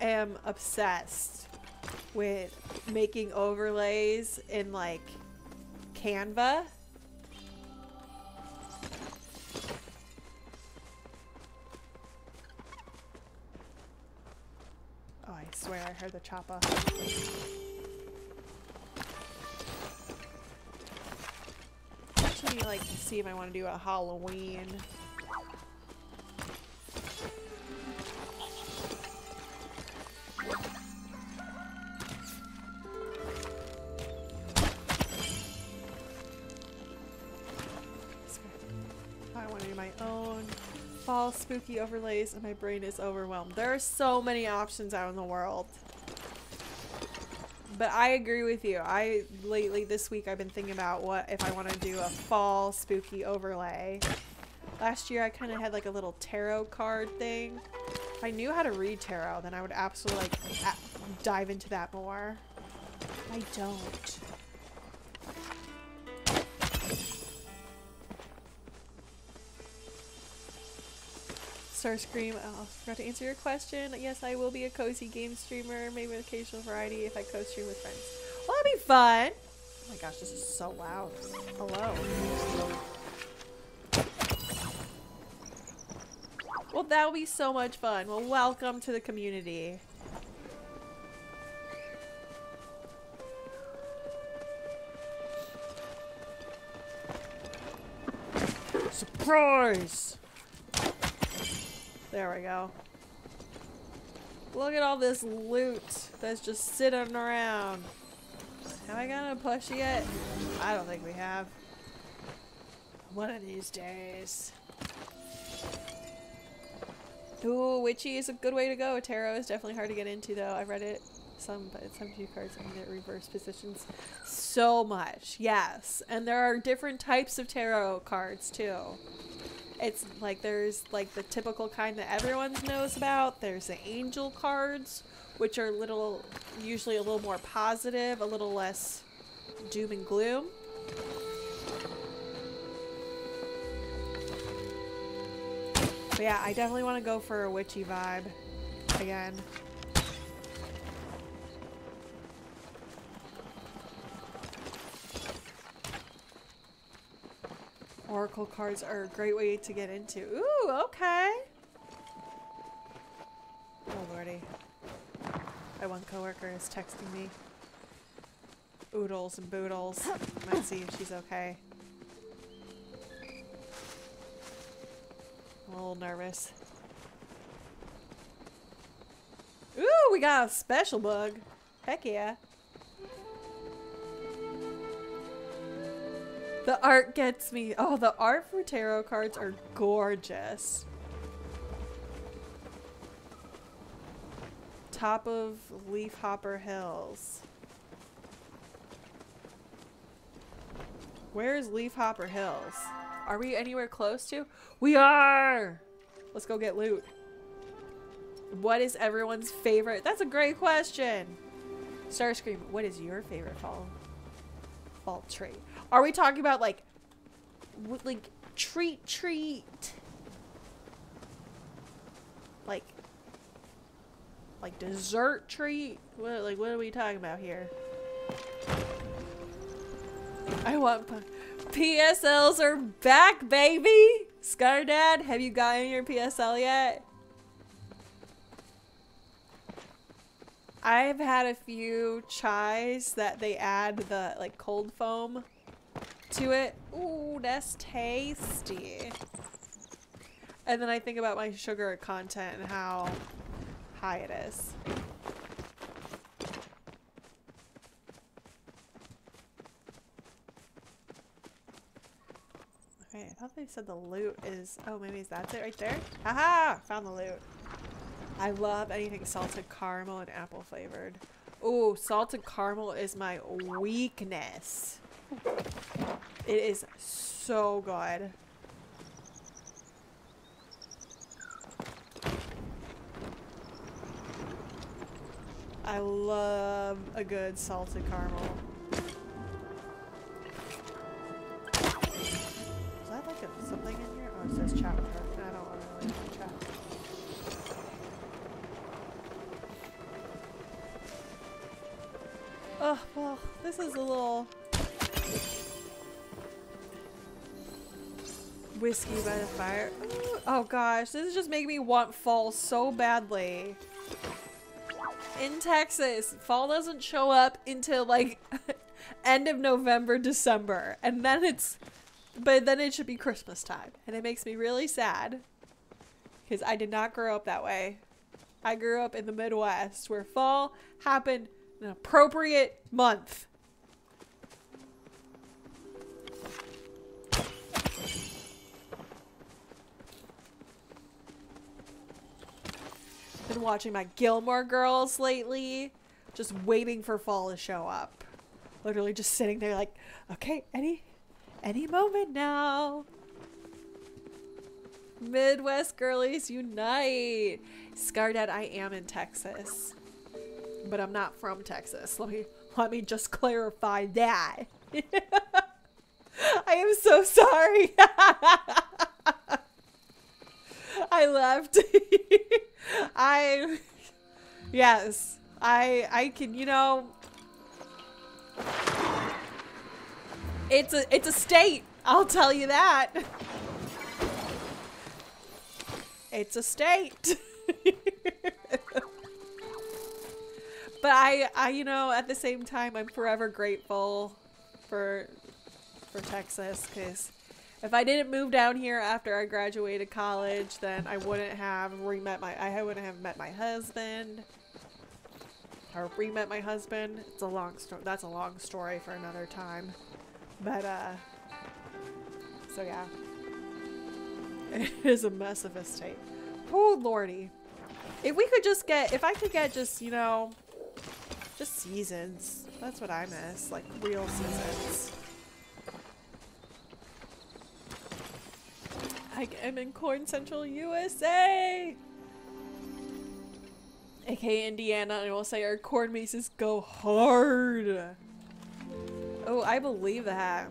am obsessed with making overlays in like Canva. Swear I heard the Chapaa. Actually, like, see if I want to do a Halloween. Spooky overlays and my brain is overwhelmed. There are so many options out in the world. But I agree with you. I lately this week I've been thinking about what if I want to do a fall spooky overlay. Last year I kind of had like a little tarot card thing. If I knew how to read tarot, then I would absolutely like dive into that more. I don't. Starscream, oh, I forgot to answer your question. Yes, I will be a cozy game streamer, maybe with occasional variety if I co-stream with friends. Well, that'd be fun. Oh my gosh, this is so loud. Hello. Well, that would be so much fun. Well, welcome to the community. Surprise! There we go. Look at all this loot that's just sitting around. Have I got a plushie yet? I don't think we have. One of these days. Ooh, Witchy is a good way to go. Tarot is definitely hard to get into though. I've read it some, but some few cards can get reverse positions so much. Yes. And there are different types of tarot cards too. It's like there's like the typical kind that everyone knows about. There's the angel cards, which are little, usually a little more positive, a little less doom and gloom. But yeah, I definitely want to go for a witchy vibe again. Oracle cards are a great way to get into. Ooh, okay. Oh lordy. My one coworker is texting me. Oodles and boodles. Might see if she's okay. I'm a little nervous. Ooh, we got a special bug. Heck yeah. The art gets me. Oh, the art for tarot cards are gorgeous. Top of Leafhopper Hills. Where is Leafhopper Hills? Are we anywhere close to? We are! Let's go get loot. What is everyone's favorite? That's a great question. Starscream, what is your favorite fall fall tree. Are we talking about like, like treat treat? Like, like dessert treat? What like what are we talking about here? I want PSLs are back, baby. Scar Dad, have you gotten your PSL yet? I've had a few chais that they add the like cold foam to it. Ooh, that's tasty. And then I think about my sugar content and how high it is. Okay, I thought they said the loot is. Oh, maybe that's it right there. Haha! Found the loot. I love anything salted caramel and apple flavored. Ooh, salted caramel is my weakness. It is so good. I love a good salted caramel. Is that like a, something in here? Oh, it says chat with her. I don't want to chat. Oh, well, this is a little whiskey by the fire. Ooh, Oh gosh, this is just making me want fall so badly. In Texas, fall doesn't show up until like [LAUGHS] end of November, December, and then it's but then it should be Christmas time, and it makes me really sad because I did not grow up that way. I grew up in the Midwest where fall happened an appropriate month. Been watching my Gilmore Girls lately, just waiting for fall to show up. Literally just sitting there like, okay, any any moment now. Midwest girlies unite. Scardad, I am in Texas. But I'm not from Texas. Let me let me just clarify that. [LAUGHS] I am so sorry. [LAUGHS] [LAUGHS] I left. [LAUGHS] I yes. I I can, you know, it's a it's a state. I'll tell you that. [LAUGHS] It's a state. but I I you know, at the same time I'm forever grateful for for Texas cuz if I didn't move down here after I graduated college, then I wouldn't have re-met my I wouldn't have met my husband or re-met my husband. It's a long story. That's a long story for another time. But uh so yeah. [LAUGHS] It is a mess of a state. Oh lordy. If we could just get if I could get just, you know, just seasons. That's what I miss. Like real seasons. I am in Corn Central, USA! aka Indiana, and I will say our corn mazes go hard. Oh, I believe that.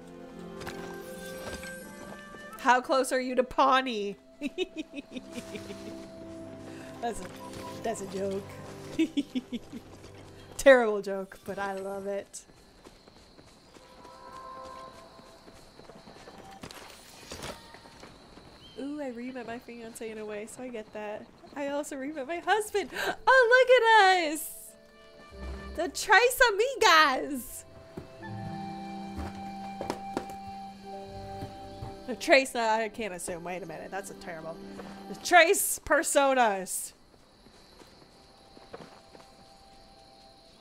How close are you to Pawnee? [LAUGHS] that's a that's a joke. [LAUGHS] Terrible joke, but I love it. Ooh, I re-met my fiance in a way, so I get that. I also re-met my husband. Oh, look at us! The Trace Amigas! The Trace, I can't assume. Wait a minute, that's a terrible. The Trace Personas!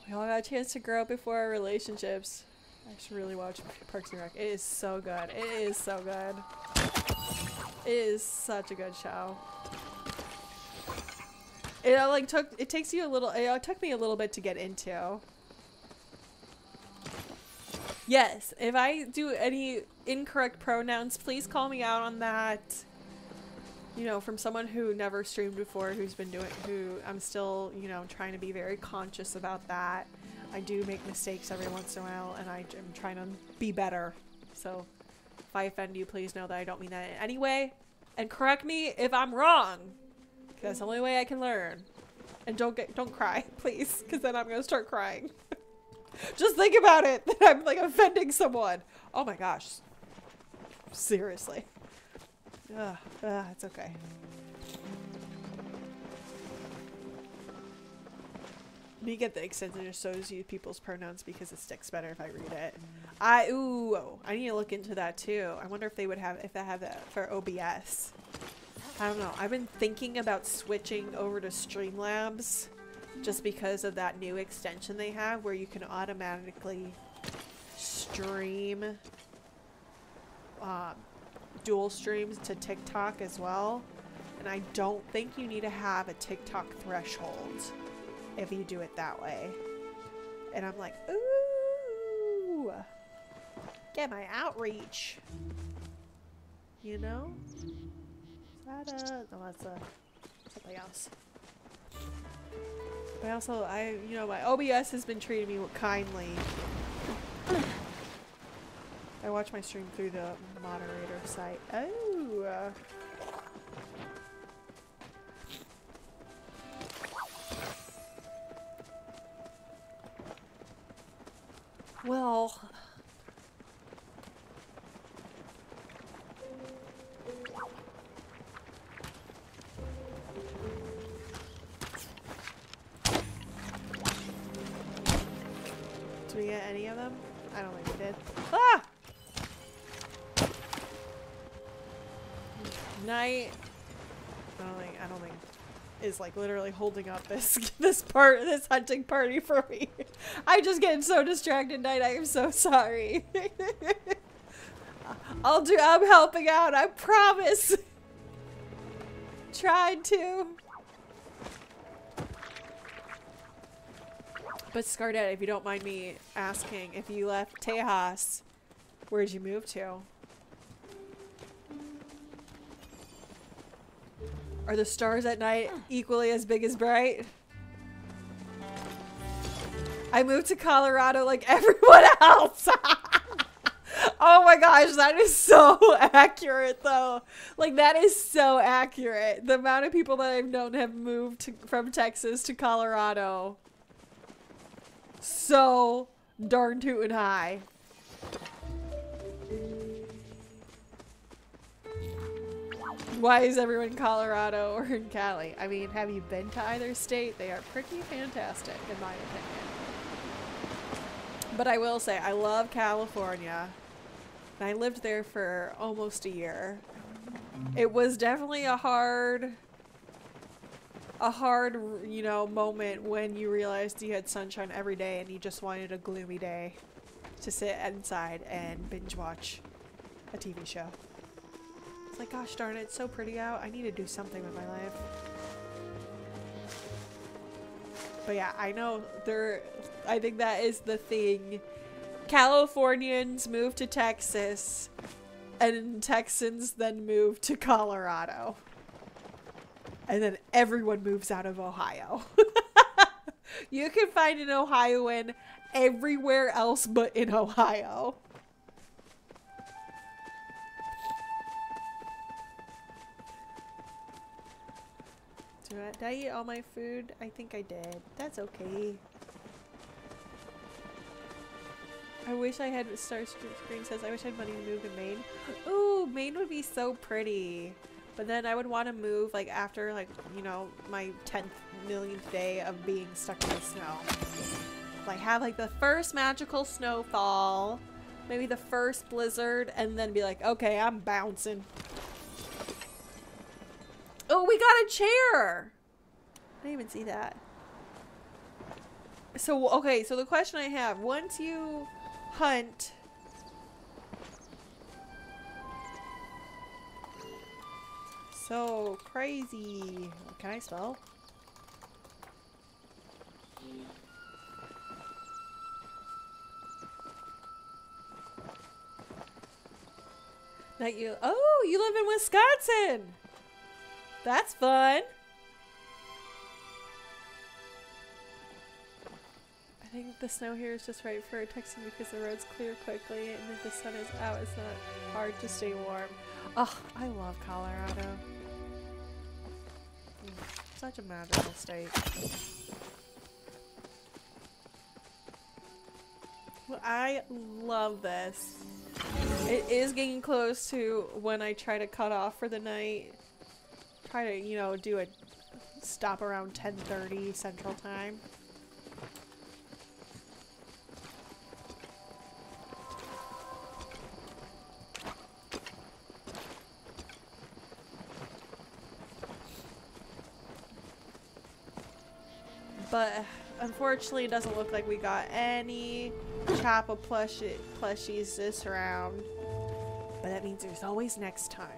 We all got a chance to grow up before our relationships. I should really watch Parks and Rec. It is so good. It is so good. It is such a good show. It uh, like took it takes you a little it uh, took me a little bit to get into. Yes, if I do any incorrect pronouns, please call me out on that. You know, from someone who never streamed before, who's been doing who I'm still, you know, trying to be very conscious about that. I do make mistakes every once in a while, and I am trying to be better. So if I offend you, please know that I don't mean that in any way. And correct me if I'm wrong. that's the only way I can learn. And don't get don't cry, [LAUGHS] please, because then I'm gonna start crying. [LAUGHS] Just think about it [LAUGHS] that I'm like offending someone. Oh my gosh. Seriously. Ugh, ugh, it's okay. Me get the extension shows you people's pronouns because it sticks better if I read it. I ooh, I need to look into that too. I wonder if they would have if they have that for OBS. I don't know. I've been thinking about switching over to Streamlabs just because of that new extension they have where you can automatically stream um, dual streams to TikTok as well. And I don't think you need to have a TikTok threshold if you do it that way. And I'm like, ooh, get my outreach. You know? Is that a, no, that's a, something else. But also, I, you know, my OBS has been treating me kindly. I watch my stream through the moderator site. Oh. uh. Well. Get any of them? I don't think we did. Ah! Night. I don't think. I don't think is like literally holding up this [LAUGHS] this part this hunting party for me. I'm just get so distracted night. I am so sorry. [LAUGHS] I'll do. I'm helping out. I promise. [LAUGHS] Tried to. But Scardet, if you don't mind me asking, if you left Tejas, where'd you move to? Are the stars at night equally as big as bright? I moved to Colorado like [LAUGHS] everyone else. [LAUGHS] oh my gosh, that is so [LAUGHS] accurate though. Like that is so accurate. The amount of people that I've known have moved to, from Texas to Colorado. So darn tootin' high. Why is everyone in Colorado [LAUGHS] or in Cali? I mean, have you been to either state? They are pretty fantastic, in my opinion. But I will say, I love California. And I lived there for almost a year. It was definitely a hard, a hard, you know, moment when you realized you had sunshine every day and you just wanted a gloomy day to sit inside and binge watch a TV show. It's like, gosh darn it, it's so pretty out. I need to do something with my life. But yeah, I know there, I think that is the thing. Californians move to Texas, and Texans then move to Colorado. And then everyone moves out of Ohio. [LAUGHS] you can find an Ohioan everywhere else but in Ohio. Did I, eat all my food? I think I did. That's okay. I wish I had Starscream says I wish I had money to move to Maine. [GASPS] Ooh, Maine would be so pretty. But then I would want to move like after like, you know, my 10th millionth day of being stuck in the snow. Like have like the first magical snowfall, maybe the first blizzard, and then be like, okay, I'm bouncing. Oh, we got a chair! I didn't even see that. So, okay, so the question I have, once you hunt... So crazy. Can I spell? That you- Oh, you live in Wisconsin! That's fun. I think the snow here is just right for texting because the roads clear quickly and if the sun is out, it's not hard to stay warm. Oh, I love Colorado. Such a magical state. Well, I love this. It is getting close to when I try to cut off for the night. Try to, you know, do a stop around 10:30 Central Time. But unfortunately, it doesn't look like we got any Chapaa plushie, plushies this round. But that means there's always next time.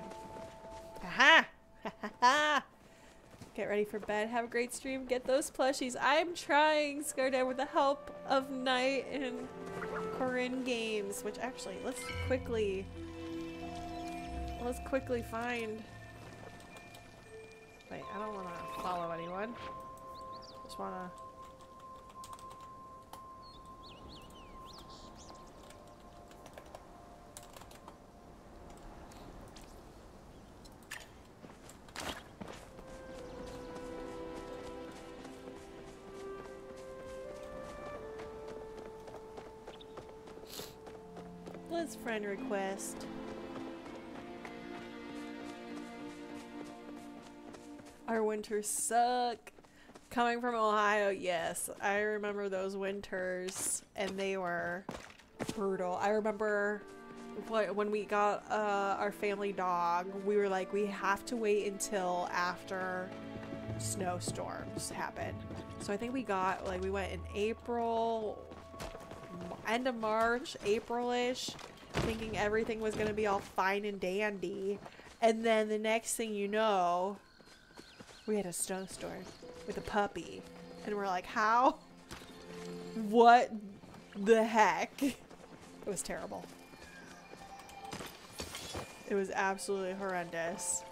Aha! Get ready for bed. Have a great stream. Get those plushies. I'm trying, Scardan, with the help of Knight and Corinne Games. Which actually, let's quickly... Let's quickly find... Wait, I don't want to follow anyone. Just want to... Let's friend request. Our winters suck. Coming from Ohio, yes. I remember those winters and they were brutal. I remember when we got uh, our family dog, we were like, we have to wait until after snowstorms happen. So I think we got, like, we went in April, end of March, April-ish, thinking everything was going to be all fine and dandy. And then the next thing you know, we had a snowstorm with a puppy. And we're like, how? What the heck? It was terrible. It was absolutely horrendous.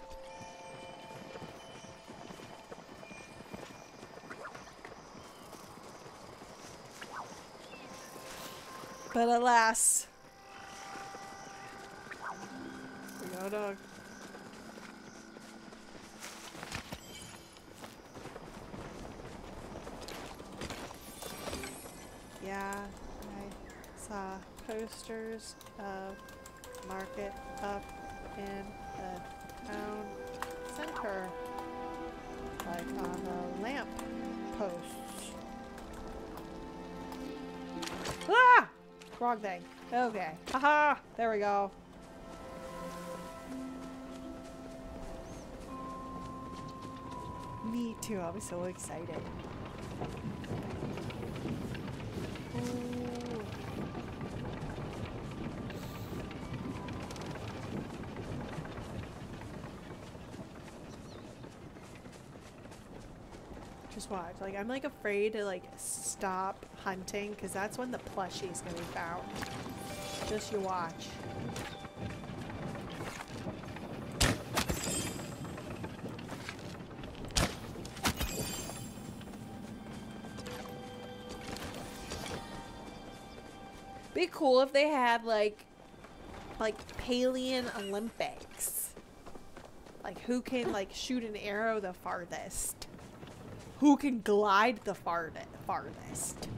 But alas. Dog. Yeah, I saw posters of market up in the town center, like on the lamp posts. Ah! Wrong thing. Okay. Haha! There we go. Me too. I'm so excited. Just watch. Like, I'm like afraid to like stop hunting because that's when the plushie's gonna be found. Just you watch. Be cool if they had like like Palian Olympics. Like who can like shoot an arrow the farthest? Who can glide the farth farthest?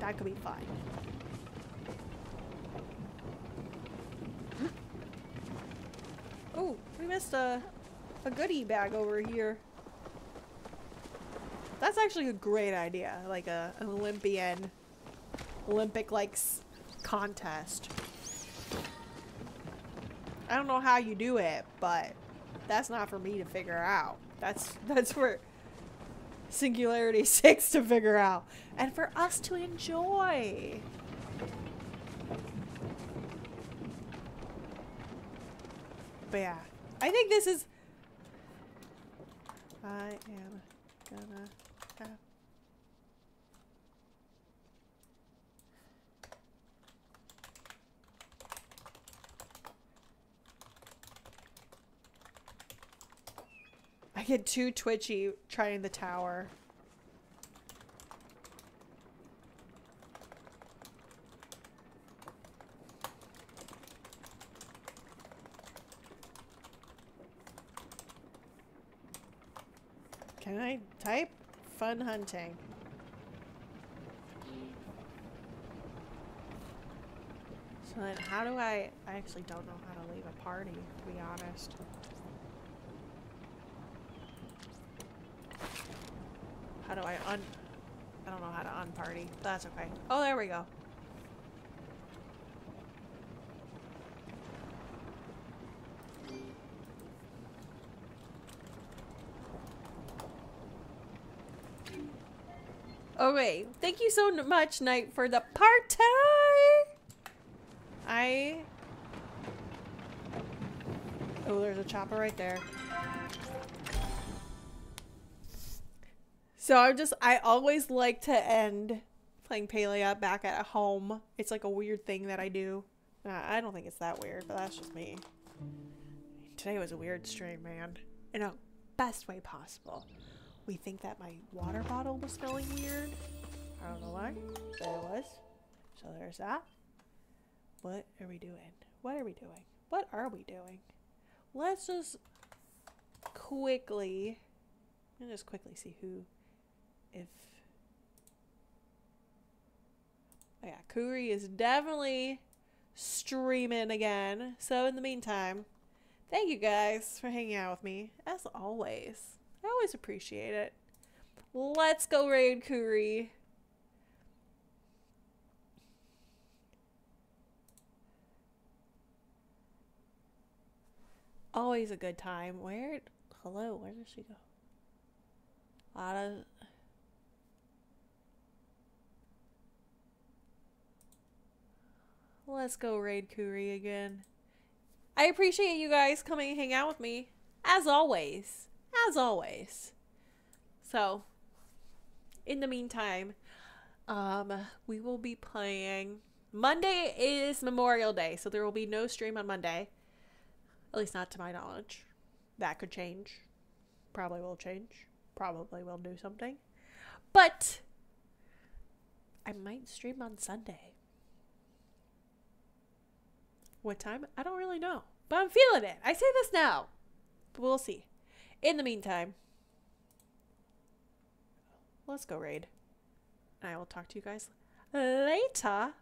That could be fun. Oh, we missed a a goodie bag over here. That's actually a great idea, like a an Olympian Olympic like contest. I don't know how you do it, but that's not for me to figure out. That's [LAUGHS] that's for Singularity [LAUGHS] 6 to figure out and for us to enjoy. But yeah, I think this is I am gonna get too twitchy trying the tower. Can I type? Fun hunting. So then how do I... I actually don't know how to leave a party, to be honest. How do I un I don't know how to unparty. That's okay. Oh there we go. Okay, thank you so much, Knight, for the party. I. Oh, there's a Chapaa right there. So I'm just, I always like to end playing Palia back at home. It's like a weird thing that I do. I don't think it's that weird, but that's just me. Today was a weird stream, man. In a best way possible. We think that my water bottle was smelling weird. I don't know why, but it was. So there's that. What are we doing? What are we doing? What are we doing? Let's just quickly, let just quickly see who, if. Oh yeah, Kuri is definitely streaming again. So in the meantime, thank you guys for hanging out with me as always. I always appreciate it. Let's go raid Kuri. Always a good time. Where? Hello, where does she go? A lot of. Let's go raid Kuri again. I appreciate you guys coming and hang out with me. As always. As always. So, in the meantime, um, we will be playing. Monday is Memorial Day, so there will be no stream on Monday. At least not to my knowledge. That could change. Probably will change. Probably will do something. But I might stream on Sunday. What time? I don't really know. But I'm feeling it. I say this now. But we'll see. In the meantime, let's go raid. And I will talk to you guys later.